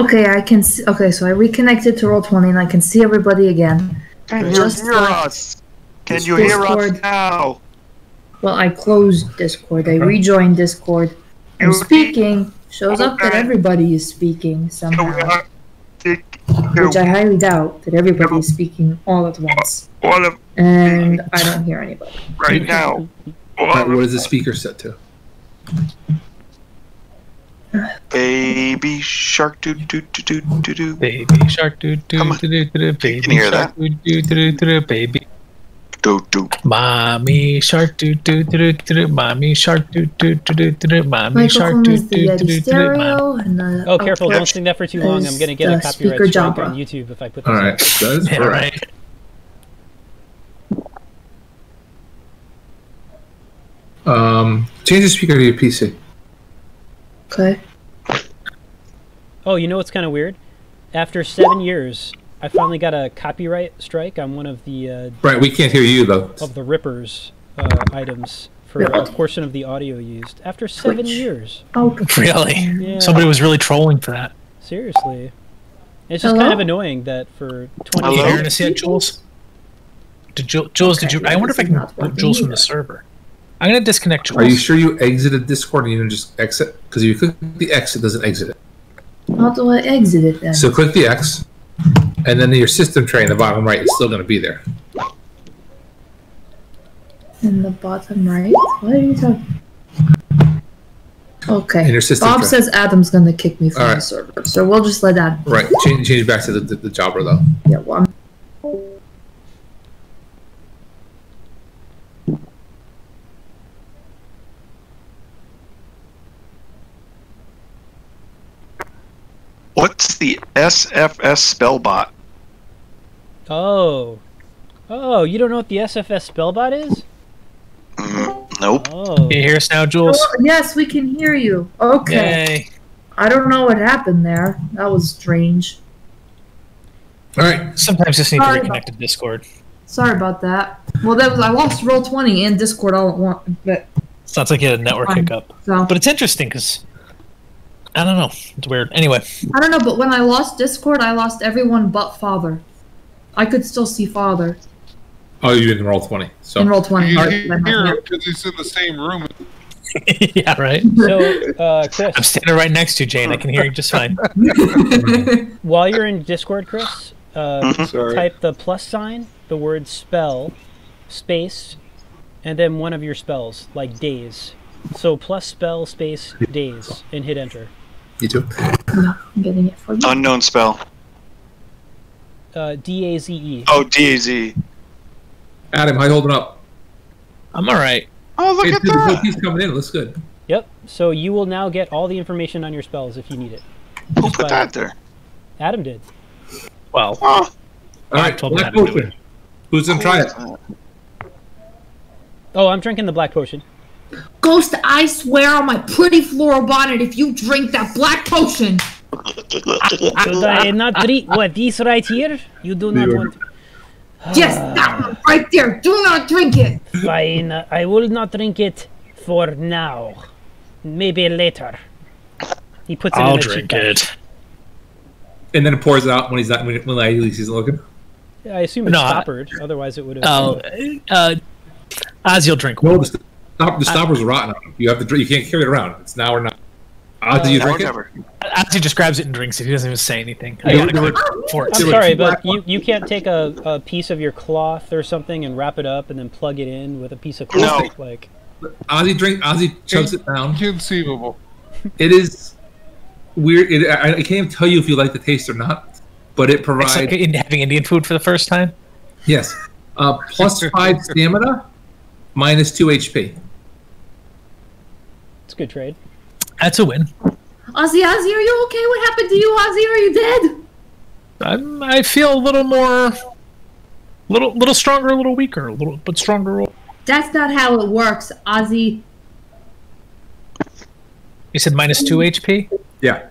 Okay, I can see. Okay, so I reconnected to Roll20 and I can see everybody again. Can you Just hear like us? Can you hear us now? Well, I closed Discord. I rejoined Discord. I'm You- speaking. Shows up that everybody is speaking Can we somehow. have- Can Which I highly doubt that everybody is speaking all at once. all of And I don't hear anybody. right now? Alright, what is the speaker set to? Baby shark doo doo doo doo doo doo. Baby shark doo doo Come on. doo doo doo baby can hear shark doo doo doo doo doo baby Doo doo. mommy shark doo doo doo doo doo mommy shark doo doo doo doo doo doo mommy shark Microphone doo is the doo doo doo doo stereo, and the Oh, careful! Don't sing that for too long. I'm gonna get a copyright strike on YouTube if I put this. Alright, up. that is correct. Um, change the speaker to your PC. Okay. Oh, you know what's kind of weird? After seven years, I finally got a copyright strike on one of the uh, Right, we can't hear you though. of the Rippers uh, items for a portion of the audio used. After seven Which- years, Oh, Really? Yeah. Somebody was really trolling for that. seriously, it's just Hello? kind of annoying that for twenty you Hello? hearing us yet, Jules? Did Ju- Jules? Did you? I wonder if I can not boot working Jules from the server. I'm gonna disconnect Jules. Are you sure you exited Discord and you didn't just exit? Because if you click the X, it doesn't exit it. how do I exit it then? So click the X, and then your system tray in the bottom right is still going to be there. In the bottom right? What are you talking? Okay. In your system Bob tray. says Adam's gonna kick me from the server, so we'll just let that. Right, change, change back to the, the, the jobber though. Yeah, well, I'm- What's the SFS spellbot? Oh, oh, you don't know what the SFS spellbot is? Mm, nope. Oh, Can you hear us now, Jules? Oh, yes, we can hear you. Okay. Yay! I don't know what happened there. That was strange. All right, Sometimes just need to Sorry reconnect to Discord. Sorry about that. Well, that was I lost Roll20 and Discord all at once, but Sounds like you had a network hiccup, so but it's interesting because I don't know. It's weird. Anyway, I don't know. But when I lost Discord, I lost everyone but Father. I could still see Father oh, you didn't Roll20. So in Roll20. You Alright, hear him because he's in the same room. yeah, right. so uh, I'm standing right next to you, Jane. I can hear you just fine. while you're in Discord, Chris, uh, type the plus sign, the word spell, space, and then one of your spells, like daze. So plus spell space daze, and hit enter. You too. I'm getting it for you. Unknown spell. Uh, D A Z E. Oh, DAZ. Adam, how you holding up? I'm all right. Oh, look Hey, at that. cookies coming in. It looks good. Yep. So you will now get all the information on your spells if you need it. Who Just put by- that there? Adam did. Well, Oh, All right, told black Adam to potion. Who's gonna try it? Oh, I'm drinking the black potion. Ghost, I swear on my pretty floral bonnet, if you drink that black potion, Should I not drink what this right here? You do not want. yes, that one right there, do not drink it. Fine, I will not drink it for now. Maybe later. He puts it I'll in a drink cheap bag. it. And then it pours it out when he's not when, when ideally he's looking. I assume it's No, I- stoppered. Otherwise, it would have. Oh, uh, Oz, you'll drink No, one. just Stop, the stopper's rotten. You have to drink. You can't carry it around. It's now or not. Ozzy, you Now or drink it? never. Ozzy just grabs it and drinks it. He doesn't even say anything. I gotta go for it. I'm sorry, but you, you can't take a, a piece of your cloth or something and wrap it up and then plug it in with a piece of cloth. Like, Ozzy drink. Ozzy chugs it down. Inconceivable. It is weird. It, I, I can't even tell you if you like the taste or not, but it It's provides like in- having Indian food for the first time. yes, uh, plus five stamina, minus two HP. It's a good trade. That's a win. Ozzy, Ozzy, are you okay? What happened to you, Ozzy? Are you dead? I'm, I feel a little more, little little stronger, a little weaker, a little but stronger. That's not how it works, Ozzy. You said minus two HP. Yeah,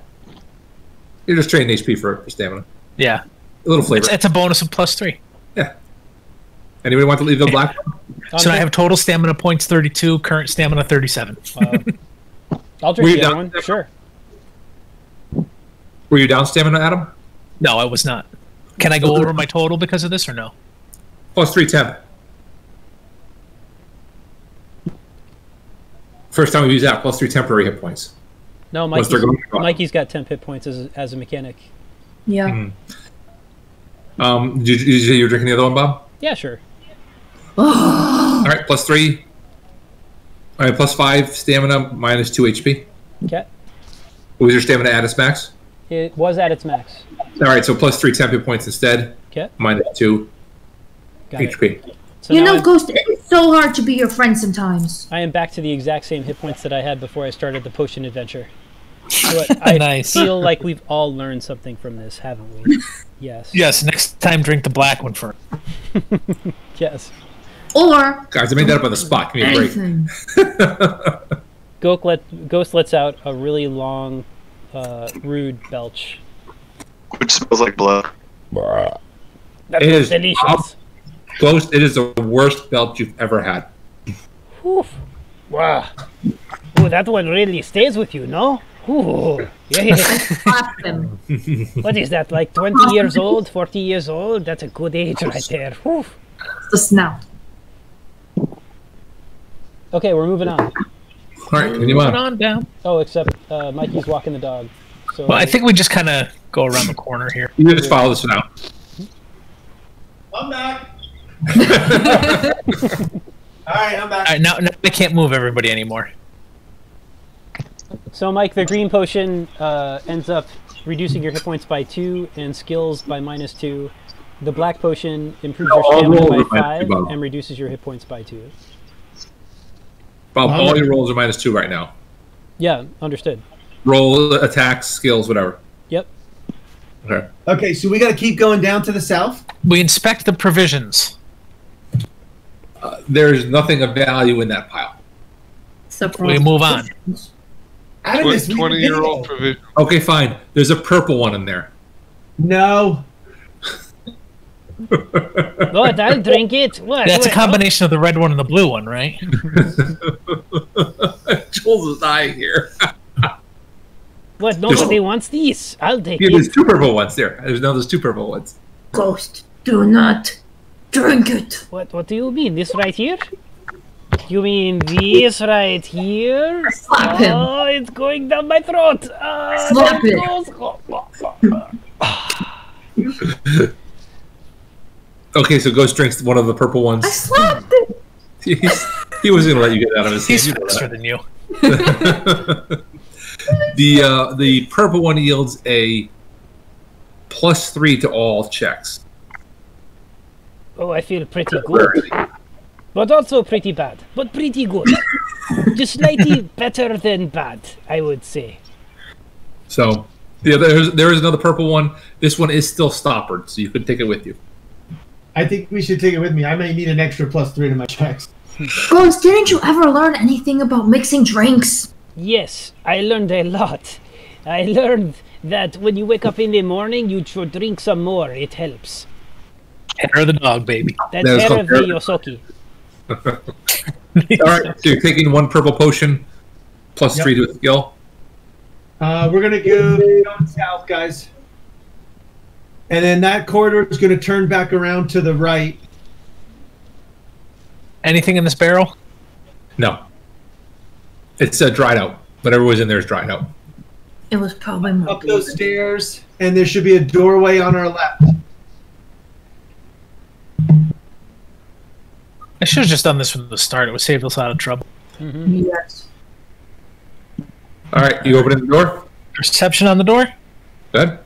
you're just trading HP for, for stamina. Yeah, A little flavor. it's, it's a bonus of plus three. Yeah. Anybody want to leave the black? one? So I have total stamina points thirty-two, current stamina thirty-seven. I'll Were drink you the other down- one. Sure. Were you down stamina, Adam? No, I was not. Can I go over my total because of this or no? Plus three ten. First time we use that, plus three temporary hit points. No, Mikey's, they're going across. Mikey's got 10 hit points as, as a mechanic. Yeah. Mhm. Um, did you, did you say you were drinking the other one, Bob? Yeah, sure. All right, plus three. All right, plus five stamina, minus two HP. Okay. What was your stamina at its max? It was at its max. All right, so plus three temp points instead, Okay. minus two Got it. HP. So you know, I'm- Ghost, it's so hard to be your friend sometimes. I am back to the exact same hit points that I had before I started the potion adventure. But I Nice. feel like we've all learned something from this, haven't we? Yes. Yes. Next time, drink the black one first. Yes. Or Guys, I made that up on the spot. Give me a break. Ghost, let, Ghost lets out a really long, uh, rude belch. Which smells like blood. That It was is delicious. Ghost, it is the worst belch you've ever had. Oof. Wow. Oh, that one really stays with you, no? Ooh. Yeah. Slap what is that, like 20 years old, 40 years old? That's a good age right there. Whew. The snout. Okay, we're moving on. All right, continue Moving on. on down. Oh, except uh, Mikey's walking the dog. So Well, I think we just kind of go around the corner here. You just follow this one out. I'm back. All right, I'm back. All right, now, now I can't move everybody anymore. So, Mike, the green potion uh, ends up reducing your hit points by two and skills by minus two. The black potion improves your stamina by are minus two, five and reduces your hit points by two. Bob, all your rolls are minus two right now. Yeah, understood. Roll, attacks, skills, whatever. Yep. Okay. Okay, so we got to keep going down to the south. We inspect the provisions. Uh, there's nothing of value in that pile. We move on. Out of this Twenty year old provision. Okay, fine. There's a purple one in there. No. What? I'll drink it. What? That's a combination of the red one and the blue one, right? Jules is dying here. What? Nobody wants these. I'll take Yeah, it. there's two purple ones there. There's no, there's two purple ones. Ghost, do not drink it. What? What do you mean? This right here? You mean this right here? Slap him. Oh, it's going down my throat. Ah, Slap there it. goes- Okay, so Ghost drinks one of the purple ones. I slapped it. He's, he wasn't gonna let you get out of his He's hand. You know faster that. than you. the uh, the purple one yields a plus three to all checks. Oh, I feel pretty good. But also pretty bad. But pretty good. Just slightly better than bad, I would say. So yeah, there's there is another purple one. This one is still stoppered, so you could take it with you. I think we should take it with me. I may need an extra plus three to my checks. Ghost, didn't you ever learn anything about mixing drinks? Yes, I learned a lot. I learned that when you wake up in the morning, you should drink some more. It helps. Hair of the dog, baby. That's That is hair of the called Ysoki. All right, so you're taking one purple potion plus Yep. three to a skill. Uh, we're gonna go going south, guys. And then that corridor is gonna turn back around to the right. Anything in this barrel? No, It's uh, dried out. Whatever was in there is dried out. It was probably more. Up those stairs, and there should be a doorway on our left. I should have just done this from the start. It would save us a lot of trouble. Mm-hmm. Yes. All right, you opening the door? Perception on the door? Good.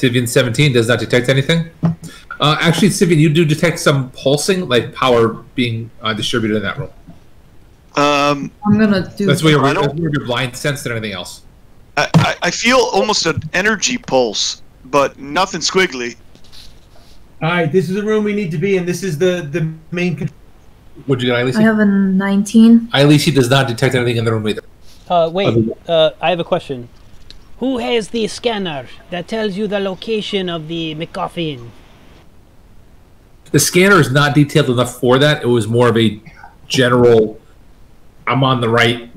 Sivian 17 does not detect anything. Uh, actually, Sivian, you do detect some pulsing, like power being uh, distributed in that room. Um, I'm gonna do. That's where your, I that's where your blind sense than anything else. I, I, I feel almost an energy pulse, but nothing squiggly. All right, this is the room we need to be in. This is the the main. con- Would you get I have a 19. Ilisi does not detect anything in the room either. Uh, wait, uh, I have a question. Who has the scanner that tells you the location of the McCoffin? The scanner is not detailed enough for that. It was more of a general, I'm on the right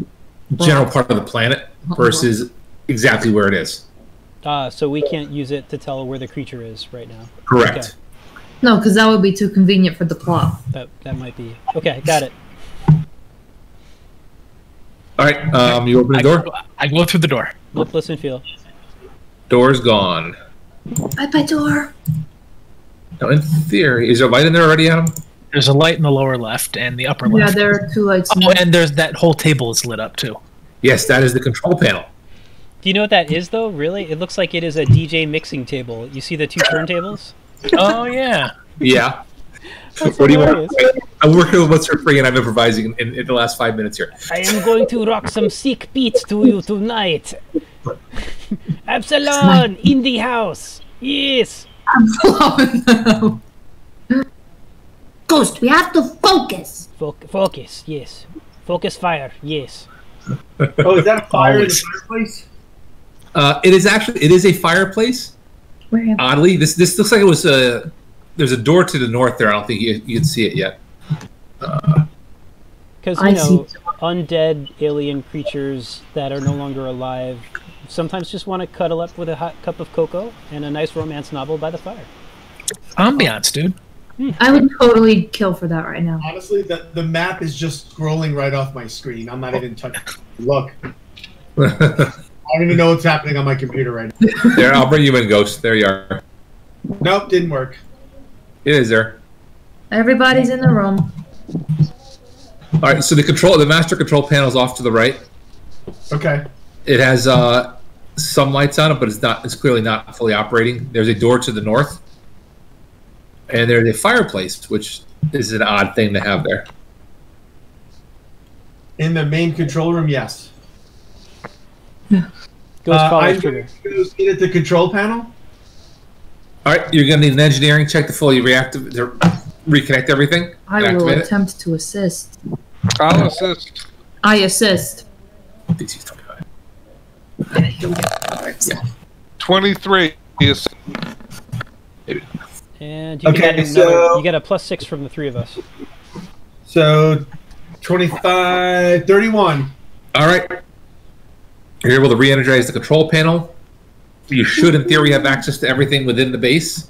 general part of the planet versus exactly where it is. Ah, so we can't use it to tell where the creature is right now. Correct. No, because that would be too convenient for the plot. That that might be okay. Got it. All right, um, you open the I, door. I go through the door. Look, listen, feel. Door's gone. Bye bye door. Now, in theory, is there light in there already, Adam? There's a light in the lower left and the upper left. Yeah, there are two lights. Oh, there. and there's that whole table is lit up too. Yes, that is the control panel. Do you know what that is, though? Really, it looks like it is a DJ mixing table. You see the two turntables? Oh yeah. Yeah. That's what do you want? I'm working with what's for free, and I'm improvising in, in the last five minutes here. I am going to rock some sick beats to you tonight. Absalom in the house. Yes. Absalom. Ghost, we have to focus. Foc- focus. Yes. Focus fire. Yes. Oh, is that a fire in the fireplace? Uh, it is actually it is a fireplace. Where? Oddly, this this looks like it was a. There's a door to the north there. I don't think you, you can see it yet. Uh, because you I know, see. undead alien creatures that are no longer alive sometimes just want to cuddle up with a hot cup of cocoa and a nice romance novel by the fire. Ambiance, dude. Hmm. I would totally kill for that right now. Honestly, the the map is just scrolling right off my screen. I'm not even touching. Look, I don't even know what's happening on my computer right now. there, I'll bring you in, Ghost. There you are. Nope, didn't work. It is there. Everybody's in the room. All right. So the control, the master control panel is off to the right. Okay. It has uh, some lights on it, but it's not. It's clearly not fully operating. There's a door to the north, and there's a fireplace, which is an odd thing to have there. In the main control room, yes. Ghost Uh, follows I'm trigger. going to sit at the control panel. All right. You're gonna need an engineering check to fully reactivate, to reconnect everything. I will it. attempt to assist. I'll assist. I assist. DC's 25. 23 is And you Okay, get another, so- you get a plus six from the three of us. So, 25, 31. All right. You're able to re-energize the control panel. You should, in theory, have access to everything within the base.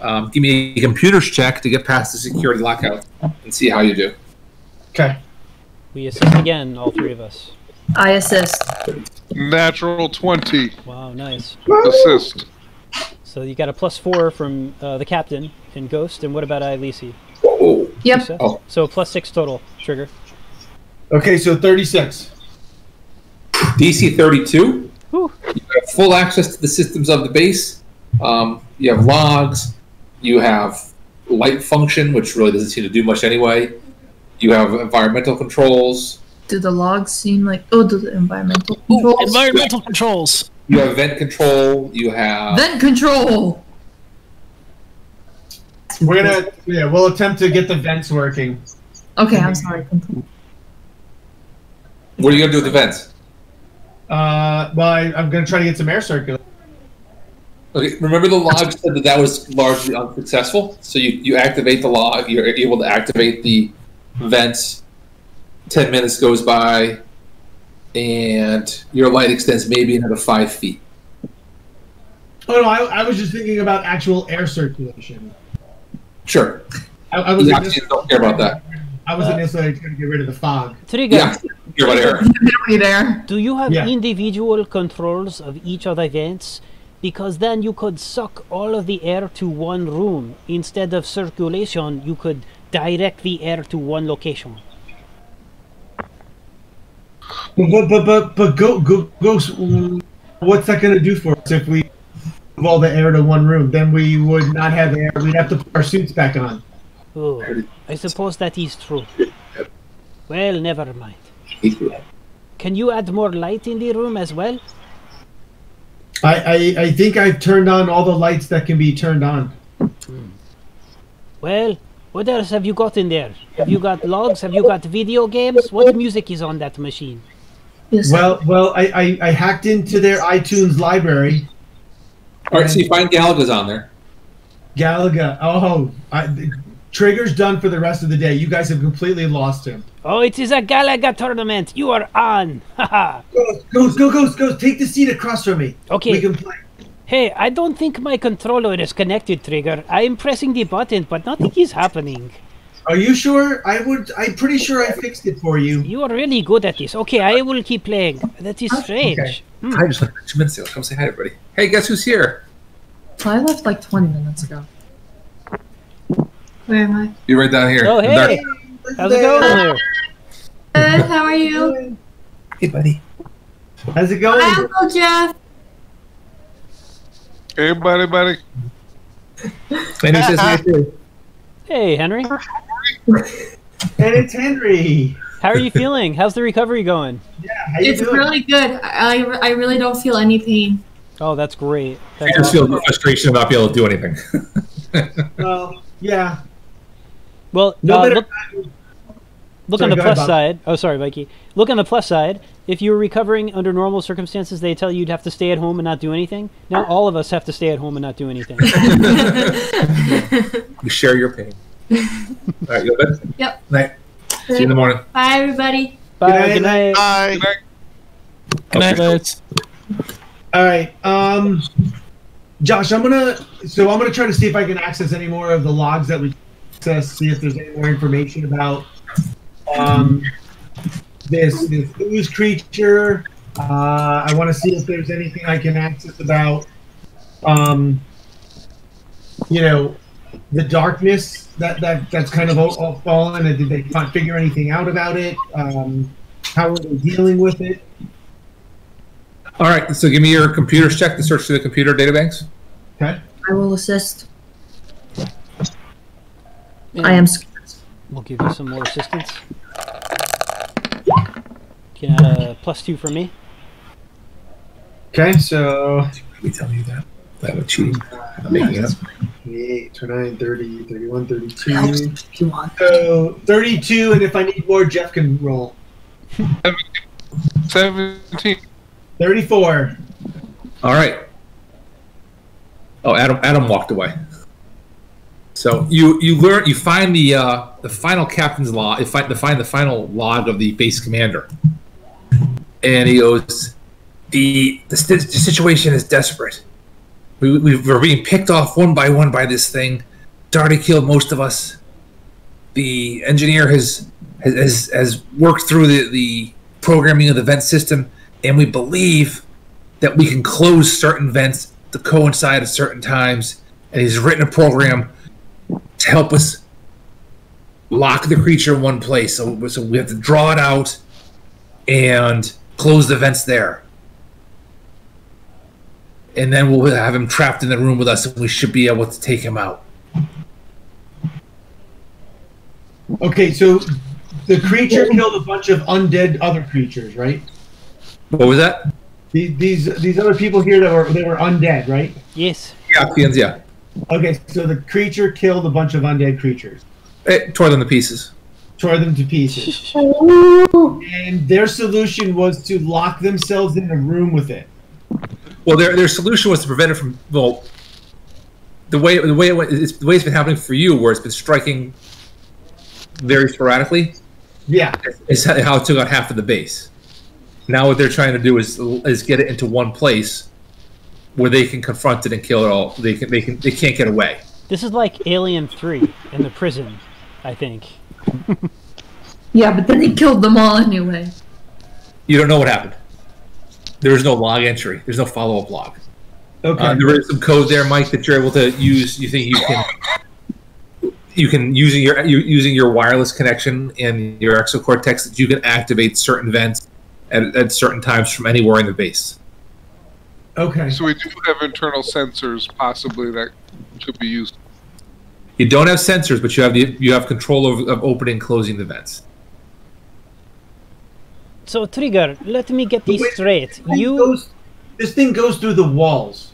Um, give me a computers check to get past the security lockout and see how you do. Okay. We assist again, all three of us. I assist. natural 20. Wow, nice. Assist. So you got a plus four from uh, the captain and Ghost, and what about Ilisi? Oh, Yep. So, Oh. so plus six total. Trigger. Okay, so 36. DC 32. Whew. You have full access to the systems of the base. Um, you have logs. You have light function, which really doesn't seem to do much anyway. You have environmental controls. Do the logs seem like? Oh, do the environmental controls? Environmental controls. You have vent control. You have Vent control. We're gonna, yeah, we'll attempt to get the vents working. Okay, I'm sorry. continue. What are you gonna do with the vents? Uh, well, I, I'm gonna try to get some air circulation. Okay, remember the log said that that was largely unsuccessful. So you, you activate the log. You're able to activate the vents. Ten minutes goes by, and your light extends maybe another five feet. Oh no, I, I was just thinking about actual air circulation. Sure. I, I was You like, don't care about that. I wasn't necessarily trying to get rid of the fog. Trigger. Yeah, you're about air. there. Do you have Yeah. individual controls of each of the vents? Because then you could suck all of the air to one room. Instead of circulation, you could direct the air to one location. But but but but go go go. What's that going to do for us if we move all the air to one room? Then we would not have air. We'd have to put our suits back on. Oh, I suppose that is true. Well, never mind. Can you add more light in the room as well? I, I I think I've turned on all the lights that can be turned on. Well, what else have you got in there? Have you got logs? Have you got video games? What music is on that machine? Yes. Well well I, I I hacked into their iTunes library. All right, so you find Galaga's on there. Galaga. Oh, I, the, Trigger's done for the rest of the day. You guys have completely lost him. Oh, it is a Galaga tournament. You are on. Haha. Go go go go! Take the seat across from me. Okay. We can play. Hey, I don't think my controller is connected, Trigger. I am pressing the button, but nothing is happening. Are you sure? I would. I'm pretty sure I fixed it for you. You are really good at this. Okay, I will keep playing. That is strange. Okay. Hmm. I just left two minutes ago. Come say hi, everybody. Hey, guess who's here? I left like 20 minutes ago. Where am I? You're right down here. Oh, in dark- hey. How's it going there? Good. How are you? Hey, buddy. How's it going? Hi, Uncle Jeff. Hey, buddy, buddy. And who says hi too? Hey, Henry. And it's Henry. How are you feeling? How's the recovery going? Yeah, how you It's doing? really good. I, I really don't feel any pain. Oh, that's great. I That's just feel the frustration about being able to do anything. Well, yeah. Well, No uh, look, look Sorry, on the go ahead, plus side. Oh, sorry, Mikey. Look on the plus side. If you were recovering under normal circumstances, they tell you you'd have to stay at home and not do anything. Now all of us have to stay at home and not do anything. we share your pain. All right, you go to? Yep. Night. See you in the morning. Bye, everybody. Bye. Good Good night. Bye. Good night, Let's- All right. Um, Josh, I'm gonna. So I'm gonna try to see if I can access any more of the logs that we access. See if there's any more information about um this this ooze creature. Uh, I want to see if there's anything I can access about um you know the darkness that that that's kind of all, all fallen. And did they not figure anything out about it? Um, how are they dealing with it? All right, so give me your computer check to search through the computer databanks. Okay. I will assist. And I am scared. We'll give you some more assistance. Can add a plus two from me. Okay. So. We tell you that. That would cheating. I'm making it up. 28, 29, 30, 31, 32. if you want. So 32, and if I need more, Jeff can roll. 17. 34. All right. Oh, Adam. Adam walked away. So you you learn you find the uh, the final captain's log. You find the find the final log of the base commander, and he goes, "the the, the situation is desperate. We, we we're being picked off one by one by this thing. Already killed most of us. The engineer has has has, worked through the the programming of the vent system, and we believe." that we can close certain vents to coincide at certain times, and he's written a program help us lock the creature in one place. So, so we have to draw it out and close the vents there. And then we'll have him trapped in the room with us, and we should be able to take him out. Okay, so the creature killed a bunch of undead other creatures, right? What was that? These these, these other people here that were they were undead, right? Yes. Yeah, Fians, yeah. Okay, so the creature killed a bunch of undead creatures, It tore them to pieces. tore them to pieces, and their solution was to lock themselves in a room with it. Well, their their solution was to prevent it from well. The way the way it went, it's, the way it's been happening for you, where it's been striking very sporadically, Yeah. is how it took out half of the base. Now what they're trying to do is is get it into one place where they can confront it and kill it all. They can they can they can't get away. This is like Alien 3 in the prison, I think. Yeah, but then he killed them all anyway. You don't know what happened. There is no log entry. There's no follow up log. Okay. Uh, there is some code there, Mike, that you're able to use. You think you can you can using your you- using your wireless connection and your exocortex that you can activate certain vents at, at certain times from anywhere in the base. Okay. So we do have internal sensors possibly that could be used. You don't have sensors, but you have the you have control of, of opening and closing the vents. So Trigger, let me get this Wait, straight. This You goes, this thing goes through the walls.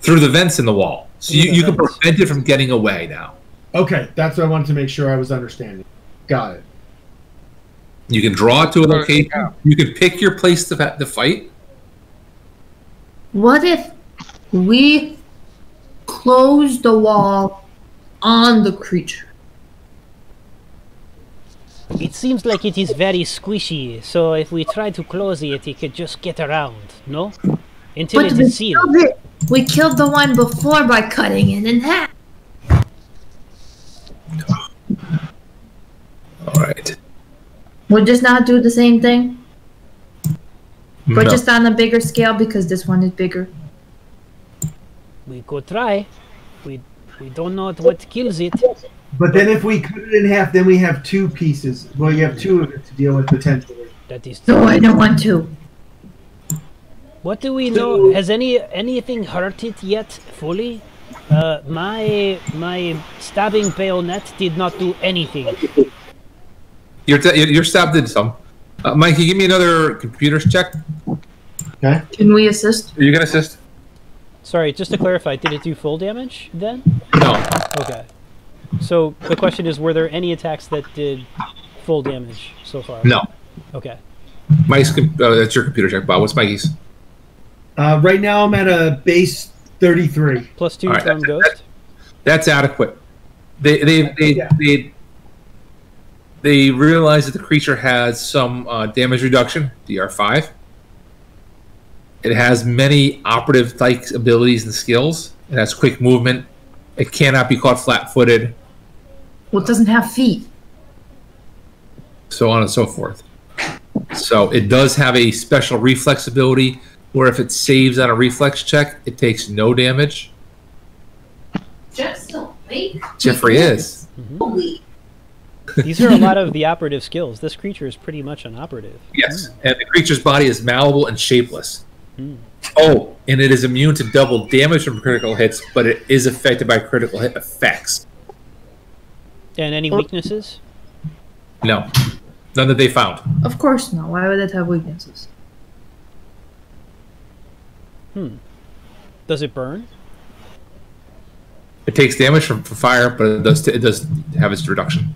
through the vents in the wall. So you, Through the you can prevent it from getting away now. Okay, that's what I wanted to make sure I was understanding. Got it. You can draw it to a Uh, location. yeah. You can pick your place to, to fight. What if we close the wall on the creature? It seems like it is very squishy, so if we try to close it, it could just get around, no? Until But it we is sealed. killed it. We killed the one before by cutting it in half. All right. We'll just not do the same thing, but No. just on a bigger scale because this one is bigger. We could try. We we don't know what kills it. But then if we cut it in half, then we have two pieces. Well, you have two of it to deal with potentially. That is No, I don't want to. What do we know? Has any anything hurt it yet fully? Uh, my my stabbing bayonet did not do anything. Your t- your stab did some. Uh, Mikey, give me another computers check. Okay. Can we assist? Are you gonna assist? Sorry, just to clarify, did it do full damage then? No. Okay. So the question is, were there any attacks that did full damage so far? No. Okay. Mike's. Uh, that's your computer check, Bob. What's Mikey's? Uh, right now I'm at a base 33. Plus two All right, from that- ghost. That's adequate. They they they Yeah. they, they realize that the creature has some uh, damage reduction, DR5. It has many operative like abilities and skills. It has quick movement. It cannot be caught flat footed, Well, it doesn't have feet. so on and so forth. So it does have a special reflex ability where if it saves on a reflex check, it takes no damage. Jeff's still awake. Jeffrey is. Holy. These are a lot of the operative skills. This creature is pretty much an operative. Yes, and the creature's body is malleable and shapeless. Oh, and it is immune to double damage from critical hits, but it is affected by critical hit effects. And any weaknesses? No, none that they found. Of course not. Why would it have weaknesses? Hmm. Does it burn? It takes damage from, from fire, but it does it does have its reduction.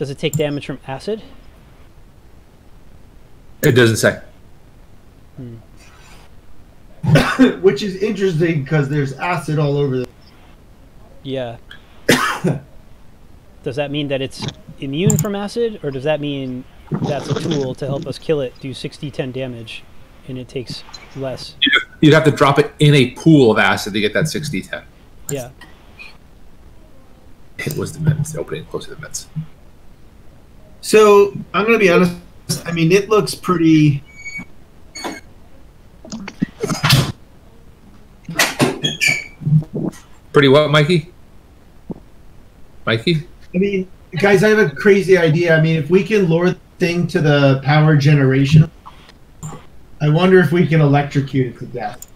Does it take damage from acid? It doesn't say. Hmm. Which is interesting because there's acid all over the. Yeah. does that mean that it's immune from acid, or does that mean that's a tool to help us kill it, do 6d10 damage, and it takes less? You'd have to drop it in a pool of acid to get that 6d10. Yeah. It was the vents, opening and to the vents. So I'm gonna be honest. I mean, it looks pretty. Pretty what, Mikey? Mikey? I mean, guys, I have a crazy idea. I mean, if we can lure the thing to the power generation, I wonder if we can electrocute it to death.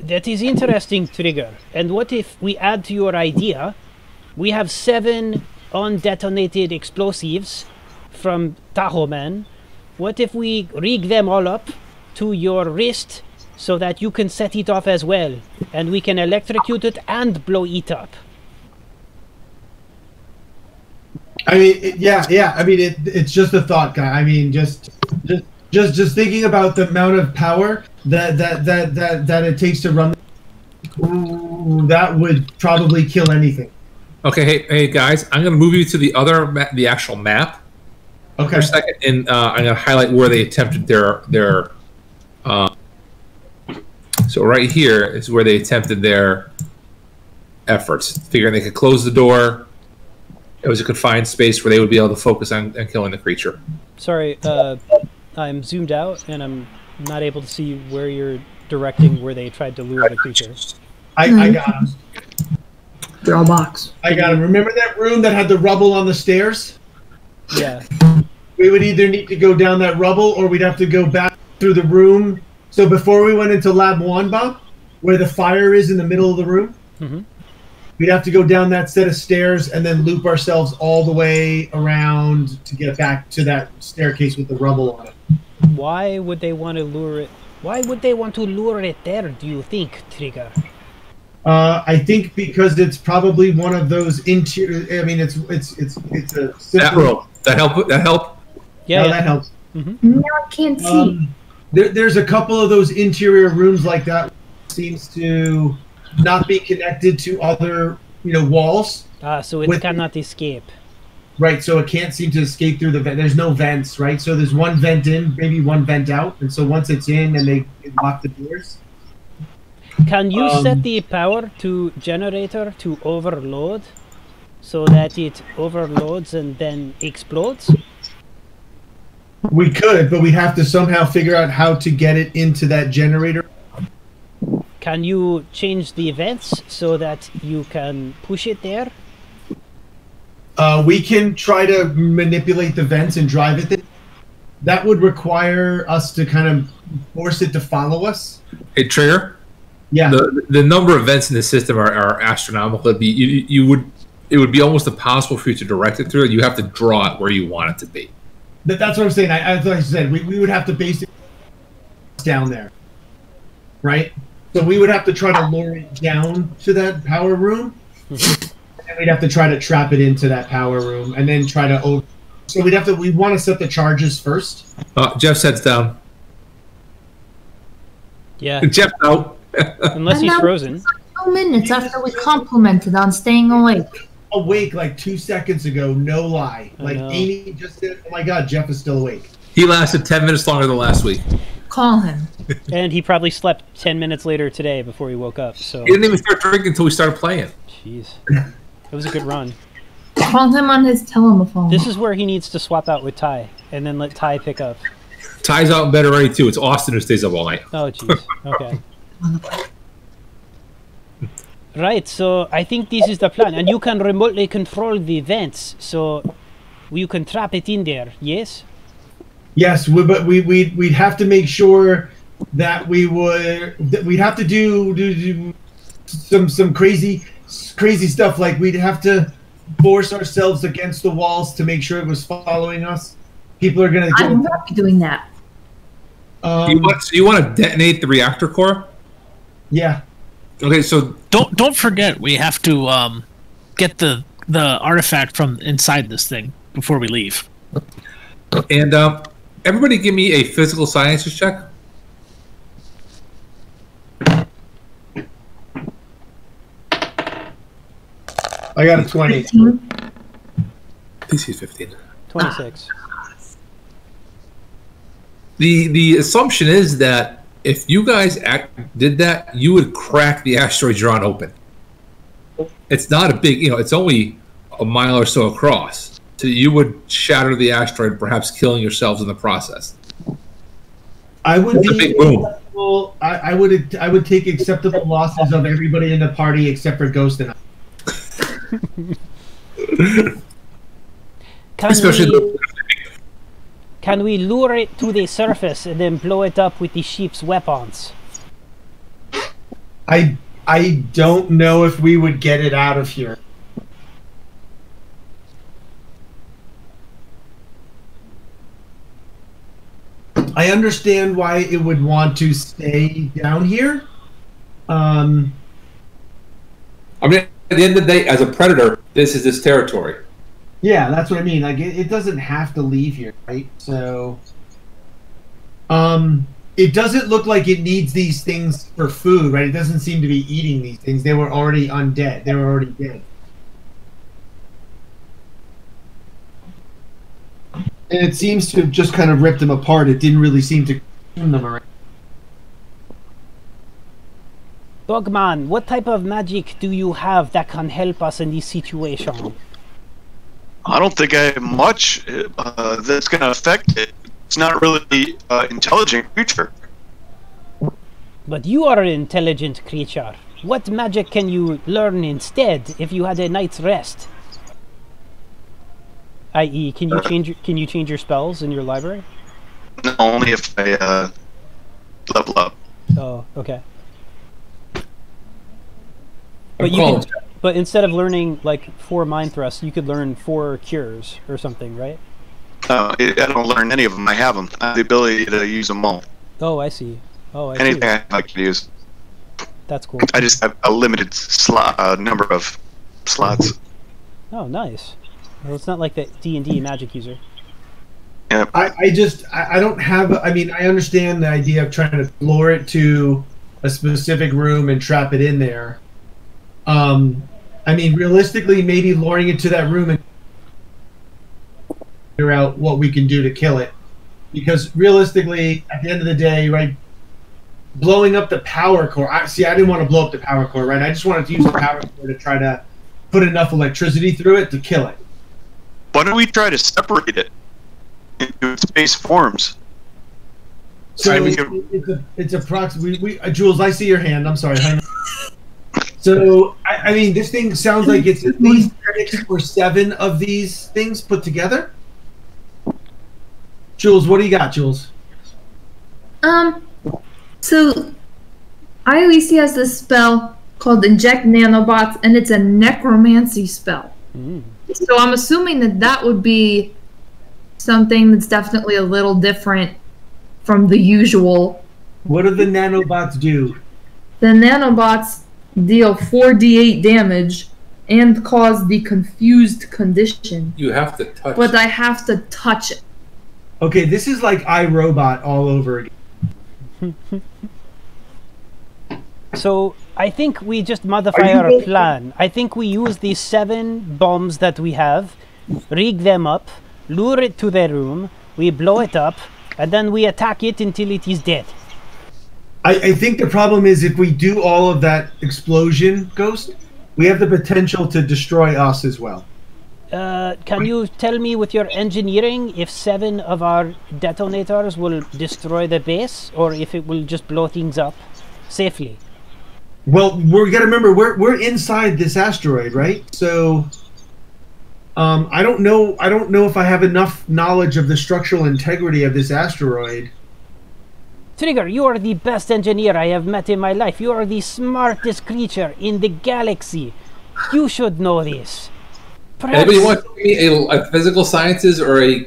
That is interesting, Trigger. And what if we add to your idea? We have seven undetonated explosives from Tahoe Man. What if we rig them all up to your wrist so that you can set it off as well? And we can electrocute it and blow it up. I mean, it, yeah, yeah. I mean, it, it's just a thought, guy. I mean, just, just, just, just thinking about the amount of power that that that that that it takes to run. Ooh, that would probably kill anything. Okay, hey, hey guys, I'm going to move you to the other, ma- the actual map. for Okay. a second, and uh, I'm going to highlight where they attempted their their. Uh, so right here is where they attempted their efforts, figuring they could close the door, it was a confined space where they would be able to focus on, on killing the creature. Sorry, uh, I'm zoomed out and I'm not able to see where you're directing where they tried to lure the creature. I, I got him. Draw a box. I got him. Remember that room that had the rubble on the stairs? Yeah. We would either need to go down that rubble or we'd have to go back through the room. So before we went into Lab 1, Bob, where the fire is in the middle of the room, Mhm. we'd have to go down that set of stairs and then loop ourselves all the way around to get back to that staircase with the rubble on it. Why would they want to lure it? Why would they want to lure it there? Do you think, Trigger? Uh, I think because it's probably one of those interior. I mean, it's it's it's it's a That simple- room. That help. That help. Yeah, No, yeah. that helps. No, I can't see. Um, there, there's a couple of those interior rooms like that. Seems to not be connected to other, you know, walls. Ah, so it With- cannot escape. Right, so it can't seem to escape through the vent. There's no vents, right? So there's one vent in, maybe one vent out, and so once it's in, and they lock the doors. Can you Um, set the power to generator to overload so that it overloads and then explodes? We could, but we have to somehow figure out how to get it into that generator. Can you change the events so that you can push it there? Uh, we can try to manipulate the vents and drive it. There. That would require us to kind of force it to follow us. Hey, Trigger. Yeah. The the number of events in the system are, are astronomical. It'd be you, you would it would be almost impossible for you to direct it through. You have to draw it where you want it to be. That, that's what I'm saying. I, as I said, we, we would have to basically down there, right? So we would have to try to lure it down to that power room, and we'd have to try to trap it into that power room, and then try to over. So we'd have to. We want to set the charges first. Uh, Jeff sets down. Yeah. Jeff's out. Unless And he's frozen. was Two minutes after we complimented on staying awake. Awake like two seconds ago, no lie. Like. Amy just said, "Oh my God, Jeff is still awake." He lasted ten minutes longer than last week. Call him. And he probably slept 10 minutes later today before he woke up. So, He didn't even start drinking until we started playing. jeez. It was a good run. Call him on his telephone. This is where he needs to swap out with Ty and then let Ty pick up. Ty's out in bed already too. It's Austin who stays up all night. Oh, jeez. Okay. Right, so I think this is the plan. And you can remotely control the vents, so you can trap it in there, yes? Yes, we, but we we we'd have to make sure that we would that we'd have to do, do, do some some crazy crazy stuff. Like we'd have to force ourselves against the walls to make sure it was following us. People are gonna. I'm not doing that. Um, you want so you want to detonate the reactor core? Yeah. Okay, so Don't don't forget we have to um, get the the artifact from inside this thing before we leave. and um, everybody, give me a physical sciences check. I got a twenty. DC fifteen. 26. The the assumption is that if you guys act, did that, you would crack the asteroid you're on open. It's not a big, you know, it's only a mile or so across. So you would shatter the asteroid, perhaps killing yourselves in the process. I would It's a be big boom. acceptable- I, I would I would take acceptable losses of everybody in the party except for Ghost and I. Can Especially we, the, can we lure it to the surface and then blow it up with the ship's weapons? I I don't know if we would get it out of here. I understand why it would want to stay down here. Um, I mean, at the end of the day, as a predator, this is this territory. Yeah, that's what I mean. Like it, it doesn't have to leave here, right? So, um, it doesn't look like it needs these things for food, right? It doesn't seem to be eating these things. They were already undead. They were already dead. And it seems to have just kind of ripped them apart. It didn't really seem to consume them around. Dogman, what type of magic do you have that can help us in this situation? I don't think I have much uh, that's going to affect it. It's not really uh, intelligent creature. But you are an intelligent creature. What magic can you learn instead if you had a night's rest? I.e., can you change your, can you change your spells in your library? Only if I uh, level up. Oh, okay. I'm But you calling can, but instead of learning like four mind thrusts, you could learn four cures or something, right? Uh, I I don't learn any of them. I have them. I have the ability to use them all. Oh, I see. Oh, I Anything see. I, I can use. That's cool. I just have a limited slot uh, number of slots. Oh, nice. Well, it's not like the D and D magic user. I, I just I, I don't have I mean I understand the idea of trying to lure it to a specific room and trap it in there. Um I mean realistically maybe luring it to that room and figure out what we can do to kill it. Because realistically at the end of the day, right blowing up the power core I see I didn't want to blow up the power core, right? I just wanted to use the power core to try to put enough electricity through it to kill it. Why don't we try to separate it into its base forms? So it's, it's a it's approximately. We, uh, Jules, I see your hand. I'm sorry. honey. So I, I mean, this thing sounds like it's at least six or seven of these things put together. Jules, what do you got, Jules? Um, so Iolisi has this spell called Inject Nanobots, and it's a necromancy spell. Mm. So I'm assuming that that would be something that's definitely a little different from the usual. What do the nanobots do? The nanobots deal 4d8 damage and cause the confused condition, You have to touch. but I have to touch it. Okay, this is like iRobot all over again. So I think we just modify our both- plan. I think we use these seven bombs that we have, rig them up, lure it to their room, we blow it up, and then we attack it until it is dead. I, I think the problem is if we do all of that explosion, Ghost, we have the potential to destroy us as well. Uh, can you tell me with your engineering if seven of our detonators will destroy the base, or if it will just blow things up safely? Well, we're gotta remember we're we're inside this asteroid, right? So, um, I don't know. I don't know if I have enough knowledge of the structural integrity of this asteroid. Trigger, you are the best engineer I have met in my life. You are the smartest creature in the galaxy. You should know this. Perhaps, Anybody want to give me a, a physical sciences or a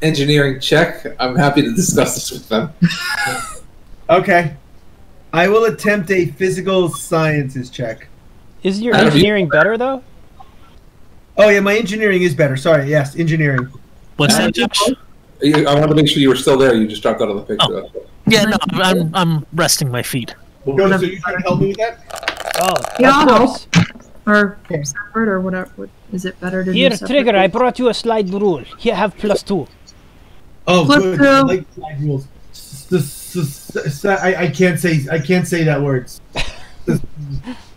engineering check? I'm happy to discuss this with them. Okay, I will attempt a physical sciences check. is your Adam, you- engineering better though? Oh yeah, my engineering is better. Sorry, yes, engineering. What's Uh, that, Josh? I wanted to make sure you were still there. You just dropped out of the picture. Yeah, no, I'm I'm resting my feet. Go, so you trying to help me with that? Oh, Yeah, of course. Or separate, or whatever. What, is it better to Here, do separate? Trigger, I brought you a slide rule. Here, have plus two. Oh, Flip good. through. I like slide rules. S- s- s- s- I, I can't say I can't say that word. S- s-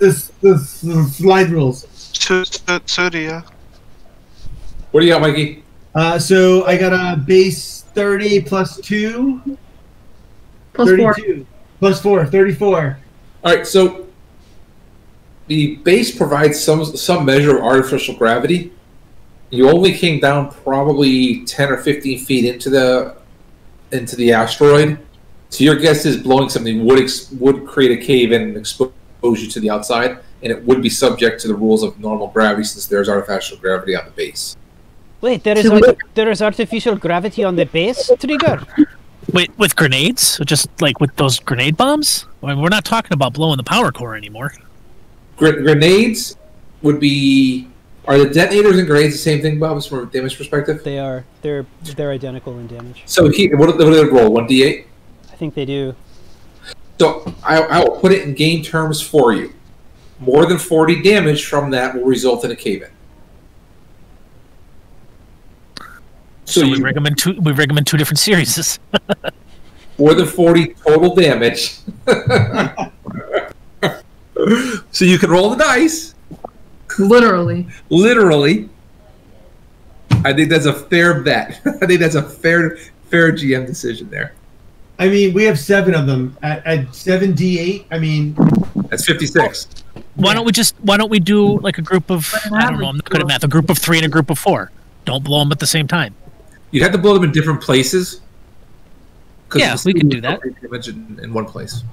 s- s- Slide rules. Surya. What do you got, Mikey? Uh, so I got a base 30 plus 2. Plus four. 32. Plus 4, 34. All right, so the base provides some some measure of artificial gravity. You only came down probably ten or fifteen feet into the into the asteroid, so your guess is blowing something would ex- would create a cave and expose you to the outside, and it would be subject to the rules of normal gravity since there's artificial gravity on the base. Wait, there is So we- arti- there is artificial gravity on the base, Trigger. Wait, with grenades? Just like with those grenade bombs? I mean, we're not talking about blowing the power core anymore. Gre- grenades would be are the detonators and grenades the same thing, Bob, from a damage perspective? They are. They're they're identical in damage. So he, what, do- what do they roll? One d eight. I think they do. So I, I will put it in game terms for you. More than 40 damage from that will result in a cave in. So, So we you, rig them in two. We rig them in two different series. more than 40 total damage. so you can roll the dice, Literally. literally. I think that's a fair bet. I think that's a fair fair GM decision there. I mean, we have seven of them at, at seven D eight. I mean, That's fifty six. Why don't we just why don't we do like a group of I don't know I'm not good at math a group of three and a group of four. Don't blow them at the same time. You'd have to blow them in different places. 'Cause Yeah, we could city do that. damage in, in one place.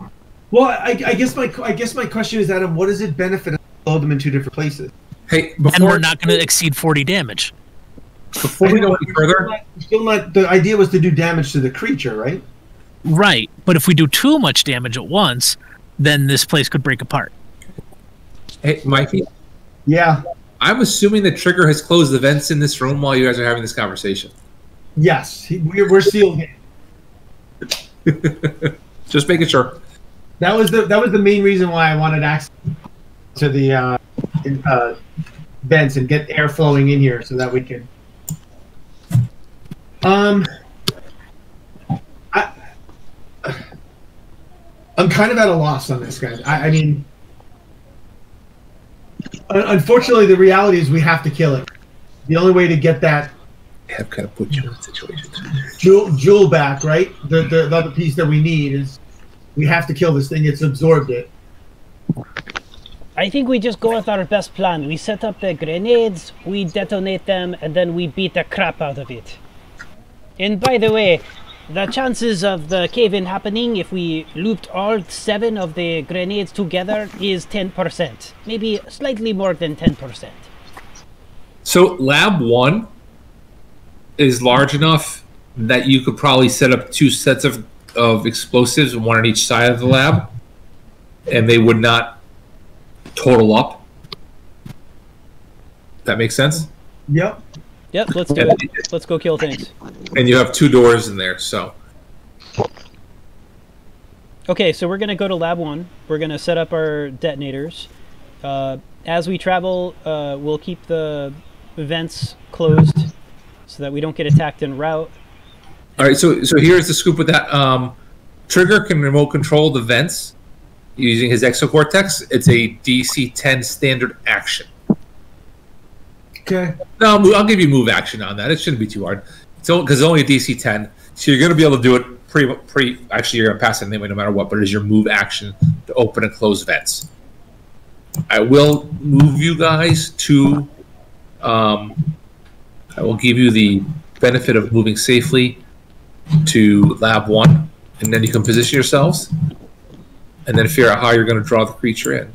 well, I, I guess my I guess my question is, Adam, what does it benefit us to blow them in two different places? Hey, And we're not going to exceed 40 damage. before we go any further, Still not. The idea was to do damage to the creature, right? Right, but if we do too much damage at once, then this place could break apart. hey, Mikey, Yeah. I'm assuming the Trigger has closed the vents in this room while you guys are having this conversation. Yes. He, we're, we're sealed. Just making sure. That was the that was the main reason why I wanted access to the uh, uh, vents and get air flowing in here so that we can. Um, I I'm kind of at a loss on this, guys. I, I mean, unfortunately, the reality is we have to kill it. The only way to get that have kind of put you in a situation. jewel, jewel back, right? The, the the other piece that we need is we have to kill this thing. It's absorbed it. I think we just go with our best plan. We set up the grenades, we detonate them, and then we beat the crap out of it. And by the way, the chances of the cave-in happening if we looped all seven of the grenades together is 10%. Maybe slightly more than 10%. So lab one is large enough that you could probably set up two sets of, of explosives, one on each side of the lab, and they would not total up. That makes sense. Yep. Yep, let's do Yeah. it. Let's go kill things. And you have two doors in there, so Okay, so we're gonna go to lab one. We're gonna set up our detonators. Uh, as we travel, uh, we'll keep the vents closed so that we don't get attacked en route. All right, so so here's the scoop with that. Um, Trigger can remote control the vents using his exocortex. It's a DC 10 standard action. Okay. No, I'll give you move action on that. It shouldn't be too hard. So because it's only a DC 10, so you're going to be able to do it pre pre. Actually, you're going to pass it anyway, no matter what. But it is your move action to open and close vents. I will move you guys to. Um, I will give you the benefit of moving safely to lab one, and then you can position yourselves, and then figure out how you're going to draw the creature in.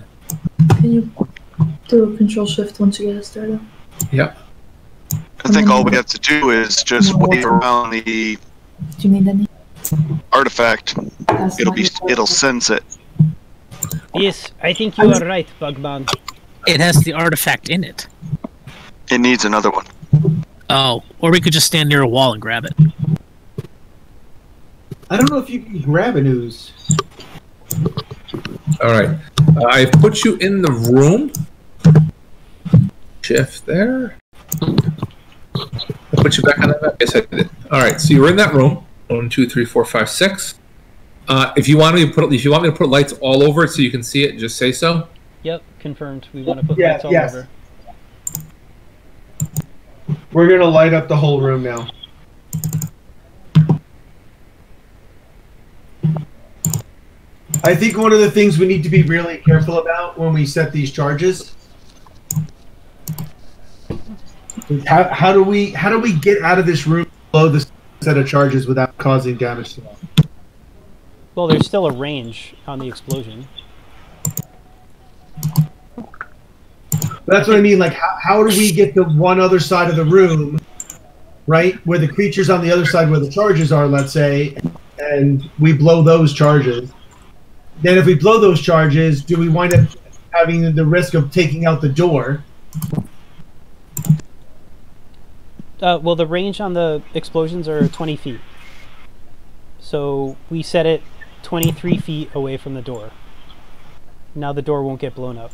Can you do a control shift once you get it started? Yep. I think all we have to do is just wave around the Do you need any? artifact. That's It'll be your- it'll sense it. Yes, I think you are right, Bugman. It has the artifact in it. It needs another one. Oh, or we could just stand near a wall and grab it. I don't know if you can grab an ooze. All right. Uh, I put you in the room. Shift there. I put you back on that map. Yes, I did. All right. So you were in that room. One, two, three, four, five, six. Uh, if you want me to put, if you want me to put lights all over it so you can see it, just say so. Yep, confirmed. We want to put Yeah, lights all yes. over. We're gonna light up the whole room now. I think one of the things we need to be really careful about when we set these charges is how, how do we how do we get out of this room below this set of charges without causing damage to them? Well, there's still a range on the explosion. That's what I mean. Like, how, how do we get to one other side of the room, right, where the creatures on the other side where the charges are, let's say, and we blow those charges? Then, if we blow those charges, do we wind up having the risk of taking out the door? Uh, well, the range on the explosions are 20 feet. So we set it 23 feet away from the door. Now the door won't get blown up.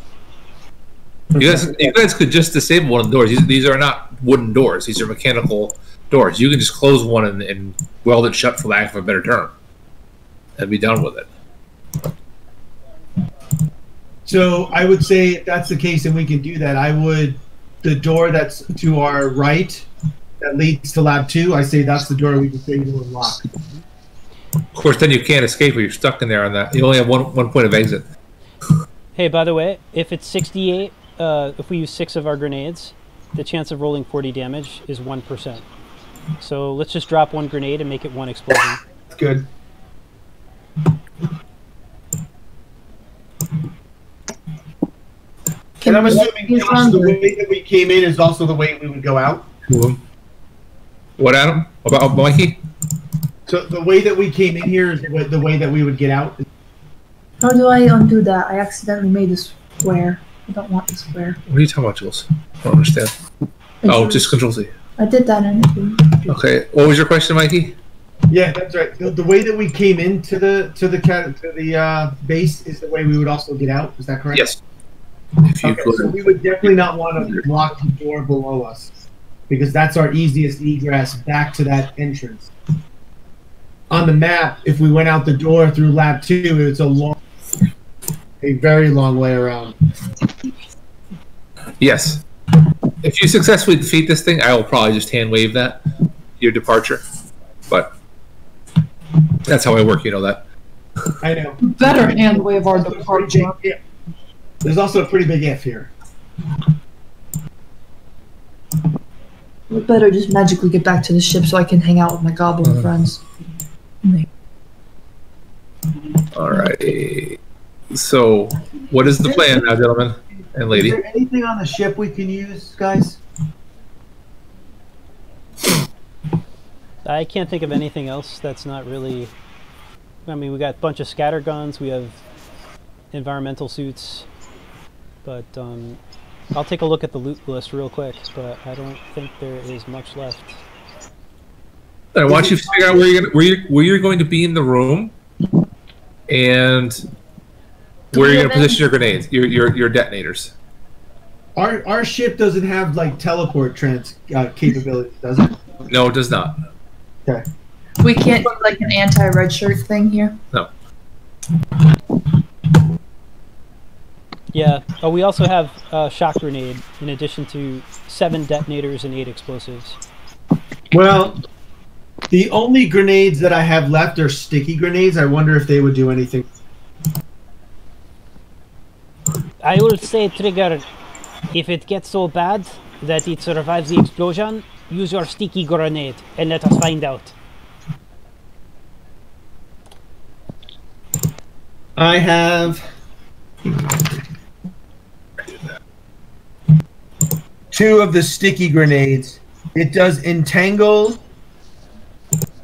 You guys, you guys could just disable one of the doors. These, these are not wooden doors. These are mechanical doors. You can just close one and, and weld it shut, for lack of a better term, and be done with it. So I would say if that's the case and we can do that, I would the door that's to our right that leads to lab two, I say that's the door we can say to unlock. Of course, then you can't escape, or you're stuck in there on that. You only have one one point of exit. Hey, by the way, if it's 68, uh, if we use six of our grenades, the chance of rolling 40 damage is 1%. So let's just drop one grenade and make it one explosion. That's good. And I'm assuming Josh, the way that we came in is also the way we would go out. Cool. What, Adam? About Mikey? So the way that we came in here is the way, the way that we would get out. How do I undo that? I accidentally made a square. I don't want the square. What are you talking about, Jules? I don't understand. Oh, just Control Z. I did that anyway. Okay. What was your question, Mikey? Yeah, that's right. The, the way that we came into the to the cat to the uh, base is the way we would also get out. Is that correct? Yes. If you Okay, so we would definitely not want to block the door below us because that's our easiest egress back to that entrance. On the map, if we went out the door through lab two, it's a long, a very long way around. Yes. If you successfully defeat this thing, I will probably just hand wave that your departure. But that's how I work. You know that. I know. Better hand wave our There's also departure. big- There's also a pretty big if here. We better just magically get back to the ship so I can hang out with my goblin uh-huh. friends. All right. So, what is the plan now, gentlemen and lady? Is there anything on the ship we can use, guys? I can't think of anything else that's not really. I mean, we got a bunch of scatter guns. We have environmental suits, but um, I'll take a look at the loot list real quick. But I don't think there is much left. I want you to figure out where you're gonna, where you're, where you're going to be in the room, and where are you're going to position your grenades, your your your detonators. Our our ship doesn't have like teleport trans uh, capabilities, does it? No, it does not. Okay. We can't do like an anti-red shirt thing here. No. Yeah. Oh, we also have a shock grenade in addition to seven detonators and eight explosives. Well, the only grenades that I have left are sticky grenades. I wonder if they would do anything. I will say, Trigger, if it gets so bad that it survives the explosion, use your sticky grenade and let us find out. I have two of the sticky grenades. It does entangle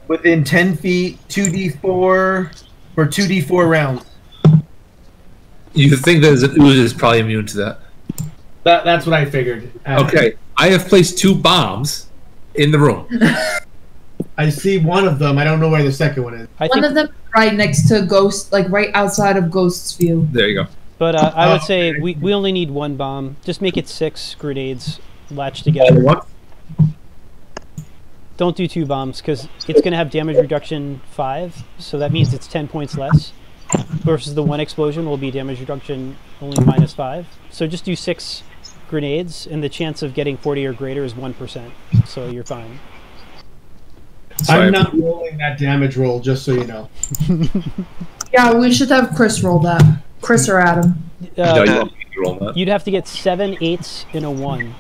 within 10 feet, 2d4 for 2d4 rounds. You think that an ooze is probably immune to that. That, that's what I figured. Uh, Okay, I have placed two bombs in the room. I see one of them. I don't know where the second one is. I One think, of them right next to Ghost, like right outside of Ghost's view. There you go. but uh, I would Oh, say we, we only need one bomb. Just make it six grenades latched together. at? Don't do two bombs because it's going to have damage reduction five, so that means it's 10 points less. Versus the one explosion will be damage reduction only minus five. So just do six grenades, and the chance of getting 40 or greater is 1%. So you're fine. So I- I'm not rolling that damage roll, just so you know. Yeah, we should have Chris roll that. Chris or Adam. No, Uh, you won't be rolling that. You'd have to get seven eights in a one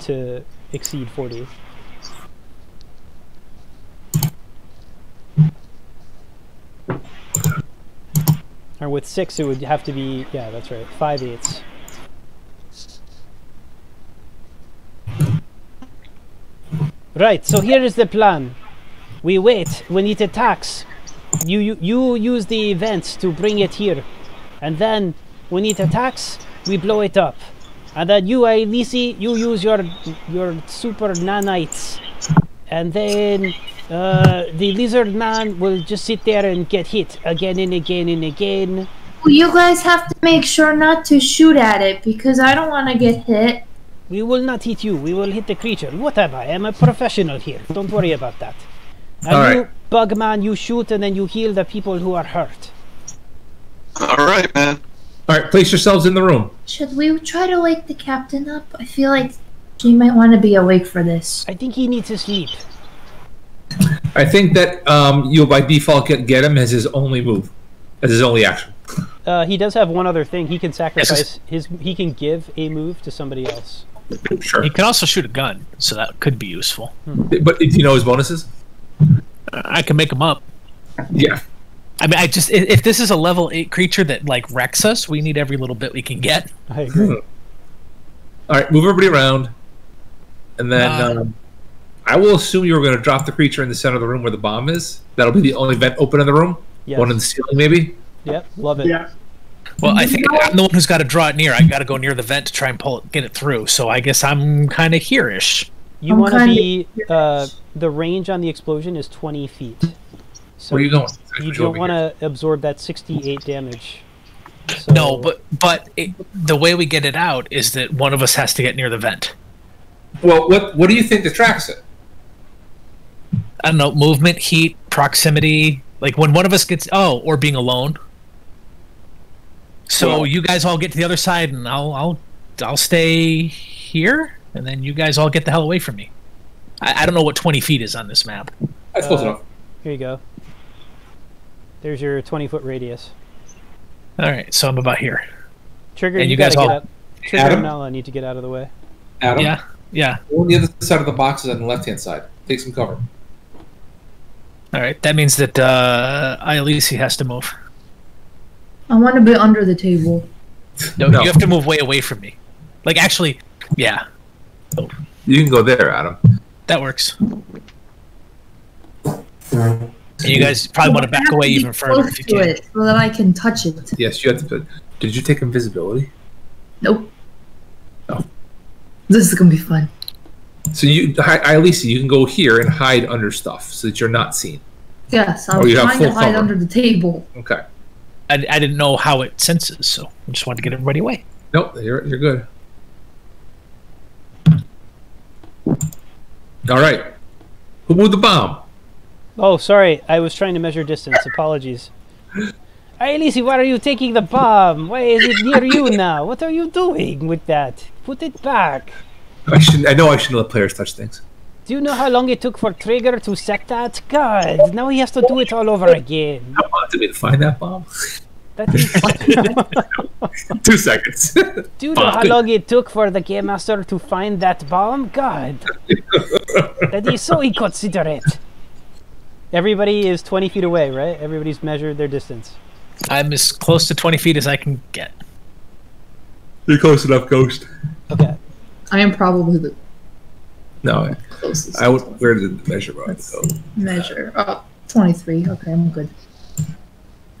to exceed 40. Or with six, it would have to be, yeah, that's right, five eights. Right, so here is the plan. We wait when it attacks. You, you, you use the events to bring it here. And then, when it attacks, we blow it up. And then you, Elisi, you use your your super nanites. And then uh, the lizard man will just sit there and get hit again and again and again. Well, you guys have to make sure not to shoot at it because I don't want to get hit. We will not hit you, we will hit the creature. What Whatever, I am a professional here. Don't worry about that. And All you, right. Bugman, you shoot and then you heal the people who are hurt. All right, man. All right, place yourselves in the room. Should we try to wake the captain up? I feel like He might want to be awake for this. I think he needs to sleep. I think that um, you'll by default get get him as his only move, as his only action. Uh, he does have one other thing. He can sacrifice it's- his. He can give a move to somebody else. Sure. He can also shoot a gun, so that could be useful. But do you know his bonuses? I can make them up. Yeah. I mean, I just i- if this is a level eight creature that like wrecks us, we need every little bit we can get. I agree. All right, move everybody around, and then Uh, um, I will assume you were going to drop the creature in the center of the room where the bomb is. That'll be the only vent open in the room. Yes. One in the ceiling, maybe. Yep, love it. Yeah. Well, I think I'm the one who's got to draw it near. I got to go near the vent to try and pull it, get it through. So I guess I'm kind of here-ish. You want to be. Uh, the range on the explosion is 20 feet. So Where are you going? You you don't want to absorb that 68 damage. So, No, but but it, the way we get it out is that one of us has to get near the vent. Well, what what do you think detracts it? I don't know, movement, heat, proximity. Like when one of us gets oh, or being alone. So Well- you guys all get to the other side, and I'll I'll I'll stay here, and then you guys all get the hell away from me. I, I don't know what twenty feet is on this map. That's close Uh, enough. Here you go. There's your 20 foot radius. All right, so I'm about here. Trigger, And you, you guys gotta all- get out. Trigger Adam? and Nala need to get out of the way. Adam, Yeah, yeah. go on the other side of the box is on the left hand side. Take some cover. All right, that means that uh, Ialisi has to move. I want to be under the table. No, No. you have to move way away from me. Like actually, yeah, You can go there, Adam. that works. And you guys probably want to back away even further if you to can. it so that I can touch it. Yes, you have to. Put, did you take invisibility? Nope. This is gonna be fun. So you, hi, Ilisa, you can go here and hide under stuff so that you're not seen. Yes, I Oh, was you have trying to hide cover. under the table. Okay. I, I didn't know how it senses, so I just wanted to get everybody away. Nope, you're you're good. All right. Who moved the bomb? Oh, sorry. I was trying to measure distance. Apologies. Hey, Lisi, why are you taking the bomb? Why is it near you now? What are you doing with that? Put it back. I should. I know I shouldn't let players touch things. Do you know how long it took for Trigger to set that? God, now he has to do it all over again. How wanted me to find that bomb? That is. Two seconds. Do you know how long it took for the game master to find that bomb? God, that is so inconsiderate. Everybody is 20 feet away, right? Everybody's measured their distance. I'm as close to 20 feet as I can get. You're close enough, Ghost. Okay. I am probably the No, closest. I would. Where did the measure go? measure. Oh, 23. Okay, I'm good.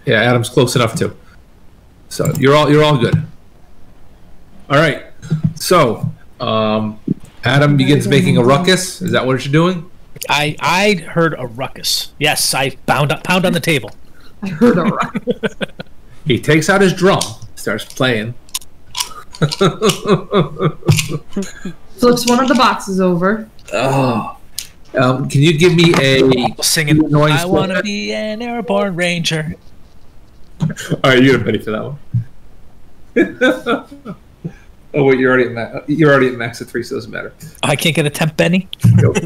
Yeah, Adam's close enough too. So you're all you're all good. All right. So um, Adam begins making a ruckus. Is that what you're doing? I I heard a ruckus. Yes, I pound pound on the table. I heard a ruckus. He takes out his drum, starts playing. Flips one of the boxes over. oh. Um, can you give me a Singing, annoying I want to be an airborne ranger. All right, you get a Benny for that one. oh wait, you're already at max. You're already at max of three, so it doesn't matter. I can't get a temp Benny. Nope.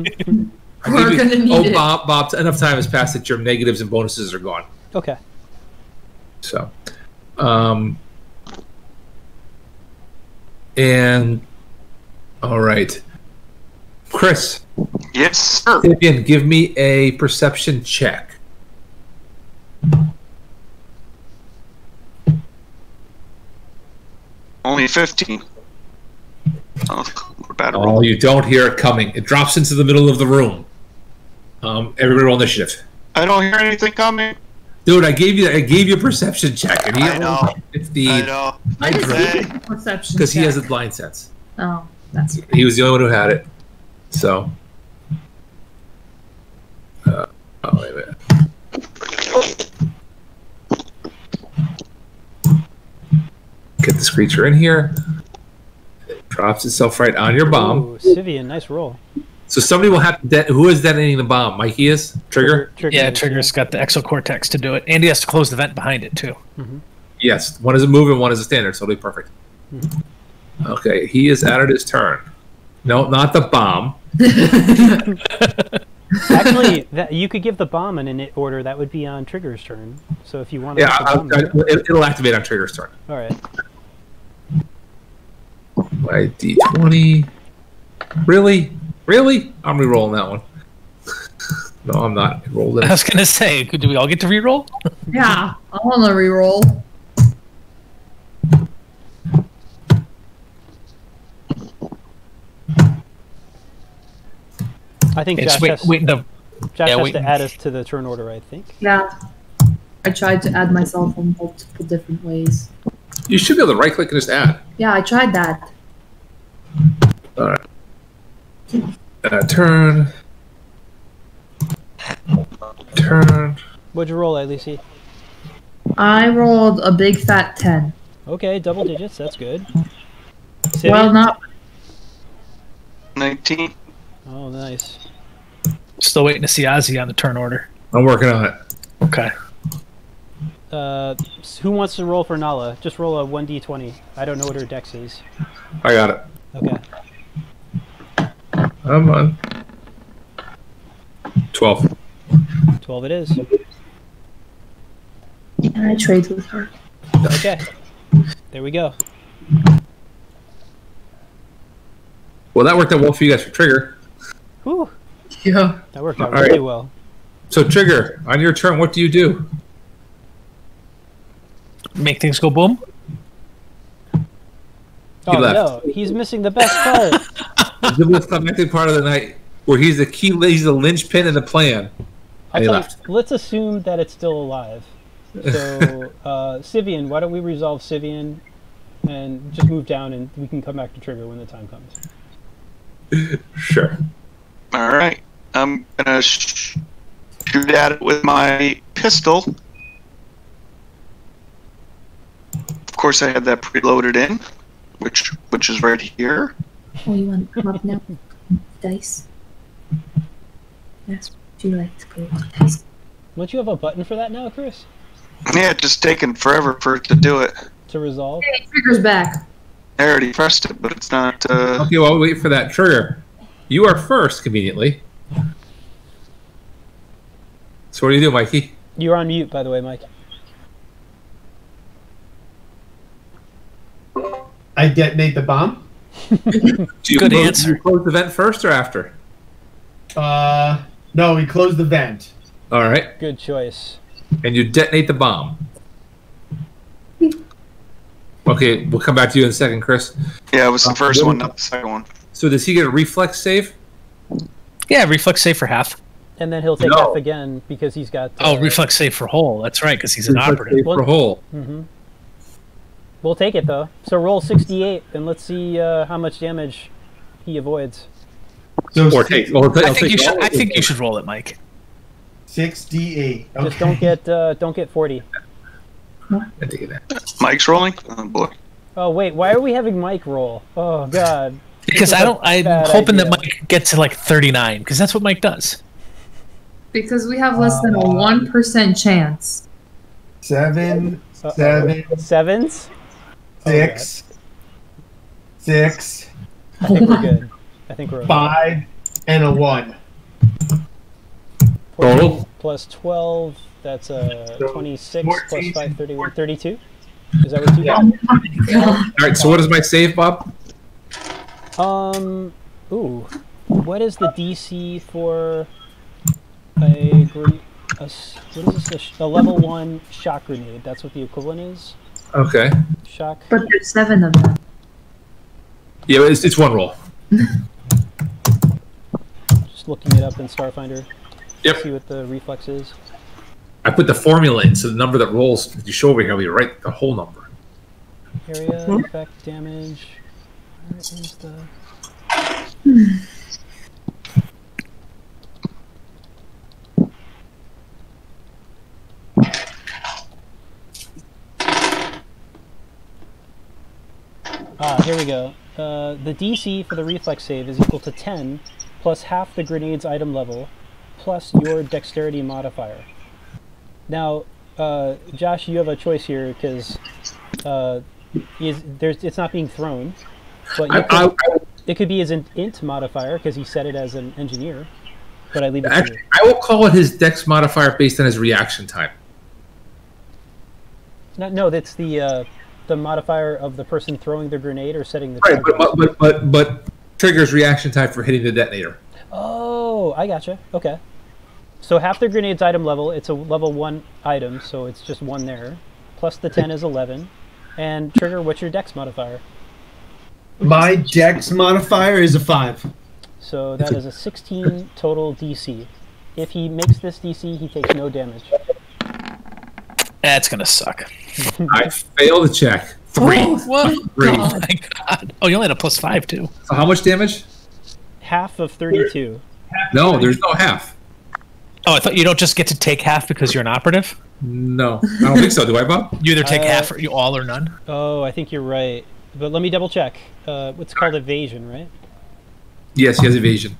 We're gonna need oh, it. Bob, Bob, enough time has passed that your negatives and bonuses are gone. Okay. So, um, and all right, Chris, Yes, sir. again, give me a perception check. Only 15. Oh, we're bad. Oh, you don't hear it coming. It drops into the middle of the room. Um, everybody roll initiative. I don't hear anything coming. Dude, I gave you I gave you a perception check, and he I know. It's the I know. I just Hey. did a perception. because he has a blind sense. Oh, that's He was the only one who had it. So. Uh, oh wait a minute. Get this creature in here. It drops itself right on your bomb. Ooh, Sivian, nice roll. So somebody will have to. De- who is detonating the bomb? Mikey is trigger. Trigger Yeah, Trigger's got the exocortex to do it. and he has to close the vent behind it too. Mm-hmm. Yes, one is a move and one is a standard, so it'll be perfect. Mm-hmm. Okay, he is out of his turn. No, not the bomb. Actually, that, you could give the bomb an init order. That would be on Trigger's turn. So if you want to, Yeah, put I'll, I'll, it, it'll activate on Trigger's turn. all right. My D20. Really? Really? I'm re-rolling that one. no, I'm not. I rolled I was gonna say, do we all get to reroll? Yeah, I want to reroll. I think It's Josh wait, has, waiting to. Josh yeah, has wait. to add us to the turn order. I think. Yeah. I tried to add myself in multiple different ways. You should be able to right click and just add. Yeah, I tried that. Alright. Uh, turn. Turn. What'd you roll, Alicia? I rolled a big fat 10. Okay, double digits. That's good. Well, not. 19. Oh, nice. Still waiting to see Ozzy on the turn order. I'm working on it. Okay. Uh, who wants to roll for Nala? Just roll a 1d20. I don't know what her dex is. I got it. Okay. I'm on. 12. 12 it is. Can I trade with her? Okay. There we go. Well, that worked out well for you guys for Trigger. Whew. Yeah. That worked out All right. really well. So, Trigger, on your turn, what do you do? Make things go boom. Oh left. no, he's missing the best part. the most climactic part of the night, where he's the key, he's the linchpin in the plan. I'll he left. you, let's assume that it's still alive. So, uh, Sivian, why don't we resolve Sivian and just move down and we can come back to trigger when the time comes. Sure. All right. I'm gonna shoot at it with my pistol. Of course, I had that preloaded in, which which is right here. Oh, you want to come up now? Dice. Yes. Would you like to go with dice? Don't you have a button for that now, Chris? Yeah, it's just taking forever for it to do it. To resolve? Hey, Trigger's back. I already pressed it, but it's not. Uh, Okay, well, wait for that trigger. You are first, conveniently. So, what do you do, Mikey? You're on mute, by the way, Mike. I detonate the bomb. Do you Good close, answer. You close the vent first or after? Uh, no, we close the vent. All right. Good choice. And you detonate the bomb. Okay, we'll come back to you in a second, Chris. yeah, it was the Uh, first what- one, not the second one. So, does he get a reflex save? Yeah, reflex save for half. And then he'll take No. half again because he's got. Oh, uh, reflex save for whole. That's right, because he's an Reflex operative. save for whole. hmm We'll take it though. So roll 68 and let's see uh, how much damage he avoids. So Or take. Well, I I'll think you should. I think you should roll it, Mike. six d. Okay. Just don't get uh, don't get 40. I take it. Mike's rolling. Oh boy. Oh wait, why are we having Mike roll? Oh god. Because I don't. I'm bad hoping that. Mike gets to like 39, because that's what Mike does. Because we have less than a 1% chance. Seven, Uh-oh. seven, Sevens? Six, six, I think we're good. I think we're okay. five, and a one. Total? plus 12, that's a So, 26 plus 14, 5, 31, 32? Is that what you got? All right. So, what is my save, Bob? Um, ooh. What is the DC for a, gre- a s- what is this? A, a level 1 shock grenade. That's what the equivalent is? Okay. Shock? But there's seven of them. Yeah, it's, it's one roll. Just looking it up in Starfinder. Yep. See what the reflex is. I put the formula in, so the number that rolls that you show over here will be right the whole number. Area, effect, damage. Where is the... Ah, here we go. Uh, the DC for the reflex save is equal to 10 plus half the grenade's item level plus your dexterity modifier. Now, uh, Josh, you have a choice here because uh, it's not being thrown, but you I, could- I, I, It could be his in- int modifier because he set it as an engineer. But I leave it to Actually, you. I will call it his dex modifier based on his reaction time. No, no, that's the uh, the modifier of the person throwing the grenade or setting the. Right, trigger. but but but, but triggers reaction time for hitting the detonator. Oh, I gotcha. Okay. So half the grenade's item level, it's a level one item, so it's just one there. Plus the 10 is 11. And trigger, what's your dex modifier? My dex modifier is a five. So that is a 16 total DC. If he makes this DC, he takes no damage. That's gonna suck. I failed the check. Three. What? Three. Oh my god! Oh, you only had a plus five too. So how much damage? Half of 32. No, there's no half. Oh, I thought you don't just get to take half because you're an operative. No, I don't think so. Do I, Bob? You either take Uh, half or you all or none. Oh, I think you're right. But let me double check. Uh, what's called evasion, right? Yes, he has evasion.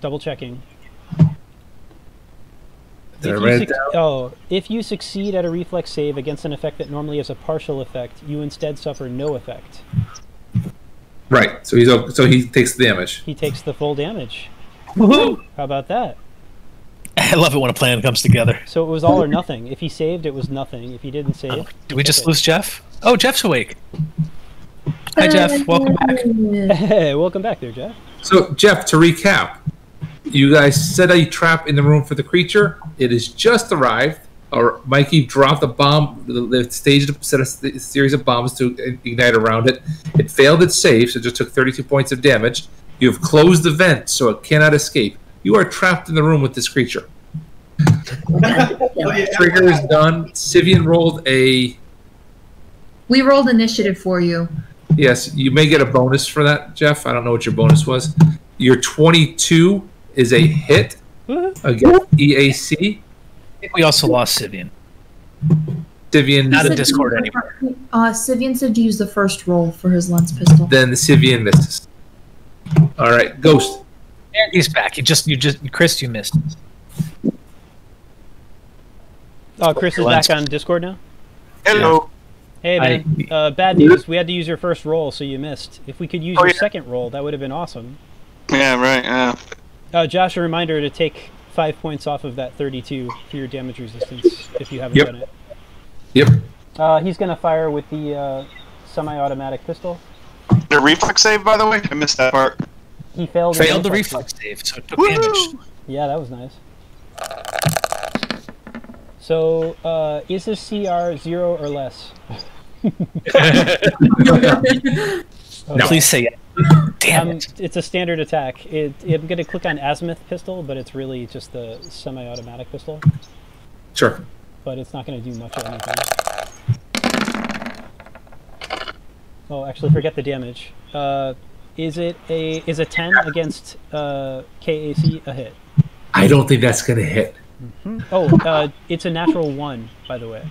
Double checking. Did I If you write it suc- down? oh, if you succeed at a reflex save against an effect that normally has a partial effect, you instead suffer no effect. Right. So he's o- so he takes the damage. He takes the full damage. Woohoo! How about that? I love it when a plan comes together. So it was all or nothing. If he saved, it was nothing. If he didn't save, oh, Did we just lose Jeff? Oh, Jeff's awake. Hi, Jeff. Welcome back. Hey, welcome back there, Jeff. So Jeff, to recap, you guys set a trap in the room for the creature. It has just arrived. Or Mikey dropped a bomb, the- the staged a set a series of bombs to ignite around it. It failed its save, so it just took 32 points of damage. You have closed the vent, so it cannot escape. You are trapped in the room with this creature. Trigger is done. Sivian rolled a We rolled initiative for you. Yes, you may get a bonus for that, Jeff. I don't know what your bonus was. Your 22 is a hit against EAC. I think we also lost Sivian. Sivian, Not in Discord anymore. Uh, Sivian said to use the first roll for his lens pistol. then the Sivian misses. All right, Ghost. And he's back. You just, you just, Chris, you missed. Oh, Chris is back on Discord now. Hello. Hey Hi. man, uh, bad news. We had to use your first roll, so you missed. If we could use Oh, your yeah. second roll, that would have been awesome. Yeah, right. Yeah. Uh, Josh, a reminder to take five points off of that 32 for your damage resistance if you haven't Yep. done it. Yep. Uh, he's gonna fire with the uh, semi-automatic pistol. The reflex save, by the way, I missed that part. He failed. Failed the reflex reflex save, so it took damage. Yeah, that was nice. So, uh, is his CR zero or less? No. Please say it. Damn Um, it. it's a standard attack. It, I'm going to click on Azimuth pistol, but it's really just the semi-automatic pistol. Sure. But it's not going to do much of anything. Oh, actually, forget the damage. Uh, is it a is a 10 against uh, KAC a hit? I don't think that's going to hit. Oh, uh, it's a natural one, by the way.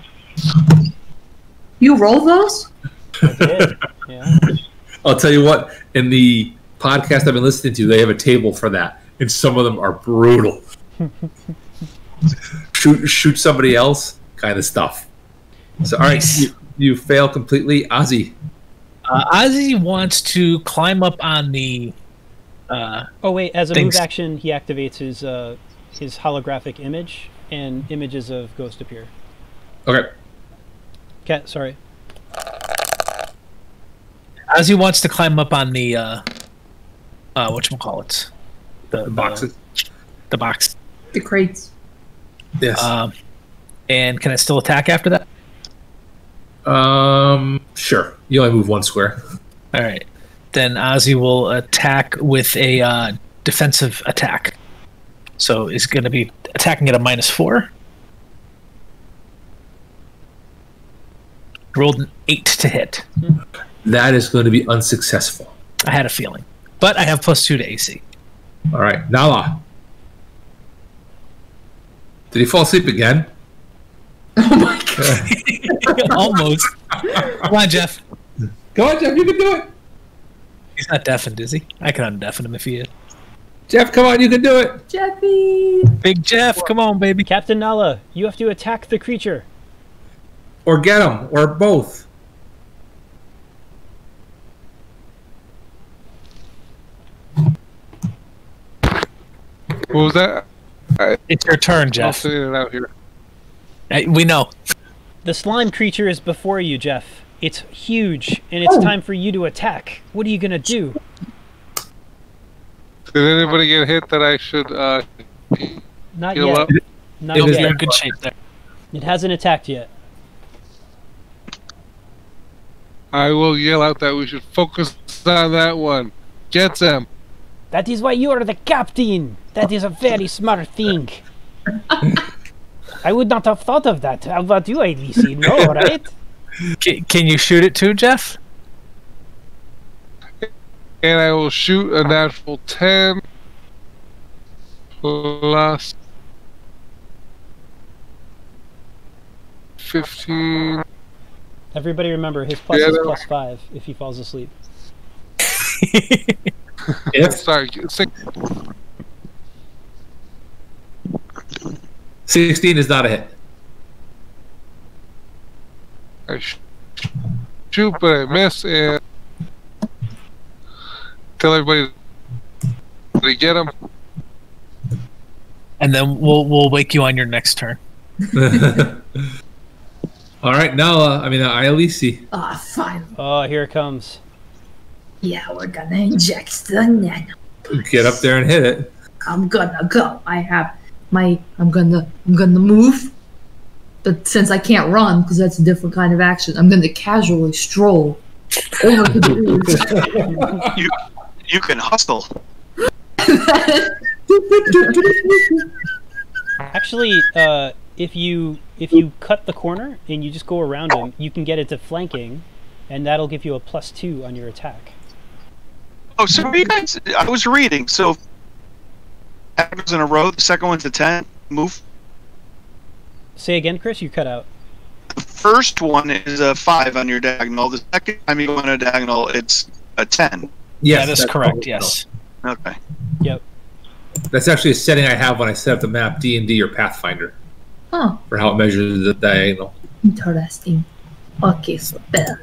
You roll those? I did. Yeah. I'll tell you what, in the podcast I've been listening to, they have a table for that, and some of them are brutal. shoot, shoot somebody else, kind of stuff. So, all right, Nice. you, you fail completely. Ozzy, Uh, Ozzy wants to climb up on the. Uh, Oh wait, as a Things- move action, he activates his uh, his holographic image, and images of Ghost appear. okay, Cat, sorry. Ozzy wants to climb up on the. Uh, uh, what call it? The, the boxes. The box. The crates. Yes. Um, and can I still attack after that? um, sure. You only move one square. All right. Then Ozzy will attack with a uh, defensive attack. So he's going to be attacking at a minus four. Rolled an eight to hit. That is going to be unsuccessful. I had a feeling, but I have plus two to AC. All right, Nala. Did he fall asleep again? Oh my god! Almost. Come on, Jeff. Come on, Jeff. You can do it. He's not deafened, is he? I can undeafen him if he is. Jeff, come on. You can do it. Jeffy! Big Jeff, come on, baby. Captain Nala, you have to attack the creature. Or get him, or both. What was that? I, It's your turn, I'll Jeff. sit it out here. Hey, we know. The slime creature is before you, Jeff. It's huge, and it's Oh. time for you to attack. What are you gonna do? Did anybody get hit that I should uh, Not heal yet. up? Not It was yet. in good shape there. It hasn't attacked yet. I will yell out that we should focus on that one. Get them. That is why you are the captain. That is a very smart thing. I would not have thought of that. How about you, ABC? No, right? Can, can you shoot it too, Jeff? And I will shoot a natural 10 plus 15. Everybody remember, his plus Yeah, is plus five if he falls asleep. If Sorry, six, 16 is not a hit. I shoot, but I miss, and tell everybody to get him. And then we'll we'll wake you on your next turn. All right, now, uh, I mean, uh, Ialisi. Ah, fine. Oh, here it comes. Yeah, we're gonna inject the nano. Get up there and hit it. I'm gonna go. I have my. I'm gonna. I'm gonna move. But since I can't run, because that's a different kind of action, I'm gonna casually stroll over to the You you can hustle. Actually, uh, if you if you cut the corner and you just go around him, you can get it to flanking, and that'll give you a plus two on your attack. Oh, so you guys, I was reading. So, happens in a row. The second one's a ten. Move. Say again, Chris. You cut out. The first one is a five on your diagonal. The second time you go on a diagonal, it's a ten. Yes, that is that's correct. correct. Yes. Okay. Yep. That's actually a setting I have when I set up the map D and D or Pathfinder Oh, for how it measures the diagonal. interesting. Okay, spell.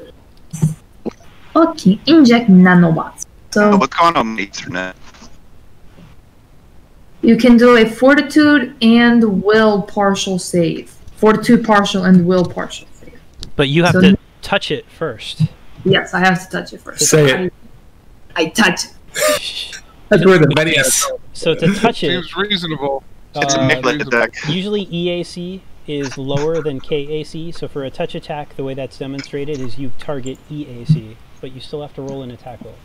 Uh, okay, inject nanobots. Oh, So what's going on with Ethernet? You can do a fortitude and will partial save. Fortitude partial and will partial save. But you have So- to touch it first. Yes, I have to touch it first. Say I, it. I touch it. That's where the many So to touch it, Seems reasonable. It's a uh, melee attack. usually EAC is lower than KAC. So for a touch attack, the way that's demonstrated is you target EAC, but you still have to roll an attack roll.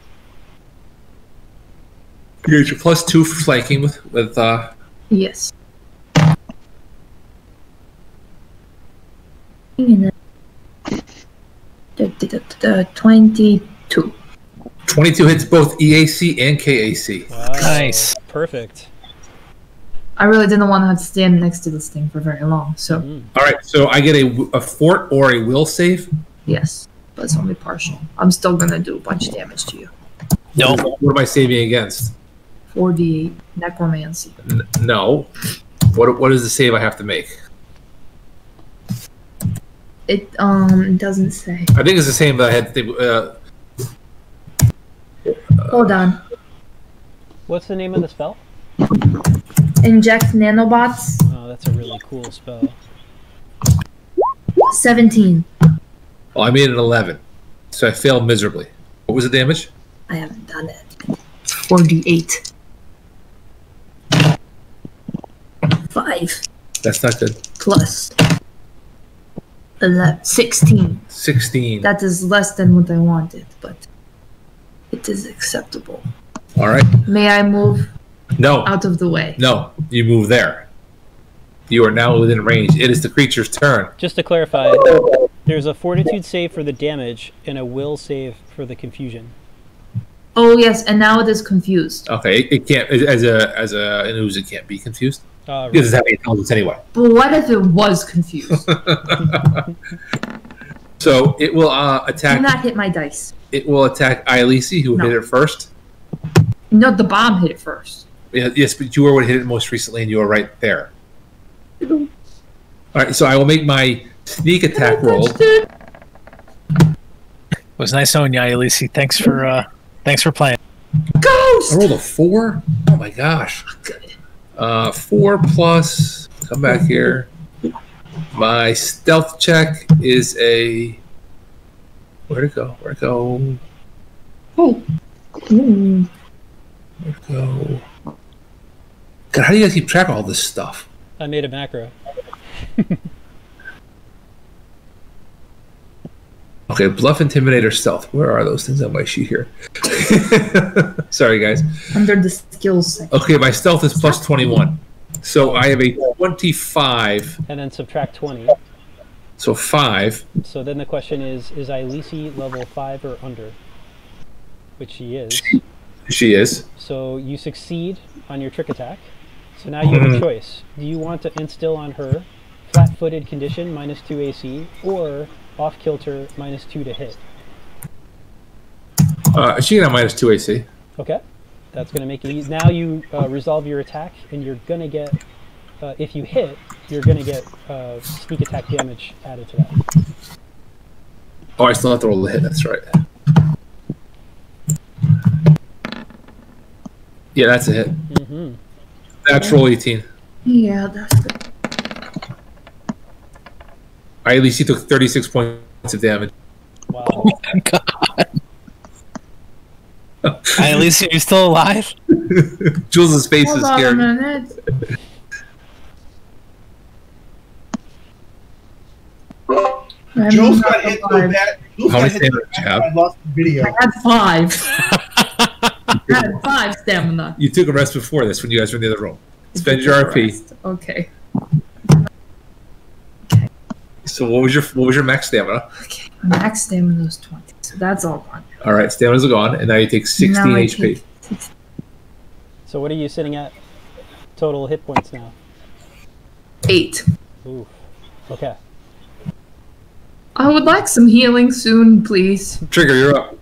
You get your plus two for flanking with with uh, Yes. Twenty-two. twenty-two hits both EAC and KAC. Wow, Nice. Perfect. I really didn't want to have to stand next to this thing for very long, so All right, so I get a, a fort or a will save. yes, but it's only partial. I'm still gonna do a bunch of damage to you. No. What am I saving against? 4d8 necromancy. N- no. What what is the save I have to make? It um doesn't say. I think it's the same that I had. To, uh, Hold on. What's the name of the spell? Inject nanobots. Oh, that's a really cool spell. 17. well, I made an eleven, so I failed miserably. What was the damage? I haven't done it. 4d8. 5 That's not good. plus 11, 16. Sixteen. That is less than what I wanted, but it is acceptable. All right. May I move No, out of the way? no. You move there. You are now within range. It is the creature's turn. Just to clarify, there's a fortitude save for the damage and a will save for the confusion. Oh yes, and now it is confused. Okay, it, it can't as a as a an ooze. It can't be confused. Uh, It doesn't have any intelligence anyway. But what if it was confused? So it will uh, Do attack. not hit my dice. It will attack Ialisi, who No. hit it first. No, the bomb hit it first. Yeah, yes, but you were what hit it most recently, and you were right there. All right, so I will make my sneak attack roll. It was nice knowing you, Elise. Thanks for uh, thanks for playing. Ghost. I rolled a four. Oh my gosh! Good. Uh, four plus. Come back here. My stealth check is a. Where'd it go? Where'd it go? Oh. Where'd it go? God, how do you guys keep track of all this stuff? I made a macro. Okay, bluff, intimidator, stealth. Where are those things on my sheet here? Sorry, guys. Under the skills section. Okay, my stealth is plus 21. So I have a 25. And then subtract 20. So 5. So then the question is, is Ilisi level 5 or under? Which she is. She is. So you succeed on your trick attack. So now you have a Mhm. choice. Do you want to instill on her flat-footed condition minus 2 AC or off kilter minus 2 to hit? Uh, she can have minus 2 AC. Okay. That's going to make it easy. Now you uh, resolve your attack, and you're going to get, uh, if you hit, you're going to get uh, sneak attack damage added to that. Oh, I still have to roll the hit. That's right. Yeah, that's a hit. Mm -hmm. Natural 18. Yeah, that's good. I at least he took 36 points of damage. Wow. Oh my god. At least you're still alive. Jules' face Hold is on a minute. I'm Jules got hit so alive. bad. Jules How got many hit so stamina do you bad have? I lost the video. I had five. I had five stamina. You took a rest before this when you guys were in the other room. Spend your RP. Okay. So what was your what was your max stamina? Okay, max stamina was 20, so that's all gone. All right, stamina's gone, and now you take 16 Now HP. take- So what are you sitting at total hit points now? Eight. Oof. Okay. I would like some healing soon, please. Trigger, you're up.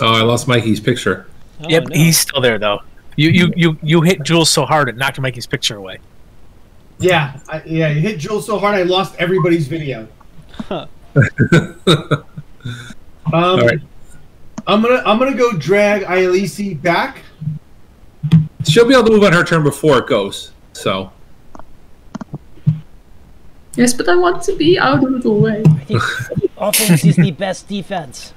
Oh, I lost Mikey's picture. Oh, yep, no. he's still there though. You you you you hit Jules so hard it knocked Mikey's picture away. Yeah, I, yeah, you hit Jules so hard I lost everybody's video. Huh. Um, All right. I'm gonna I'm gonna go drag Ialisi back. She'll be able to move on her turn before it goes. So Yes, but I want to be out of the way. I think offense is the best defense.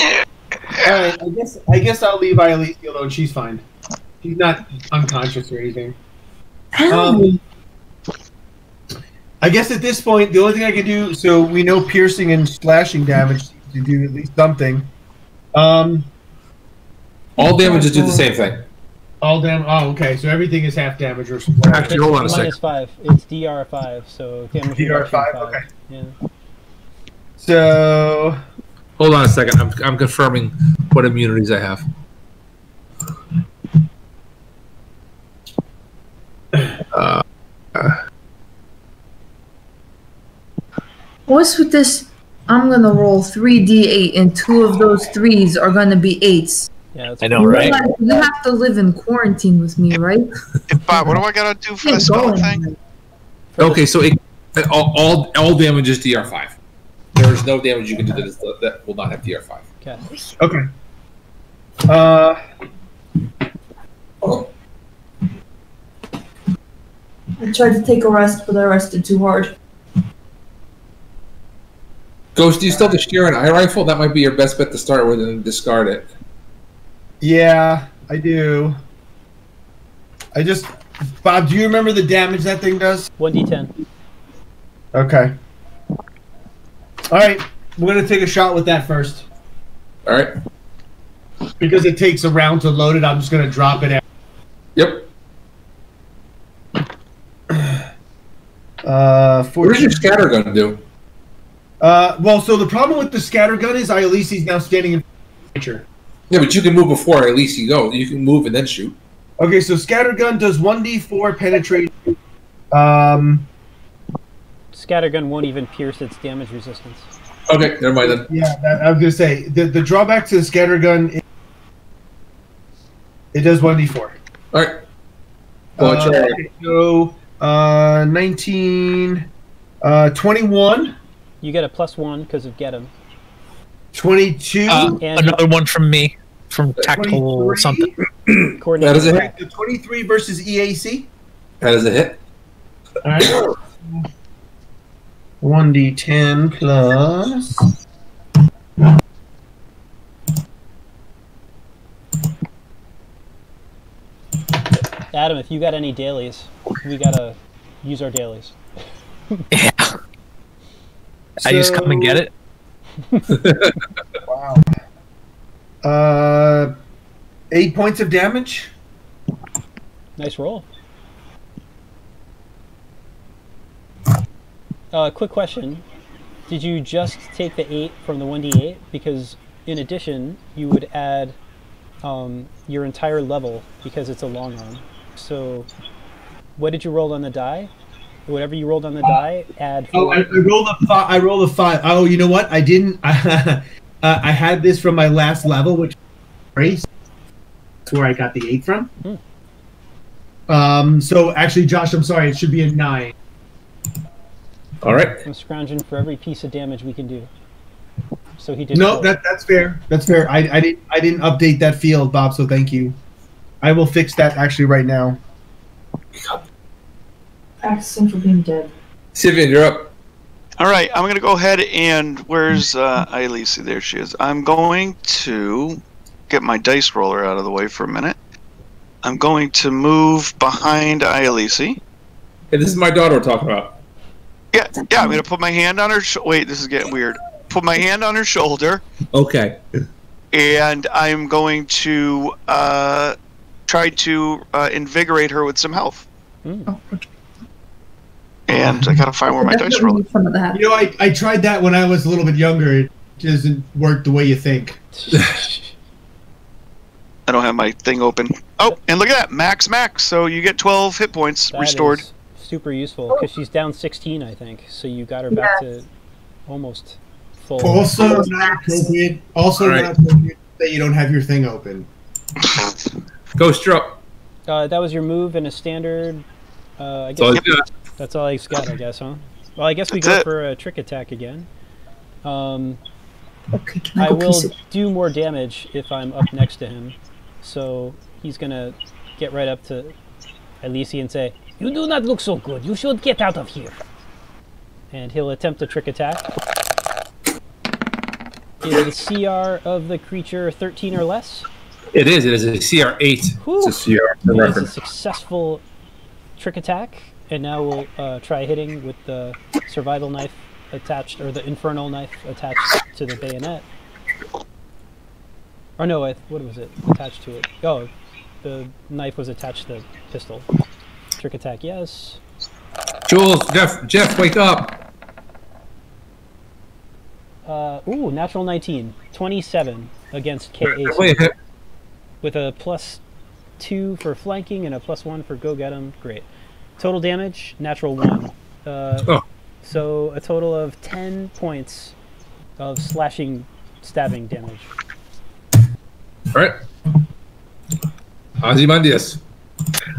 All right, I guess I guess I'll leave Ialisi alone. She's fine. She's not unconscious or anything. Um, I guess at this point, the only thing I can do, so we know piercing and slashing damage to do at least something. Um, all damages do the same thing. all dam. Oh, okay. So everything is half damage or something. Actually, hold on a Minus second. five. It's DR five, so damage. DR five, five. okay. Yeah. So Hold on a second. I'm I'm confirming what immunities I have. Uh, What's with this? I'm gonna roll 3d8, and two of those threes are gonna be eights. Yeah, that's I know, You right? You have to live in quarantine with me, right? Bob, what do I gotta do for Can't the spell thing? okay, so it, all, all all damage is DR5. There is no damage you can do that, is, that will not have DR5. Okay. okay. Uh, I tried to take a rest, but I rested too hard. Ghost, do you still have the shirren-eye rifle? That might be your best bet to start with and discard it. yeah, I do. I just, Bob, do you remember the damage that thing does? One d10. Okay. All right, we're gonna take a shot with that first All right. because it takes a round to load it. I'm just gonna drop it. Out. Yep. Uh, What does your scatter gun do? Uh, well, so the problem with the scatter gun is Ialisi's now standing in picture. Yeah, but you can move before at least you go. You can move and then shoot. Okay, so scatter gun does one d4 penetrate. Um, scatter gun won't even pierce its damage resistance. Okay, never mind then. yeah, that, I was gonna say the the drawback to the scatter gun. Is, it does one d4. All right. Well, Uh, okay, so uh, 19, uh, 21, You get a plus one because of get him. 22. Uh, And- another one from me. from tactical or something. That Coordinated is a hit. The 23 versus EAC. That is a hit. All right. 1d10 plus. Adam, if you got any dailies, we gotta use our dailies. Yeah. I just come and get it. Wow. Uh, eight points of damage. Nice roll. Uh, quick question: Did you just take the eight from the one d eight? Because in addition, you would add um, your entire level because it's a long arm. So, what did you roll on the die? Whatever you rolled on the die, add. Oh, four. I, I rolled a five. I rolled a five. Oh, you know what? I didn't. uh, I had this from my last level, which race. That's where I got the eight from. Hmm. Um. So actually, Josh, I'm sorry. It should be a nine. All right. I'm scrounging for every piece of damage we can do. So he did. No, that that's fair. That's fair. I, I didn't I didn't update that field, Bob. So thank you. I will fix that actually right now. Accent for being dead. Sivian, you're up. All right, I'm gonna go ahead and where's uh, Ilese? There she is. I'm going to get my dice roller out of the way for a minute. I'm going to move behind Ilese. Hey, this is my daughter we're talking about. Yeah, yeah. I'm gonna put my hand on her. Sh- Wait, this is getting weird. Put my hand on her shoulder, Okay. and I'm going to uh, try to uh, invigorate her with some health. Mm. And I gotta find where my dice Definitely roller. need some of that. You know, I, I tried that when I was a little bit younger. It doesn't work the way you think. I don't have my thing open. Oh, and look at that, max max. So you get 12 hit points That restored. is super useful because she's down 16, I think. So you got her back to almost full. Also not appropriate. Also All right. not appropriate that you don't have your thing open. Ghost, you're up. Uh, that was your move and a standard. Uh, I That's all guess you that's all he's got, I guess, huh? Well, I guess we That's go it. for a trick attack again. Um, Okay, can I, I go will do more damage if I'm up next to him. So he's gonna get right up to Elise and say, "You do not look so good. You should get out of here." And he'll attempt a trick attack. Is the CR of the creature 13 or less? It is. It is a CR8. Whew. It's a CR for It is a successful trick attack, and now we'll uh, try hitting with the survival knife attached, or the infernal knife attached to the bayonet. Or no, I, what was it attached to it? Oh, the knife was attached to the pistol. Trick attack, yes. Jules, Jeff, Jeff, wake up. Uh, ooh, natural 19. 27 against KA. Wait, hit. With a plus two for flanking and a plus one for go get get 'em. Great. Total damage, natural one. Uh, Oh. So a total of 10 points of slashing, stabbing damage. All right. Ozymandias.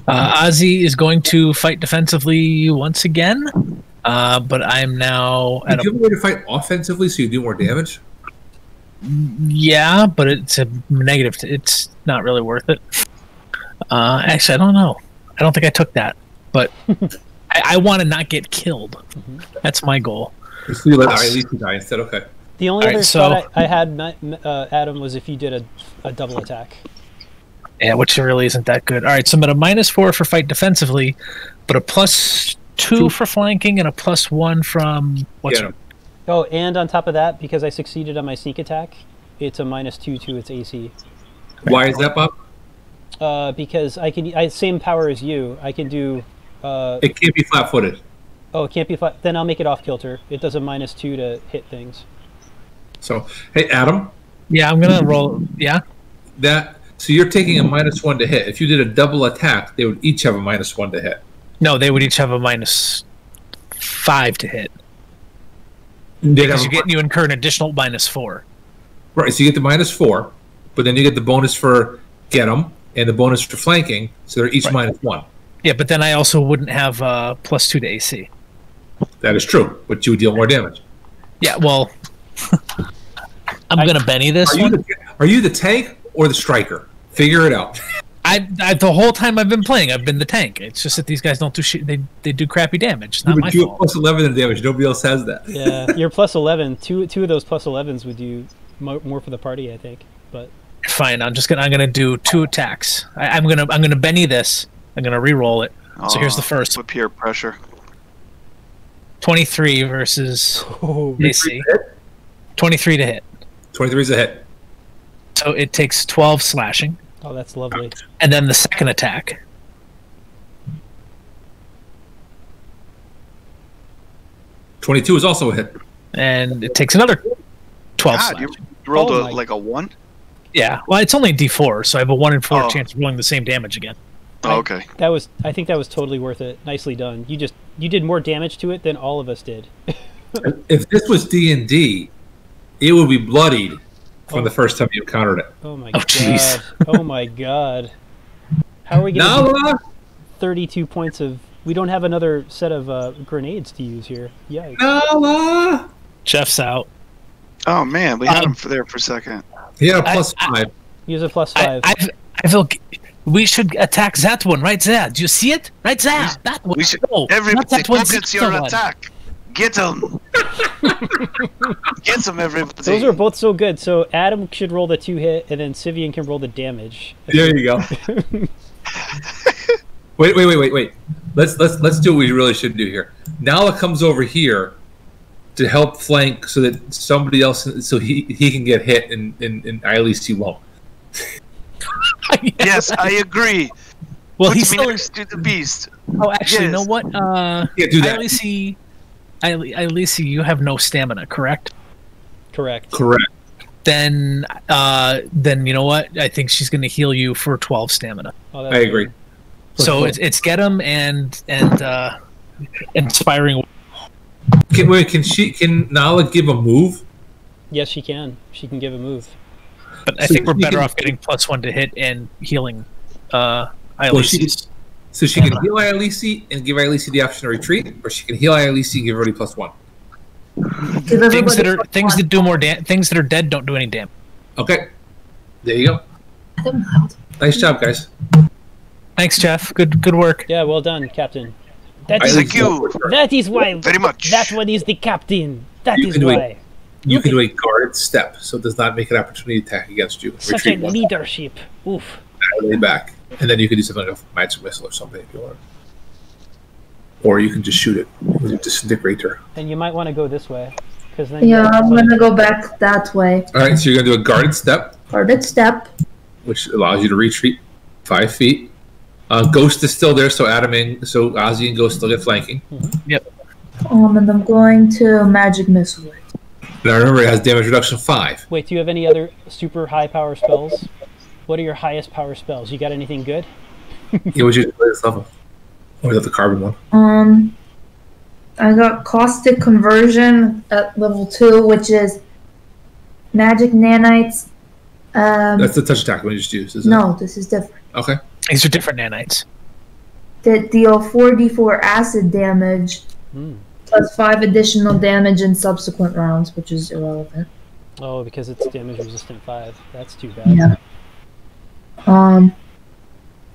Uh, Ozzy is going to fight defensively once again, uh, but I'm now Do at you a have a way to fight offensively so you do more damage? Yeah, but it's a negative. t- It's not really worth it. Uh, actually, I don't know. I don't think I took that, but I, I want to not get killed. That's my goal. So you let Elise die instead. Okay. The only Alright, other so- thought I, I had, Ma- Ma- uh, Adam, was if you did a, a double attack. Yeah, which really isn't that good. All right, so I'm at a minus four for fight defensively, but a plus two for flanking and a plus one from what's Get him. Oh, and on top of that, because I succeeded on my sneak attack, it's a minus two to its AC. Why is that, Bob? Uh, because I can, I same power as you. I can do. Uh, It can't be flat-footed. oh, it can't be flat. Then I'll make it off kilter. It does a minus two to hit things. So, hey, Adam, Yeah, I'm gonna roll. Yeah, that so you're taking a minus one to hit. If you did a double attack, they would each have a minus one to hit. no, they would each have a minus five to hit They'd because you a- get you incur an additional minus four. right, so you get the minus four, but then you get the bonus for get them and the bonus for flanking, so they're each Right. minus one. Yeah, but then I also wouldn't have uh, plus two to AC. That is true, but you would deal more damage. Yeah, well, I'm I- gonna Benny this Are you one. the, are you the tank or the striker. Figure it out. I, I the whole time I've been playing, I've been the tank. It's just that these guys don't do shit. They they do crappy damage. It's not my But you have fault. plus eleven in damage. Nobody else has that. Yeah, you're plus eleven. Two two of those plus elevens would do mo- more for the party, I think. But Fine. I'm just gonna I'm gonna do two attacks. I, I'm gonna I'm gonna Benny this. I'm gonna re-roll it. So here's the oh, first. With peer pressure. 23 versus oh, AC. 23 to hit. Twenty-three is a hit. So it takes 12 slashing. Oh, that's lovely. And then the second attack. Twenty-two is also a hit. And it takes another 12 God, slashing. you rolled Oh a, like a one. Yeah. Well, it's only D4, so I have a 1 in 4 Oh. chance of rolling the same damage again. Oh, okay. That was. I think that was totally worth it. Nicely done. You just you did more damage to it than all of us did. If this was D and D, it would be bloodied from Oh. the first time you encountered it. Oh my Oh, god. Oh my god. How are we gonna Nala, 32 points of? We don't have another set of uh, grenades to use here. Yikes. Nala. Jeff's out. Oh man, we had Um, him for there for a second. He had a I- plus I- five. Use a plus I, five. I, I feel we should attack that one right there. Do you see it? Right there. that one. We should. No, not that one. focus your other one. attack. Get him. Get him, everybody. Those are both so good. So Adam should roll the two hit, and then Sivian can roll the damage. There you go. wait, wait, wait, wait, wait. Let's let's let's do what we really should do here. Nala comes over here to help flank so that somebody else so he he can get hit and and, and at least he won't. Yes, I agree. Well, Put he's me still. next to the beast. Oh, actually, you know what? Uh, Can't do that. Ilisi, Ilisi, you have no stamina, correct? Correct. Correct. Then, uh, then you know what? I think she's going to heal you for twelve stamina. Oh, I agree. good. So it's it's get him and and uh, inspiring. Can, wait, can she can Nala give a move? Yes, she can. She can give a move. But I So think we're better can- off getting plus one to hit and healing. Uh, Well, she- Ilisi's. So she can heal Ilisi and give Ilisi the option to retreat, or she can heal Ilisi and give everybody plus one. Things that are things one. that do more da- things that are dead don't do any damage. Okay. There you go. Nice job, guys. Thanks, Jeff. Good good work. Yeah, well done, Captain. That I is, Thank you that is why very much. that one is the captain. That You is can do it. why. You can do a guard step, so it does not make an opportunity attack against you. Such a Retreat one, leadership. Oof. back, and then you can do something like a magic missile or something if you want. Or you can just shoot it with your disintegrator. And you might want to go this way, because then. Yeah, I'm gonna go back that way. All right, so you're gonna do a guarded step, Guarded step. which allows you to retreat five feet. Uh, Ghost is still there, so Adam and so Ozzy and Ghost still get flanking. Yep. Um, and I'm going to magic missile. it. Now remember, it has damage reduction five. Wait, do you have any other super high power spells? What are your highest power spells? You got anything good? It was usually this level. Or is that the carbon one? Um, I got caustic conversion at level two, which is magic nanites. Um, That's the touch attack one you just used, isn't no, this is different. Okay. These are different nanites. That deal 4d4 acid damage Hmm. plus five additional damage in subsequent rounds, which is irrelevant. Oh, because it's damage resistant five. That's too bad. Yeah. Um,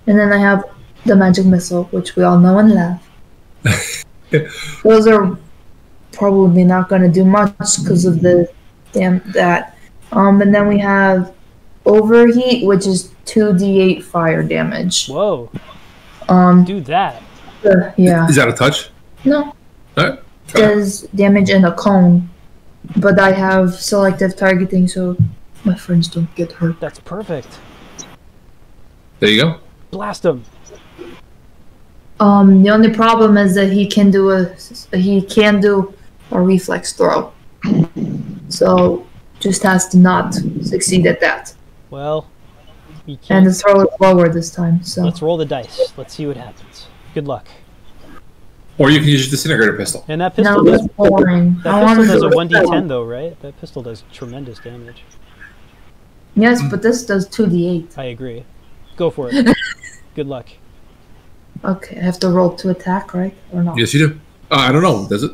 and then I have the magic missile, which we all know and love. Those are probably not going to do much because of the damn that. Um, and then we have overheat, which is two d8 fire damage. Whoa, Um, do that. uh, yeah, Is that a touch? no, All right. does damage in a cone, but I have selective targeting, so my friends don't get hurt. That's perfect. There you go. Blast him. Um, the only problem is that he can do a he can do a reflex throw, so just has to not succeed at that. Well, you And can't. the throw is lower this time, so Let's roll the dice. Let's see what happens. Good luck. Or you can use your disintegrator pistol. And that pistol no, does. boring. That I pistol does a one d10 though, right? That pistol does tremendous damage. Yes, but this does two d8. I agree. Go for it. Good luck. Okay, I have to roll to attack, right? Or not? Yes, you do. Uh, I don't know. Does it?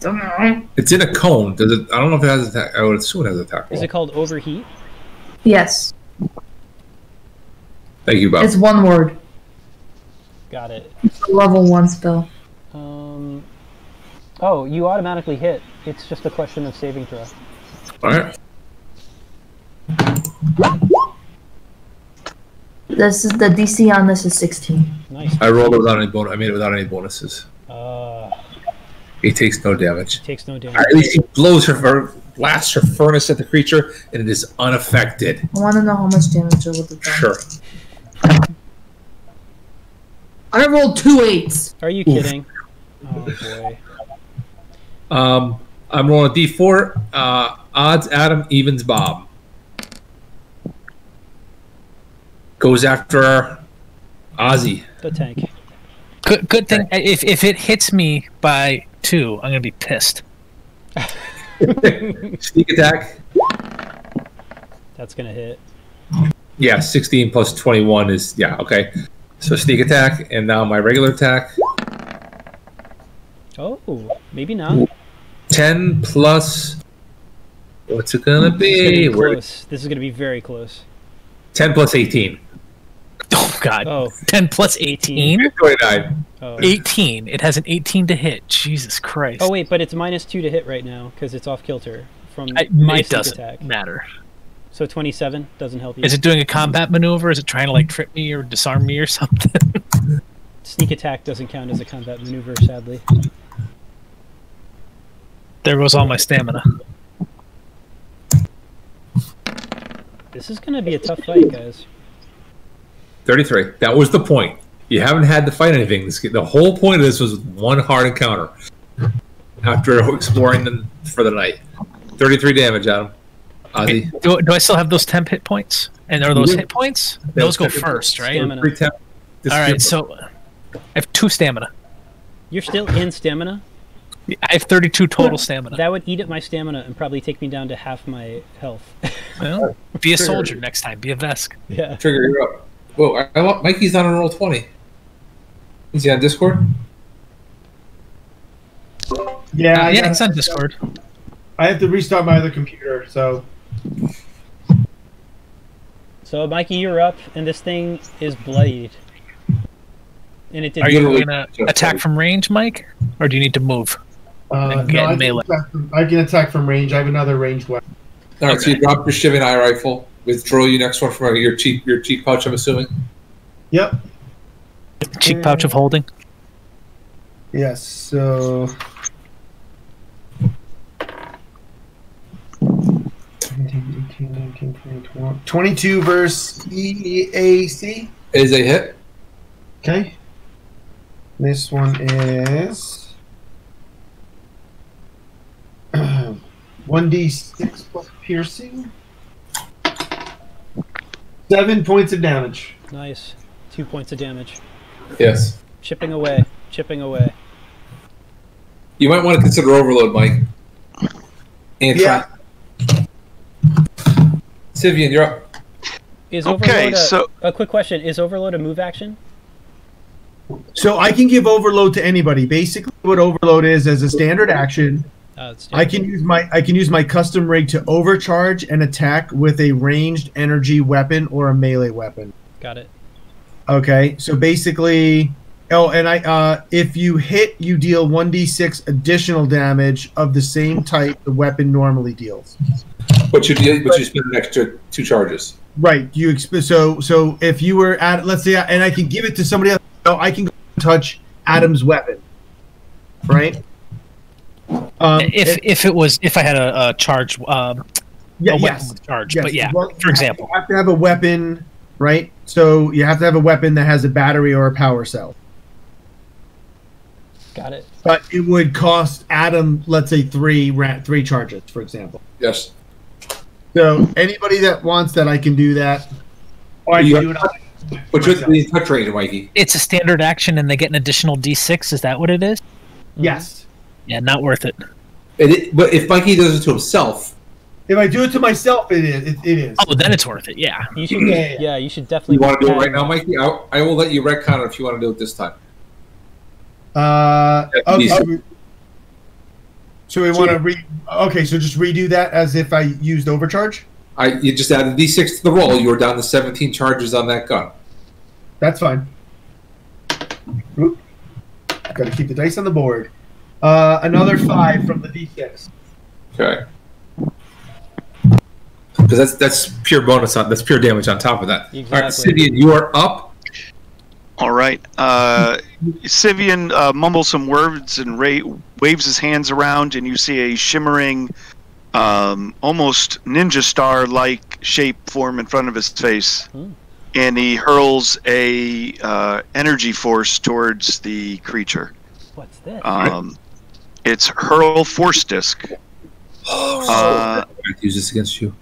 Don't know. It's in a cone. Does it? I don't know if it has attack. I would assume it has attack. Is it called overheat? Yes. Thank you, Bob. It's one word. Got it. It's a level one spell. Um. Oh, you automatically hit. It's just a question of saving throw. All right. This is the DC on this is 16. Nice. I rolled it without any bonus. I made it without any bonuses. Uh, He takes no damage. takes no damage. At least he blows her, her blasts her furnace at the creature, and it is unaffected. I want to know how much damage it would have done. Sure. I rolled two eights. Are you Oof. kidding? Oh boy. Um, I'm rolling a D4. Uh, odds Adam, evens Bob. Goes after Ozzy. The tank. Good, good thing. If if it hits me by two, I'm gonna be pissed. Sneak attack. That's gonna hit. Yeah, 16 plus 21 is yeah okay. So sneak attack, and now my regular attack. Oh, maybe not. 10 plus. What's it gonna It's gonna be? be close. This is gonna be very close. 10 plus 18. Oh God. Oh, 10 plus 18? 29. oh. 18. It has an 18 to hit. Jesus Christ. Oh wait, but it's minus two to hit right now because it's off kilter from I, my it sneak doesn't attack. matter. So twenty-seven doesn't help you. Is it doing a combat maneuver? Is it trying to like trip me or disarm me or something? Sneak attack doesn't count as a combat maneuver, sadly. there goes all my stamina. This is gonna be a tough fight, guys. 33. That was the point. You haven't had to fight anything. This, the whole point of this was one hard encounter. After exploring them for the night. 33 damage, Adam. Ozzy. Do, do I still have those temp hit points? And are those You hit points? Those Those go first, right? Stamina. Three temp- this All is right, your- so I have two stamina. You're still in stamina. I have 32 total stamina. That would eat at my stamina and probably take me down to half my health. Well, be a soldier next time. Be a Vesk. yeah. Trigger, you're up. Whoa, I, I, want- Mikey's not on Roll20. Is he on Discord? Yeah, I, yeah, gotta- it's on Discord. I have to restart my other computer, so So Mikey, you're up, and this thing is bloodied. And it did. Are you going to attack from range, Mike? Or do you need to move? uh, And no, I, can melee. attack from, I can attack from range. I have another ranged weapon. All right, so you drop your shirren eye rifle. Withdraw your next one from your cheek, your cheek pouch, I'm assuming. Yep. Cheek pouch of holding? Yes. So. 17, 18, 19, 20, 21. 22 verse EAC. Is a hit. Okay. This one is. 1d6 plus piercing. Seven points of damage. Nice. Two points of damage. Yes. Chipping away. Chipping away. You might want to consider overload, Mike. And Yeah. try. Sivian, you're up. Is Okay, a, so- a quick question? Is overload a move action? So I can give overload to anybody. Basically, what overload is, as a standard action, Oh, I can use my I can use my custom rig to overcharge and attack with a ranged energy weapon or a melee weapon. got it. Okay, so basically, oh, and I uh, if you hit, you deal one d six additional damage of the same type the weapon normally deals. But you deal, but you spend an extra two charges. Right. You exp- so so if you were at let's say and I can give it to somebody else. So I can touch Adam's weapon. Right. Um, if it- if it was if I had a, a charge um, yeah, a weapon yes. with charge, Yes, but yeah, well, for example, you have to have a weapon, right? So you have to have a weapon that has a battery or a power cell. Got it. But it would cost Adam, let's say three ra- three charges, for example. Yes. So anybody that wants that, I can do that. Or I You can do it. have- on- But you're the touch range, Mikey. it's a standard action and they get an additional D6. Is that what it is? Yes. Yeah, not worth it. It, it, but if Mikey does it to himself, If I do it to myself, it is. It, it is. Oh, then it's worth it. Yeah. You should. Yeah. yeah, you should definitely. you want to do it right now, Mikey? I, I will let you retcon it if you want to do it this time. Uh, Yeah, okay. So we, so we want to re. Okay, so just redo that as if I used overcharge. I you just added D6 to the roll. You were down to 17 charges on that gun. That's fine. Oop. Gotta keep the dice on the board. Uh, another five from the d6. Okay. Because that's that's pure bonus on that's pure damage on top of that. All right, Exactly. Sivian, you are up. All right. Uh, Sivian uh, mumbles some words and ra- waves his hands around, and you see a shimmering, um, almost ninja star-like shape form in front of his face, Hmm. and he hurls a uh, energy force towards the creature. What's this? Um, it's hurl force disc. Oh, Uh, I to use this against you.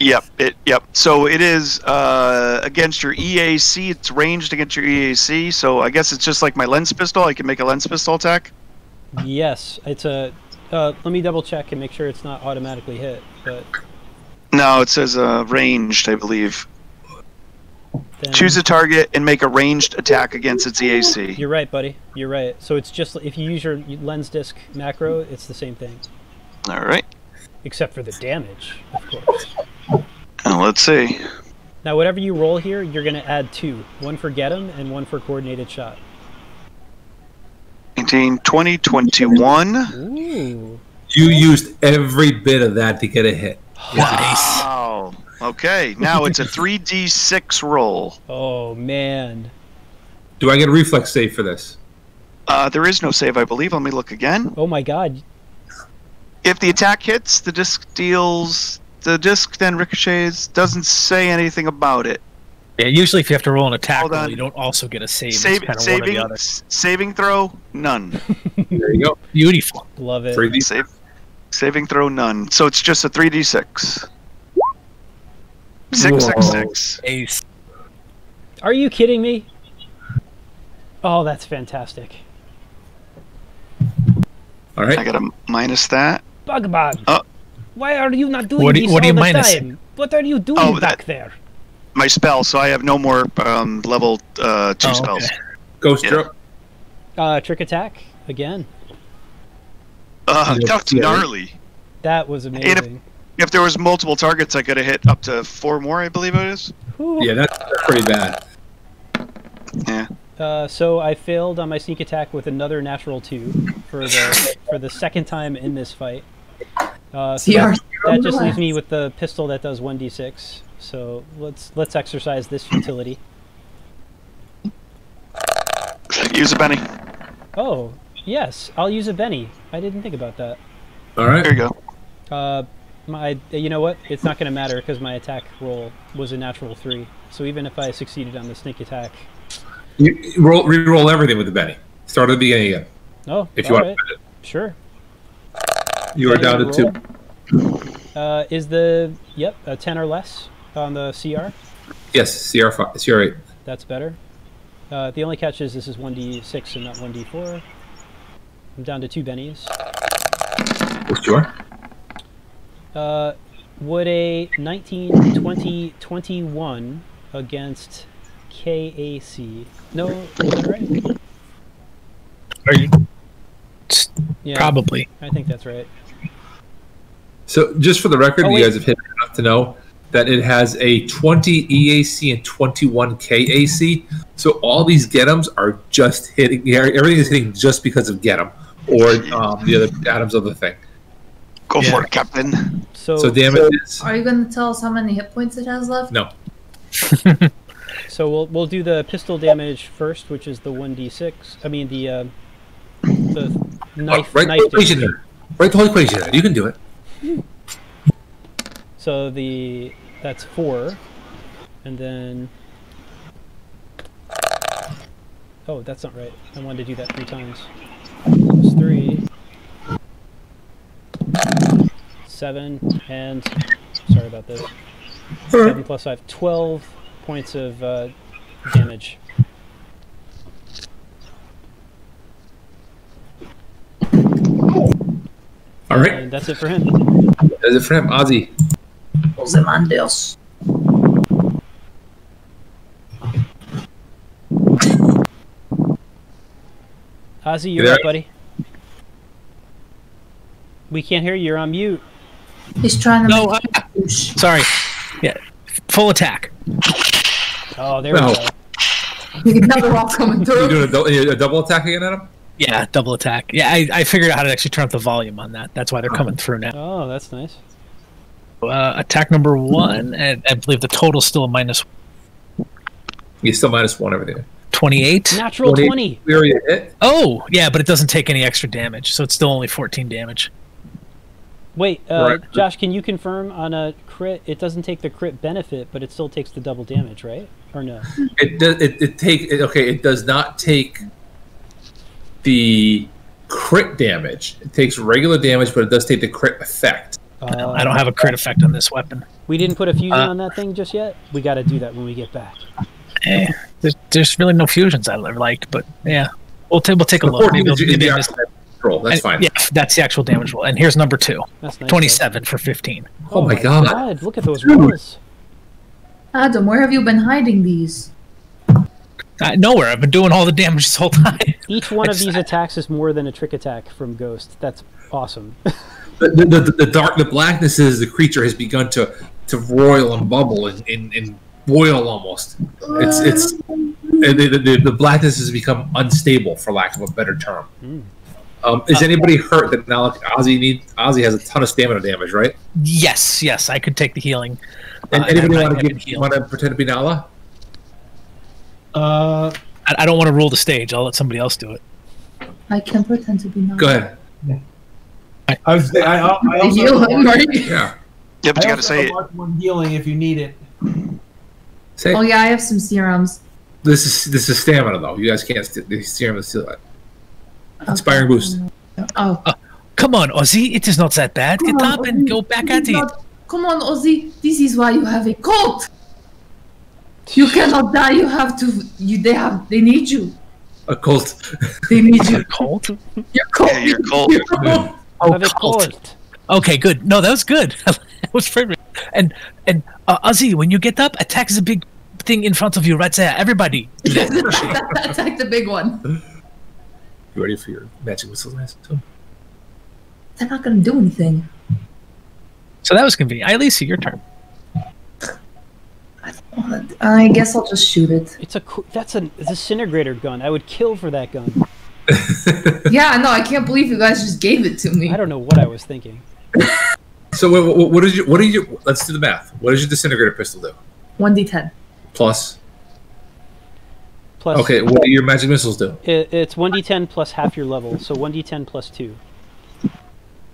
Yep, it yep. So it is uh, against your EAC. It's ranged against your EAC. So I guess it's just like my lens pistol. I can make a lens pistol attack. Yes, it's a. Uh, let me double check and make sure it's not automatically hit. But No, it says uh, ranged, I believe. Then, Choose a target and make a ranged attack against its EAC. You're right, buddy. You're right. So it's just if you use your lens disc macro, it's the same thing, All right. except for the damage, of course. Uh, let's see. Now, whatever you roll here, you're going to add two: one for get 'em and one for coordinated shot. 19, 20, 21. Ooh. You used every bit of that to get a hit. Wow. Okay, now it's a 3d6 roll. Oh man. Do I get a reflex save for this? Uh, there is no save, I believe. Let me look again. Oh my God. If the attack hits, the disc deals. The disc then ricochets. Doesn't say anything about it. Yeah, usually if you have to roll an attack roll, you don't also get a save. Save, kind of one or saving, the other. saving throw, none. There you go. Beautiful. Love it. 3D. Save, saving throw, none. So it's just a 3d6. Six, six, Whoa. six. Ace. Are you kidding me? Oh, that's fantastic. All right. I gotta minus that. Bug bug. Uh, Why are you not doing What do you- this what do all you the minus? time? What are you doing Oh, back that- there? My spell, so I have no more um, level uh, two Oh, spells. okay. Ghost Yeah. drop. Uh, trick attack again. Uh, that's gnarly. That was amazing. If there was multiple targets, I could have hit up to four more, I believe it is. Whew. Yeah, that's, that's pretty bad. Yeah. Uh, so I failed on my sneak attack with another natural two for the for the second time in this fight. Uh, so CR that, that just leaves me with the pistol that does one d six. So let's let's exercise this futility. Use a Benny. Oh yes, I'll use a Benny. I didn't think about that. All right. There you go. Uh, my you know what? It's not going to matter because my attack roll was a natural three. So even if I succeeded on the sneak attack, You roll, re-roll everything with the Benny. Start at the beginning again. oh, If you want. right, sure. You are down to two. Uh, is the yep a ten or less on the CR? Yes, CR five, CR eight. That's better. Uh, the only catch is this is 1d6 and not 1d4. I'm down to two bennies. Sure. Uh, would a 19, 20, 21 against KAC? No, right? Are you? Yeah, Probably. I think that's right. So, just for the record, Oh, you guys have hit enough to know that it has a 20 EAC and 21 KAC. So, all these get-ems are just hitting. yeah, Everything is hitting just because of get 'em or um, the other atoms of the thing. Go Yeah. for it, Captain. So, So, damage is Are you gonna tell us how many hit points it has left? no. so we'll we'll do the pistol damage first, which is the 1d6. I mean the uh, the knife right knife the equation damage. there. Right the whole equation there. You can do it. So the that's four, and then oh, that's not right. I wanted to do that three times. It's three, seven, and sorry about this. Seven plus five, twelve points of uh, damage. All right. And that's it for him. That's it for him. Ozzy. Ozymandias. Ozzy, you're there? up, buddy. We can't hear you. You're on mute. He's trying to No, make uh, sorry. Yeah, full attack. Oh, there No. we go. now they're all coming You through. doing a, dou- a double attack again at him? Yeah, double attack. Yeah, I, I figured out how to actually turn up the volume on that. That's why they're coming through now. Oh, that's nice. Uh, attack number one, and I believe the total's still a minus He's still minus one over there. 28. Natural 20. We already hit. Oh, yeah, but it doesn't take any extra damage, so it's still only 14 damage. Wait, uh, Right. Josh, can you confirm on a crit? It doesn't take the crit benefit, but it still takes the double damage, right? Or no? It does. It, it take. It, okay, it does not take the crit damage. It takes regular damage, but it does take the crit effect. Uh, I don't have a crit effect on this weapon. We didn't put a fusion Uh, on that thing just yet. We got to do that when we get back. Eh, there's, there's really no fusions I like, but yeah, we'll, ta- we'll take a look. 14 Maybe, is it'll- the maybe I actual missed- roll. That's and- fine. Yeah, that's the actual damage roll. And here's number two. That's nice. 27 for 15. Oh, my god. Look at those rolls. Adam, where have you been hiding these? Uh, nowhere. I've been doing all the damage this whole time. Each one of It's- these attacks is more than a trick attack from Ghost. That's awesome. The, the, the, the dark, the blackness is the creature has begun to to roil and bubble and, and, and boil almost. It's it's the, the, the, the blackness has become unstable, for lack of a better term. Um, is anybody hurt that now Ozzy need? Ozzy has a ton of stamina damage, right? Yes, yes, I could take the healing. And Uh, anybody I- I want to give want to pretend to be Nala? Uh, I, I don't want to rule the stage. I'll let somebody else do it. I can pretend to be not. Go ahead. I was. I, I, I also, Heal him, right? Yeah. Yeah, but I you gotta say it. One healing if you need it. Say Oh yeah, I have some serums. this is this is stamina though. You guys can't st- the serum is still inspiring boost. Oh. Come on, Ozzy. It is not that bad. Get up and go back at it. Not- Come on, Ozzy. This is why you have a cult. You cannot die. You have to. You. They have. They need you. A cult. They need you. Cold? You're cold. Yeah, you're cold. You're cold. Oh, Have it cult. cold. Okay, good. No, that was good. that was perfect. And and uh, Ozzy, when you get up, attack the big thing in front of you right there. Everybody. Attack the big one. You ready for your magic missiles? last So- They're not gonna do anything. So that was convenient. Ilisi, your turn. I guess I'll just shoot it. It's a. That's a disintegrator gun. I would kill for that gun. Yeah, no, I can't believe you guys just gave it to me. I don't know what I was thinking. So what, what, what is your what are you? Let's do the math. What does your disintegrator pistol do? One d10. Plus. Plus, Okay, what do your magic missiles do? it, it's one d10 plus half your level, so one d10 plus two.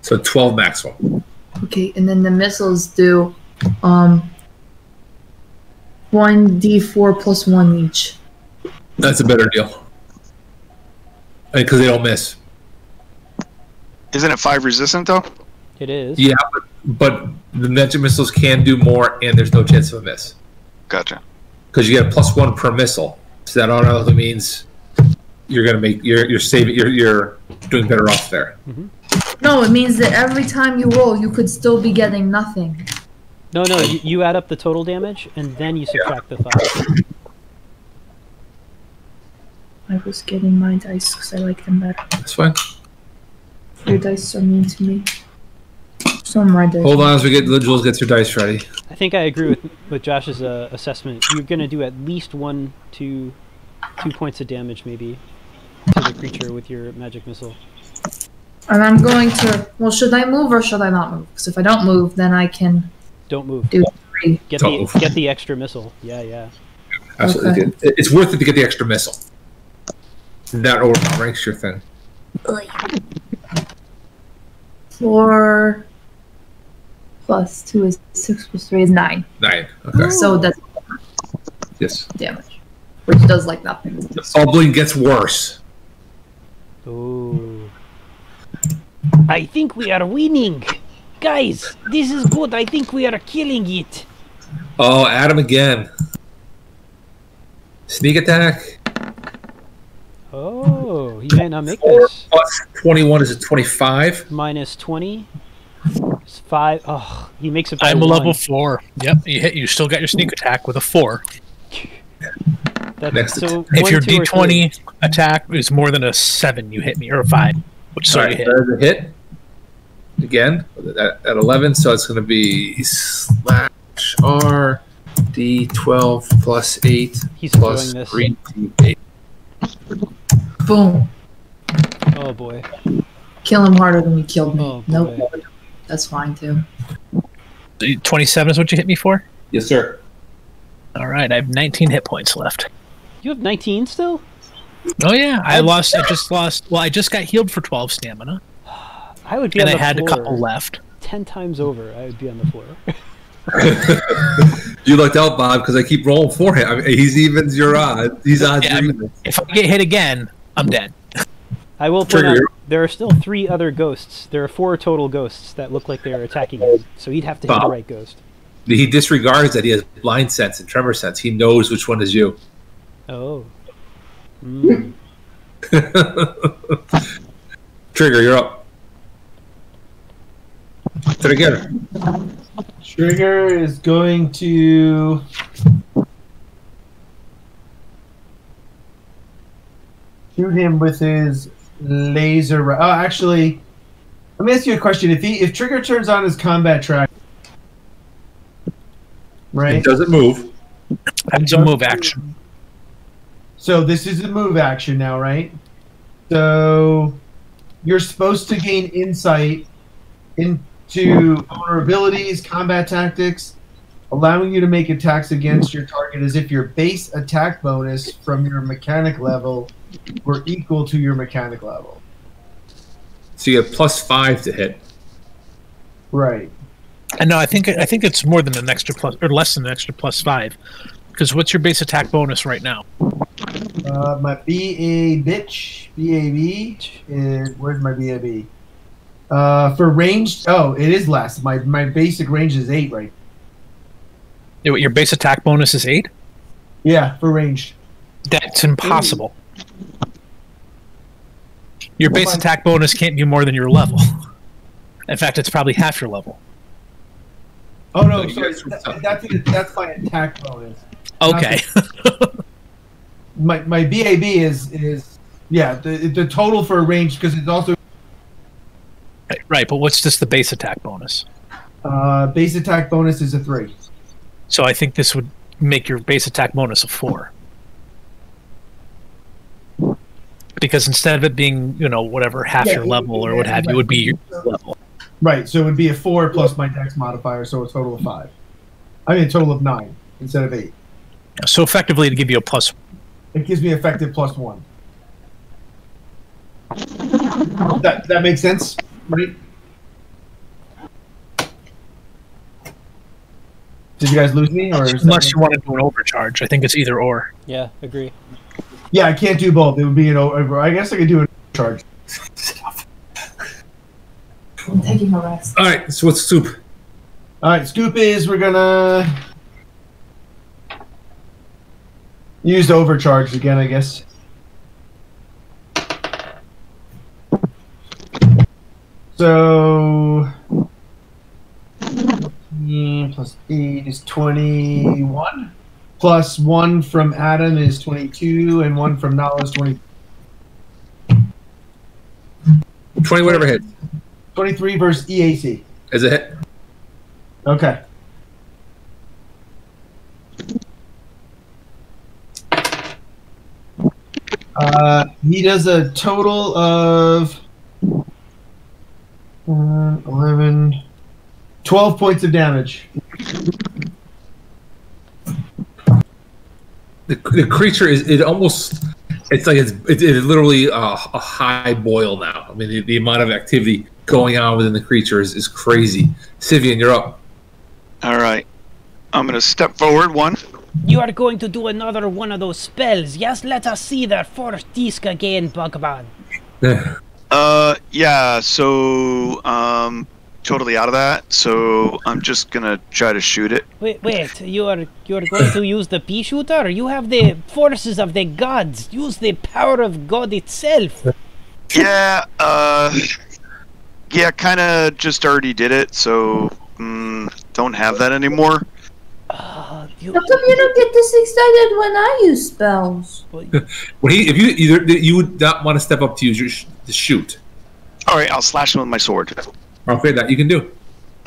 So twelve maximum. Okay, and then the missiles do, um, one d4 plus one each. That's a better deal. Because they don't miss. Isn't it five resistant though? It is. Yeah, but, but the magic missiles can do more, and there's no chance of a miss Gotcha. because you get a plus one per missile. So that automatically means you're gonna make you're you're saving you're you're doing better off there. Mm-hmm. No, it means that every time you roll, you could still be getting nothing. No, no, you, you add up the total damage and then you subtract the five. I was getting my dice because I like them better. That's fine. Your dice are mean to me. So am dice. Hold on as we get Jules gets her dice ready. I think I agree with with Josh's uh, assessment. You're gonna do at least one, two, two points of damage maybe to the creature with your magic missile. And I'm going to. Well, should I move or should I not move? Because if I don't move, then I can Don't move. do three. Get Don't the move. get the extra missile. Yeah, yeah. Absolutely, Okay. It's worth it to get the extra missile. That or ranks your thing. Four plus two is six plus three is nine. Nine. Okay. So oh. that's Yes. damage, which does like nothing. The bubbling gets worse. Ooh. I think we are winning. Guys, this is good. I think we are killing it. Oh, Adam again. Sneak attack. Oh, he might not make Four this. plus twenty-one is a twenty-five. Minus 20. It's five. Oh, he makes it by I'm a level four. Yep, you hit. You still got your sneak attack with a four. That's, Next so If one, your D20 attack is more than a seven, you hit me, or a five, which so All you right, hit. there's a hit. Again at, at eleven, so it's going to be slash R D12 plus 8 He's plus enjoying this. 3 Boom. Oh boy. Kill him harder than you killed me. Oh, nope. Boy. That's fine too. 27 is what you hit me for? Yes, sir. All right, I have 19 hit points left. You have 19 still? Oh yeah, I lost. I just lost. Well, I just got healed for 12 stamina, I would be and on I the had floor a couple left. ten times over. I would be on the floor. You lucked out, Bob, because I keep rolling for him. I mean, he's evens your odds. He's odds Yeah, are even. If I get hit again, I'm dead. I will point Trigger, out there are still three other ghosts. There are four total ghosts that look like they are attacking him. So he'd have to hit the right ghost. He disregards that he has blind sense and tremor sense. He knows which one is you. Oh. Mm. Trigger, you're up. Trigger. Trigger is going to. Shoot him with his laser. ri- Oh, actually, let me ask you a question. If he if Trigger turns on his combat track, right? It doesn't move. That's a move action. So this is a move action now, right? So you're supposed to gain insight into vulnerabilities, combat tactics, allowing you to make attacks against your target as if your base attack bonus from your mechanic level were equal to your mechanic level. So you have plus five to hit. Right. And no, I think I think it's more than an extra plus or less than an extra plus five. Because what's your base attack bonus right now? Uh, my BA bitch, BAB, is, where's my BAB? Uh, for ranged, oh, it is less. My my basic range is eight, right? Your your base attack bonus is eight. Yeah, for ranged. That's impossible. Your base attack bonus can't be more than your level. In fact, it's probably half your level. Oh no, you sorry, that, that's that's my attack bonus. Okay. My my BAB is is yeah the the total for a range because it's also right, but what's just the base attack bonus? uh, base attack bonus is a three. So I think this would make your base attack bonus a four. Because instead of it being, you know, whatever half Yeah, your level or what have you, it would be your level. Right, so it would be a four plus my dex modifier, so a total of five. I mean, a total of nine instead of eight. So effectively, to give you a plus. It gives me effective plus one. That that makes sense, right? Did you guys lose me, or Unless you want to do an overcharge, I think it's either or. Yeah, agree. Yeah, I can't do both. It would be an over. I guess I could do a charge. I'm taking a rest. All right, so what's soup? All right, scoop is we're gonna use the overcharge again, I guess. So mm, plus eight is twenty-one. Plus one from Adam is twenty-two, and one from Nala is 20, 20 whatever hit. 23 versus EAC. Is it hit. Okay. Uh, he does a total of uh, 11, 12 points of damage. The, the creature is it almost it's like it's it, it is literally a, a high boil now. I mean the, the amount of activity going on within the creature is, is crazy. Sivian, you're up. All right. I'm going to step forward one. You are going to do another one of those spells. Yes, let us see that force disc again, Bugman. Uh, yeah, so, um, totally out of that. So I'm just going to try to shoot it. Wait, wait. You are you are going to use the pea shooter? You have the forces of the gods. Use the power of God itself. Yeah, uh, yeah, kind of just already did it, so mm, don't have that anymore. Uh, you, How come you don't get this excited when I use spells? When he if you either you would not want to step up to use your sh- to shoot. All right, I'll slash him with my sword. Okay, that you can do.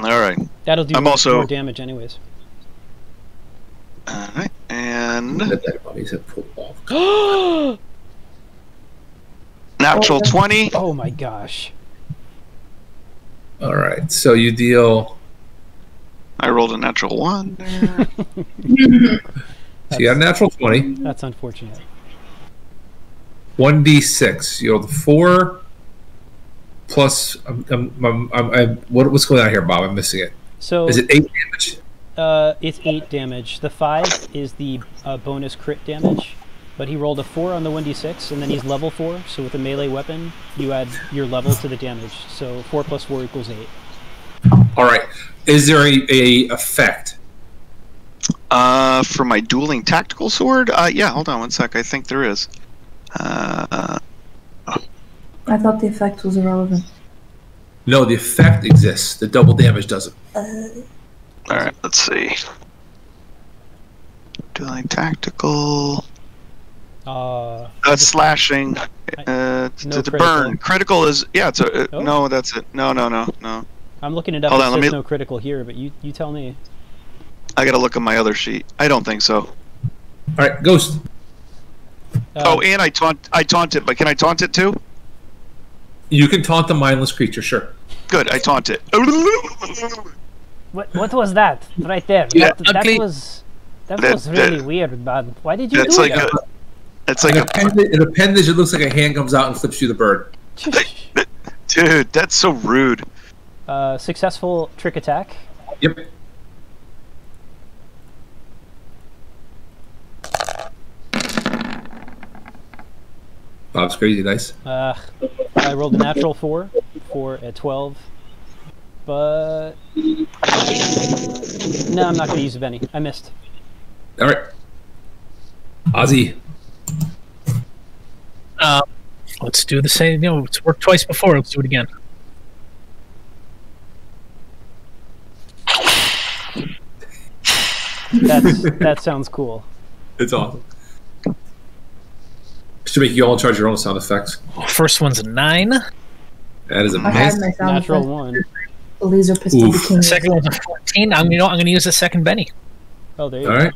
All right. That'll do I'm also- more damage, anyways. Alright, and The dead bodies have pulled off. natural 20. Oh my gosh. All right, so you deal. I rolled a natural 1. So you got a natural twenty. That's unfortunate. One d six. You rolled four. Plus, I'm, I'm, I'm, I'm, I'm, what, what's going on here, Bob? I'm missing it. So Is it eight damage? Uh, it's eight damage. The five is the uh, bonus crit damage, but he rolled a four on the one d six, and then he's level four. So with a melee weapon, you add your level to the damage. So four plus four equals eight. All right. Is there a, a effect? Uh, for my dueling tactical sword? Uh, yeah, hold on one sec. I think there is. Uh, I thought the effect was irrelevant. No, the effect exists. The double damage doesn't. Alright, let's see. Dueling tactical. Uh, Uh, slashing. Uh, No to the burn. Critical is. Yeah, it's a. Uh, Oh. No, that's it. No, no, no, no. I'm looking it up. Hold it on, let me- no critical here, but you you tell me. I gotta look at my other sheet. I don't think so. All right, Ghost. Uh, oh, and I taunt. I taunt it, but can I taunt it too? You can taunt the mindless creature, sure. Good, I taunt it. What, what was that right there? Yeah, that, that was that That- was really that- weird, man. Why did you That's do like that? a. It's An like a. appendage, an appendage, it looks like a hand comes out and flips you the bird. Dude, that's so rude. Uh, successful trick attack. Yep. Bob's crazy nice. Uh, I rolled a natural four for a twelve, but no, I'm not going to use a Benny. I missed. All right. Ozzy. Uh, let's do the same. You know, it's worked twice before. Let's do it again. That's that sounds cool. It's awesome. Should make you all charge your own sound effects. First one's a nine. That is I had amazing. my sound Natural effect. one. The laser pistol Oof. became. Second one's a fourteen. I'm you know I'm going to use the second Benny. Oh, there you All go. right.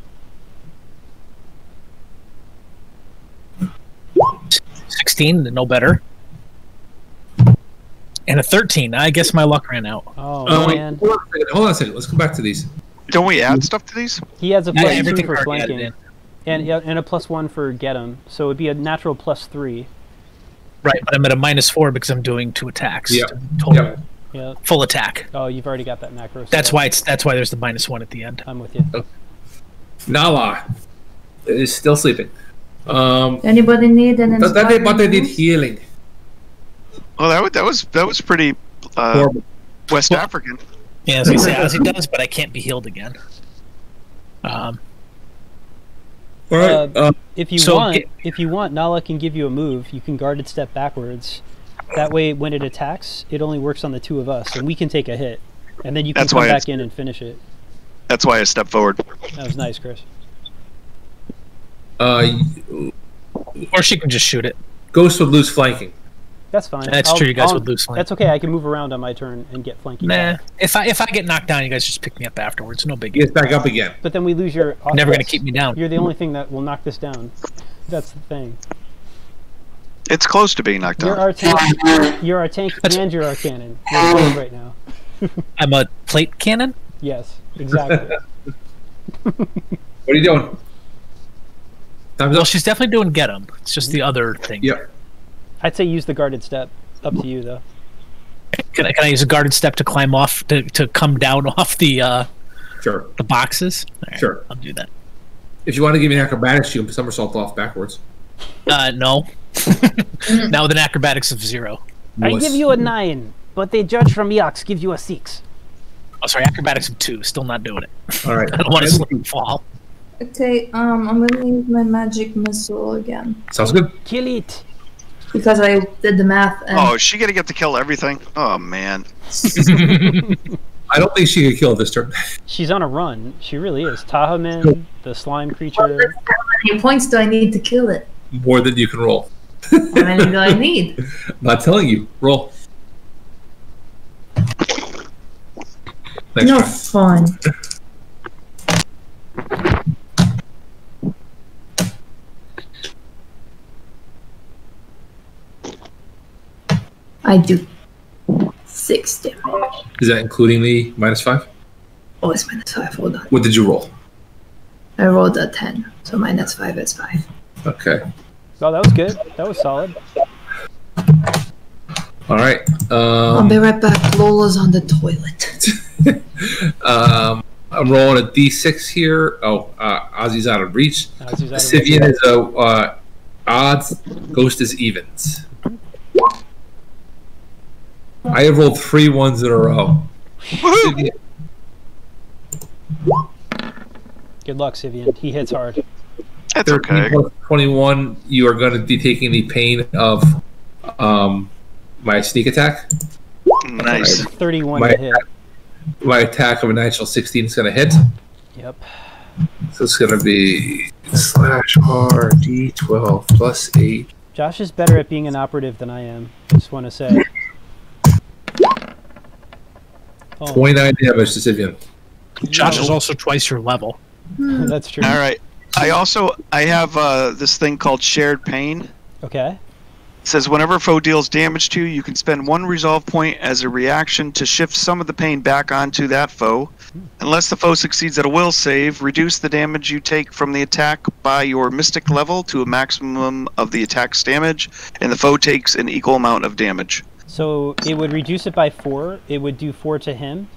Sixteen, no better. And a thirteen. I guess my luck ran out. Oh Oh, wait, man, hold, on a second. hold on a second. Let's go back to these. Don't we add stuff to these? he has a Yeah, plus two everything for already flanking, in. And yeah, and a plus one for get him. So it'd be a natural plus three. Right, but I'm at a minus four because I'm doing two attacks. Yeah. Total Yep. Yeah. full attack. Oh, you've already got that macro. set That's why it's that's why there's the minus one at the end. I'm with you. Nala is still sleeping. Um, Anybody need an but that, but they did healing. Well, that was that was that was pretty uh, Horrible. West African. Yeah, as we say, as he does, but I can't be healed again. Um, All right. Uh, Uh, If you So want, get- if you want, Nala can give you a move. You can guarded step backwards. That way, when it attacks, it only works on the two of us, and we can take a hit, and then you can That's come why back it's- in and finish it. That's why I stepped forward. That was nice, Chris. uh, or she can just shoot it. Ghost would lose flanking. That's fine. That's I'll- true. You guys I'll- would lose flank. That's okay. I can move around on my turn and get flanking. Nah, back. if I if I get knocked down, you guys just pick me up afterwards. No big. Gets back up again. But then we lose your. Never gonna keep me down. You're the only thing that will knock this down. That's the thing. It's close to being knocked You're down. our tank. You're our tank and you're our cannon. You're right now. I'm a plate cannon. Yes, exactly. What are you doing? Time's Well, she's definitely doing get 'em. It's just the other thing. Yep. I'd say use the guarded step. Up to you though. Can I, can I use a guarded step to climb off to, to come down off the uh, Sure. the boxes? All right, Sure. I'll do that. If you want to give me an acrobatics, you can somersault off backwards. Uh, no. now with an acrobatics of zero. I give you a nine, but the judge from Eox gives you a six. Oh, sorry, acrobatics of two. Still not doing it. All right. I don't want to slip and fall. Okay, um, I'm gonna use my magic missile again Sounds good. Kill it. Because I did the math and Oh, is she gonna get to kill everything? Oh man. I don't think she could kill this turn. She's on a run. She really is. Tahaman, the slime creature. how many points do I need to kill it? More than you can roll. How many do I need? I'm not telling you. Roll. Next no try. fun. I do six damage. Is that including the minus five? Oh, it's minus five. Hold on. What did you roll? I rolled a ten, so minus five is five. Okay. Oh, that was good. That was solid. All right. I'll Um, be right back. Lola's on the toilet. um, I'm rolling a d6 here. Oh, uh, Ozzy's out of reach. Ozzy's out of Sivian is a uh, odds. Ghost is evens. I have rolled three ones in a row. Sivian- Good luck, Sivian. He hits hard. That's 13 okay. plus 21, you are going to be taking the pain of um, my sneak attack. Nice. 31 My, to hit. my attack of a natural 16 is going to hit. Yep. So it's going to be slash R D12 plus 8. Josh is better at being an operative than I am. Just want to say. Oh, 29 damage to Sivian. Josh is also twice your level. that's true. All right. I also I have uh, this thing called shared pain. Okay. It says whenever foe deals damage to you, you can spend one resolve point as a reaction to shift some of the pain back onto that foe. Unless the foe succeeds at a will save, reduce the damage you take from the attack by your mystic level to a maximum of the attack's damage, and the foe takes an equal amount of damage. So it would reduce it by four. It would do four to him.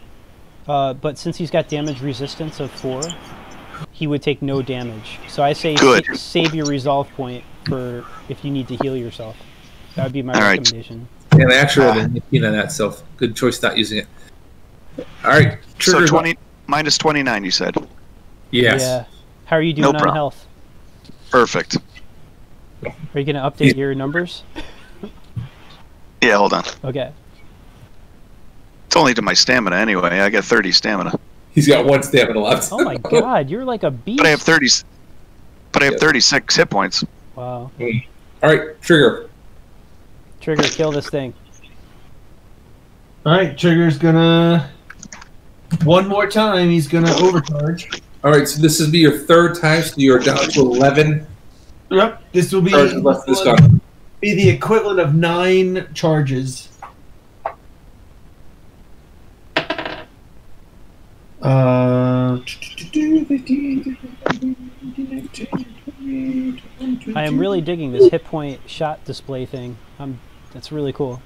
Uh, but since he's got damage resistance of four, he would take no damage. So I say Good. sa- save your resolve point for if you need to heal yourself. That would be my All right. recommendation. And I actually rolled a 19 on that, so good choice not using it. All right. Trigger So Trigger. 20 minus 29, you said. Yes. Yeah. How are you No doing on problem. health? Perfect. Are you going to update your numbers? Yeah, hold on. Okay. It's only to my stamina anyway. I got 30 stamina. He's got one stamina left. Oh my god, you're like a beast. But I have 30 s- But I have 36 hit points. Wow. Mm. All right. Trigger. Trigger, kill this thing. All right, Trigger's gonna one more time. He's gonna overcharge. All right. So this will be your third time, so you're down to 11 Yep. This will be left this gun. Be the equivalent of nine charges. Uh, I am really digging this hit point shot display thing. Um, that's really cool.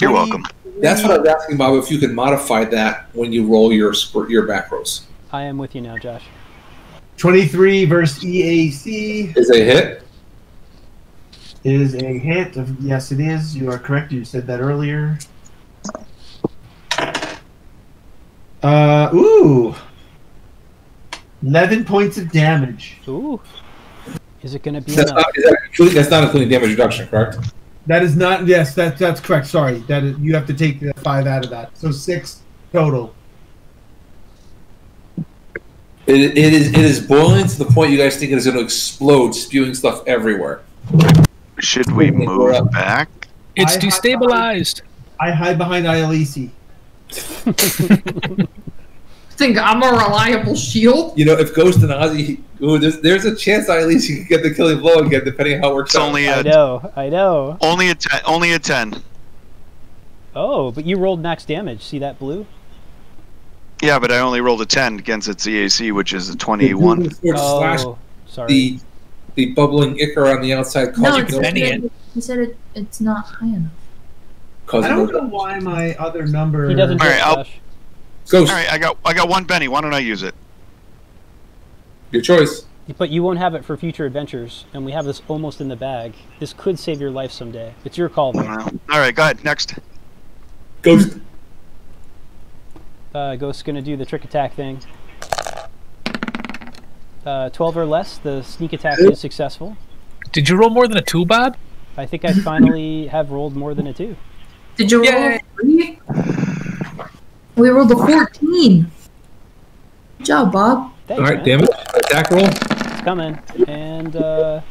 You're welcome. That's what I was asking, Bob. If you could modify that when you roll your your back rows. I am with you now, Josh. 23 versus EAC Is a hit. Is a hit. Of, yes, it is. You are correct. You said that earlier. Uh, ooh. 11 points of damage. Ooh. Is it going to be That's enough? not, that including, that's not including damage reduction, correct? That is not. Yes, that, that's correct. Sorry. That is, you have to take the five out of that. So six total. It, it is it is boiling to the point you guys think it is going to explode, spewing stuff everywhere. Should we move back? It's I- destabilized. I hide behind Ilisi. Think I'm a reliable shield? You know, if Ghost and Ozzy, ooh, there's, there's a chance at least you could get the killing blow again, depending on how it works It's out. only I a know, I know. only a ten, only a 10. Oh, but you rolled max damage. See that blue? Yeah, but I only rolled a 10 against its EAC, which is a 21. Oh, sorry. the the bubbling ichor on the outside No, it's no, Penny he said it, it's not high enough. I don't know why my other number. He doesn't All hit right, I'll- Ghost, All right, I got I got one Benny. Why don't I use it? your choice. But you won't have it for future adventures, and we have this almost in the bag. This could save your life someday. It's your call, though. All right, go ahead. Next. Ghost. Uh, Ghost's gonna do the trick attack thing. Uh, 12 or less, the sneak attack is successful. Did you roll more than a two, Bob? I think I finally have rolled more than a 2. Did you roll a three? We rolled a 14. Good job, Bob. Thanks, All right, man. damage. Attack roll. It's coming. And uh,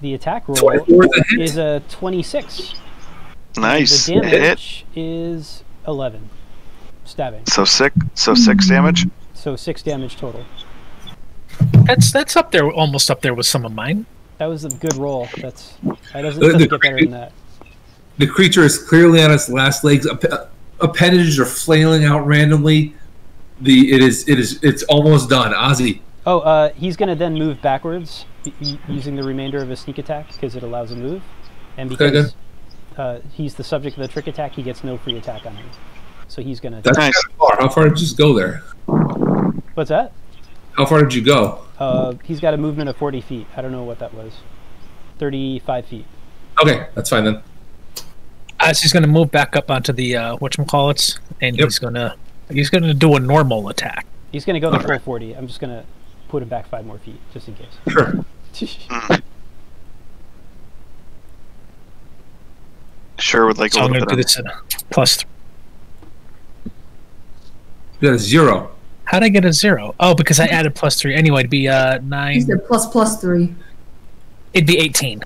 the attack roll is a hit. is a 26. Nice. The Hit. damage is 11. Stabbing. So six. So six damage. So 6 damage total. That's that's up there, almost up there with some of mine. That was a good roll. That's that doesn't, Uh, the doesn't get better than that. The creature is clearly on its last legs. App- appendages are flailing out randomly. The it is it is it's almost done. Ozzy, Oh, uh, he's going to then move backwards using the remainder of his sneak attack because it allows a move. And Okay, because uh, he's the subject of the trick attack, he gets no free attack on him. So he's going to. that's kind of far. How far did you just go there? What's that? How far did you go? Uh, he's got a movement of 40 feet. I don't know what that was. 35 feet. Okay, that's fine then. As he's going to move back up onto the uh, whatchamacallits, and he's going to he's going to do a normal attack. He's going to go the full 40. I'm just going to put him back five more feet just in case. Sure. Sure, would like So a I'm little going bit to do of. this at plus. Th- You got a zero. How would I get a zero? Oh, because I added plus three. Anyway, it'd be uh He nine. said plus plus three. It'd be eighteen,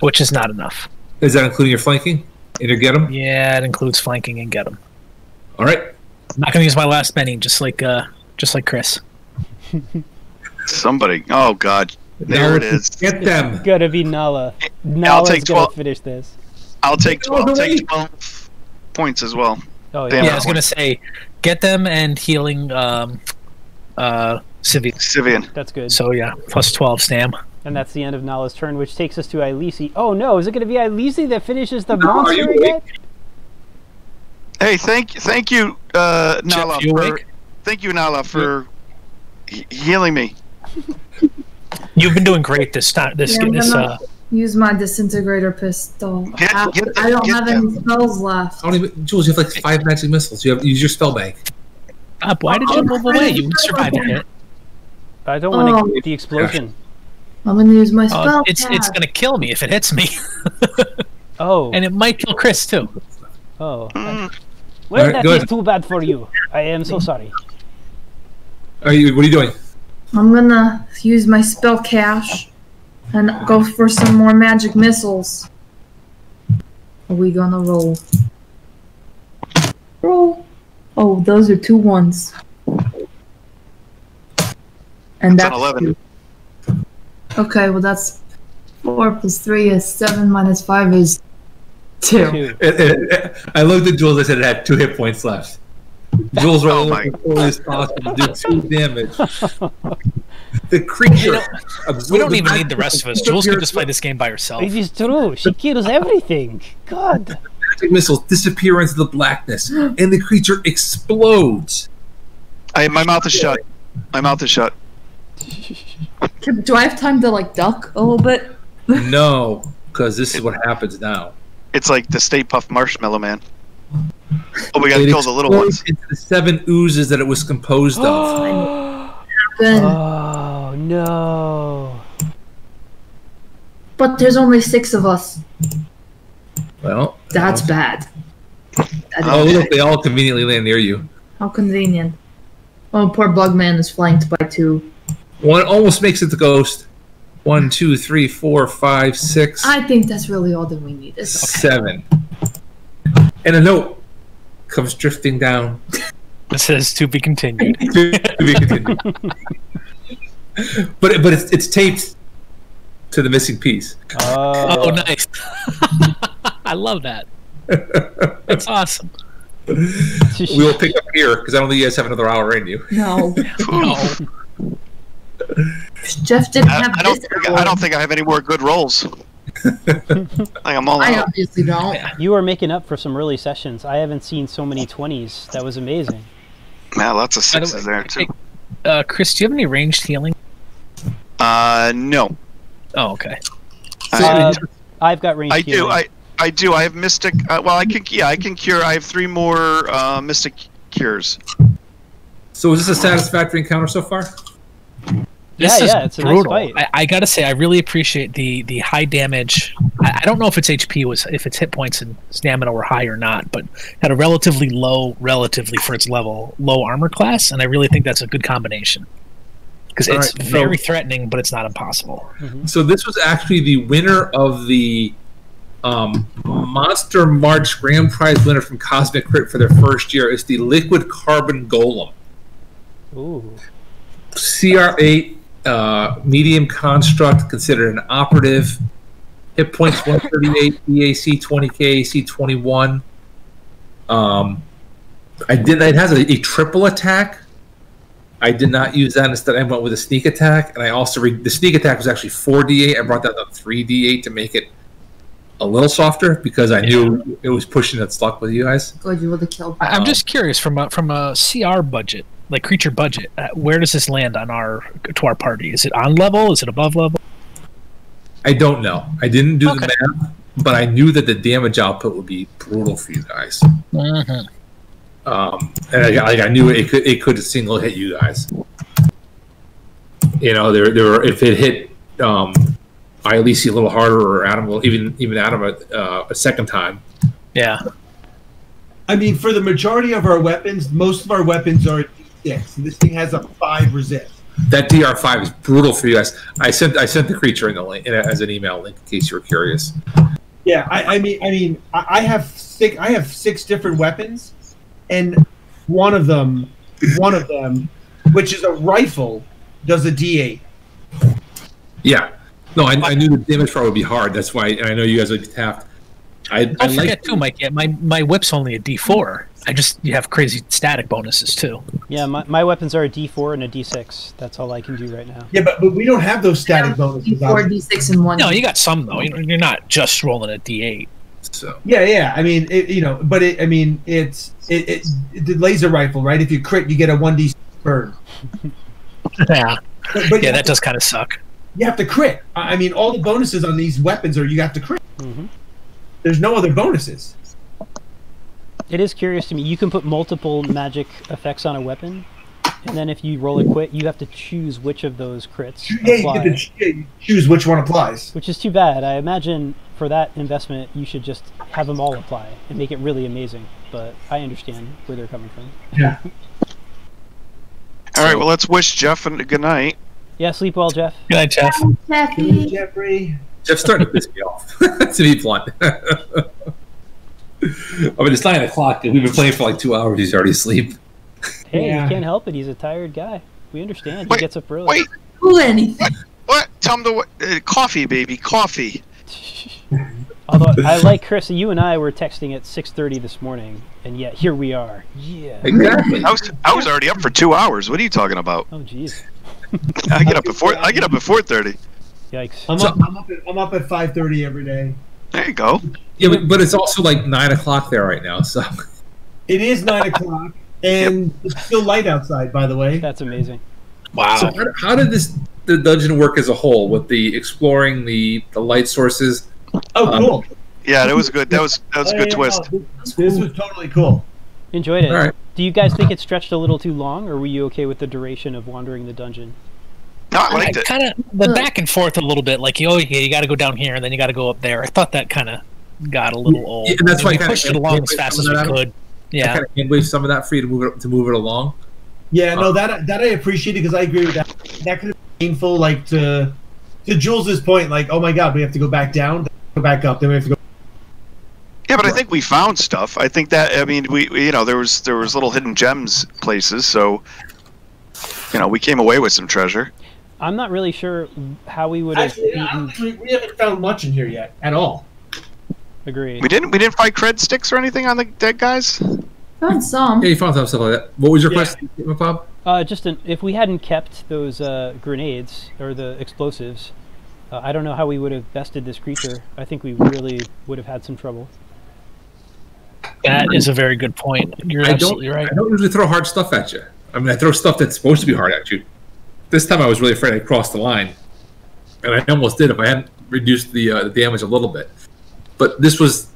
which is not enough. Is that including your flanking and your get 'em? Yeah, it includes flanking and get 'em. All right. I'm not going to use my last Benny, just like uh, just like Chris. Somebody. Oh God. There it is. Get them. It's gotta be Nala. I'll Nala's take gonna 12. finish this. I'll take. Get all I'll the take twelve points as well. Oh Damn yeah. I was going to say, get them and healing um, uh, Civian. Sivian. That's good. So yeah, plus twelve Stam. And that's the end of Nala's turn, which takes us to Ilisi. Oh no, is it gonna be Ilisi that finishes the No, monster you again? Hey, thank thank you, uh, Nala, you for awake? thank you, Nala, for he- healing me. You've been doing great this time. This Yeah, this uh, use my disintegrator pistol. Get- I, get I don't get have any spells left. I don't even, Jules, you have like five magic missiles. You have use your spell bank. uh, why did you move away? You survived a hit. I don't want to Oh. get the explosion. I'm gonna use my Uh, spell. it's it's pad. gonna kill me if it hits me, Oh, and it might kill Chris too. oh. Mm, Well, Alright, that go is ahead. too bad for you. I am so sorry. Are you? What are you doing? I'm gonna use my spell cache and go for some more magic missiles. Are we gonna roll? Roll. Oh, those are two ones. And That's that's an 11. two. Okay, well that's four plus three is seven minus five is two. Two. It, it, it- I looked at Jules. I said it had two hit points left. Jules Oh rolled my- as quickly possible to do two damage. The creature. We don't even need the rest of us. Jules can just play this game by herself. It is true. She kills everything. God. Magic missiles disappear into the blackness, and the creature explodes. I my mouth is shut. My mouth is shut. Can- Do I have time to like duck a little bit? No, because this is what happens now. It's like the Stay Puft Marshmallow Man. Oh, we gotta It kill the little ones. Into the seven oozes that it was composed of. Oh no. but there's only six of us. Well, That's uh, bad. That is Oh, bad. look, they all conveniently land near you. How convenient. Oh, poor Bugman is flanked by two. One almost makes it the ghost. One, two, three, four, five, six, I think that's really all that we need. It's okay. seven. And a note comes drifting down. It says to be continued. to be continued. but but it's it's taped to the missing piece. Oh, Oh, nice. I love that. That's awesome. we will pick up here because I don't think you guys have another hour in you. No, No. Jeff didn't I, have I don't. this. Think, I don't think I have any more good rolls. like I'm all I out. obviously don't. you are making up for some early sessions. I haven't seen so many 20s. That was amazing. Man, lots of By the sixes way, there too. Uh, Chris, do you have any ranged healing? Uh, no. Oh, okay. Uh, I've got range I do. I I do. I have mystic. Uh, well, I can. Yeah, I can cure. I have three more uh, mystic cures. So is this a satisfactory encounter so far? This Yeah, is yeah, it's a nice brutal. fight. I, I gotta say, I really appreciate the the high damage. I, I don't know if its HP was, if its hit points and stamina were high or not, but had a relatively low, relatively for its level, low armor class, and I really think that's a good combination because it's right, so- very threatening, but it's not impossible. So this was actually the winner of the um, Monster March Grand Prize winner from Cosmic Crit for their first year. It's the Liquid Carbon Golem. Ooh. CR8 uh, medium construct, considered an operative. Hit points 138, EAC 20, KAC 21. Um, I did. It has a, a triple attack. I did not use that. Instead, I went with a sneak attack, and I also re- the sneak attack was actually 4d8. I brought that up 3d8 to make it a little softer because I knew it was pushing its luck with you guys. Good, you would have killed. I- I'm just curious from a from a CR budget, like creature budget, uh, where does this land on our to our party? Is it on level? Is it above level? I don't know. I didn't do the math, but I knew that the damage output would be brutal for you guys. Mhm. Um, and I, like I knew it could it could single hit you guys. You know, there there were if it hit um, Ilisi a little harder or Adam will even even Adam a, uh, a second time. Yeah. I mean, for the majority of our weapons, most of our weapons are D6. And this thing has a five resist. That DR five is brutal for you guys. I sent I sent the creature in the link in a, as an email link in case you were curious. Yeah, I, I mean, I mean, I I have six. I have six different weapons, and one of them, one of them, which is a rifle, does a D8. Yeah, no, I, I knew the damage part would be hard. That's why I know you guys would be tapped. I, I Don't like forget too, Mike. Yeah, my my whip's only a D4. I just you have crazy static bonuses too. Yeah, my, my weapons are a D4 and a D6. That's all I can do right now. Yeah, but, but we don't have those static bonuses. Four on- d six and one. No, you got some though. You- You're not just rolling a D8. So Yeah, yeah. I mean, it, you know, but it, I mean, it's it, it, it the laser rifle, right? If you crit, you get a one d burn. Yeah. But, but Yeah, you, that does kind of suck. you have to crit. I I mean, all the bonuses on these weapons are you have to crit. Mhm. There's no other bonuses. It is curious to me. You can put multiple magic effects on a weapon, and then if you roll a crit, you have to choose which of those crits Yeah, you apply. get to yeah, you choose which one applies. Which is too bad. I imagine for that investment, you should just have them all apply and make it really amazing. But I understand where they're coming from. Yeah. All right, well, let's wish Jeff a good night. Yeah, sleep well, Jeff. Good night, Jeff. Jeffy. Jeffrey. Jeff's starting to piss me off. to be blunt. I mean, it's nine o'clock, and we've been playing for like two hours. He's already asleep. Hey, Yeah. he can't help it. He's a tired guy. We understand. Wait, he gets up early. Wait, Do anything. what? Tell him to uh, coffee, baby, coffee. Although I like Chris, you and I were texting at 6:30 this morning, and yet here we are. Yeah. Exactly. I was I was already up for two hours. What are you talking about? Oh, jeez. I get up before. I get up at four thirty. Yikes. I'm So- up. I'm up at, I'm up at 5:30 every day. There you go. Yeah, but, but it's also like nine o'clock there right now. So It is nine o'clock, and it's still light outside. By the way. That's amazing. Wow. So how, how did this the dungeon work as a whole with the exploring the the light sources? Oh, Um, cool. Yeah, that was good. That was that was a good yeah, twist. no, this, this was totally cool. Enjoyed it. All right. Do you guys think it stretched a little too long, or were you okay with the duration of wandering the dungeon? No, I I liked it. kind of the back and forth a little bit. Like, oh, yeah, you got to go down here and then you got to go up there. I thought that kind of got a little old. Yeah, and that's I mean, why I we kinda pushed it along wait as fast some as of we that. could. I Yeah. kind of hand wave some of that for you to move it to move it along. Yeah, no, um, that that I appreciate because I agree with that. That could have been painful, like to to Jules's point, like, oh my god, we have to go back down, go back up, then we have to go. Yeah, but I think we found stuff. I think that I mean we, we you know there was there was little hidden gems places, so you know we came away with some treasure. I'm not really sure how we would have Actually, beaten. don't think we, we haven't found much in here yet at all. Agreed. We didn't we didn't find cred sticks or anything on the dead guys. Found some. Yeah, you found some stuff like that. What was your Yeah. question, Bob? Uh, just an, if we hadn't kept those uh, grenades or the explosives, uh, I don't know how we would have bested this creature. I think we really would have had some trouble. That is a very good point. You're I don't. absolutely right. I don't usually throw hard stuff at you. I mean, I throw stuff that's supposed to be hard at you. This time, I was really afraid I crossed the line, and I almost did if I hadn't reduced the, uh, the damage a little bit. But this was.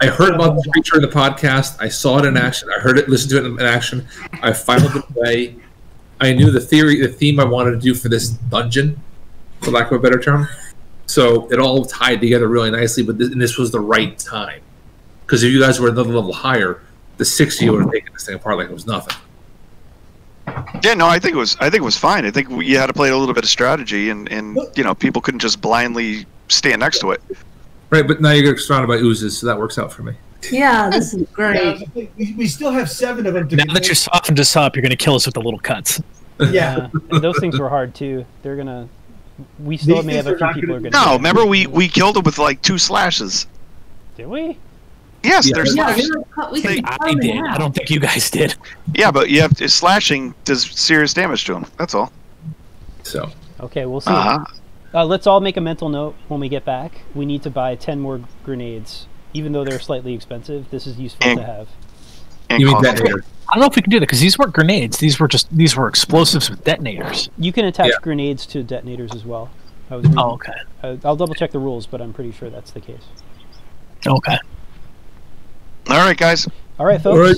I heard about this creature in the podcast. I saw it in action. I heard it, listened to it in, in action. I filed it away. I knew the theory, the theme I wanted to do for this dungeon, for lack of a better term. So it all tied together really nicely. But this, and this was the right time because if you guys were another level higher, the six of you would have taken this thing apart like it was nothing. Yeah, no, I think it was I think it was fine. I think you had to play a little bit of strategy, and and you know people couldn't just blindly stand next to it. Right, but now you're surrounded by oozes, so that works out for me. Yeah, this is great. Yeah, we, we still have seven of them to Now that you're softened us up, you're going to kill us with the little cuts. yeah. And those things were hard too. They're gonna we still These may have a few are not people are gonna- No, remember we we killed him with like two slashes. Did we? Yes, Yeah. there's Yeah, slash. we, were I think cut I him in did. half. I don't think you guys did. Yeah, but you have to, slashing does serious damage to him. That's all. So Okay, we'll see. Uh-huh. Uh, let's all make a mental note when we get back. We need to buy 10 more grenades. Even though they're slightly expensive, this is useful And- to have. And you mean detonator? I don't know if we can do that because these weren't grenades. These were just these were explosives with detonators. You can attach Yeah. grenades to detonators as well. I was reading, Oh, okay. uh, I'll double check the rules, but I'm pretty sure that's the case. Okay. All right, guys. All right, folks. All right,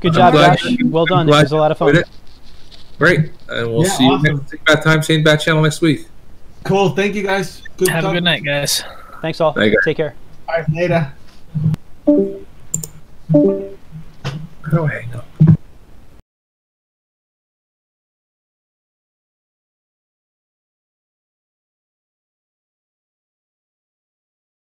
Good job, glad Josh. Well done. I'm It was a lot of fun. Great, and we'll Yeah, see you awesome. next same bad time, same bad channel next week. Cool. Thank you guys. Good Have a good night, guys. Thanks all. Thank. Take care. All right, later. How do I hang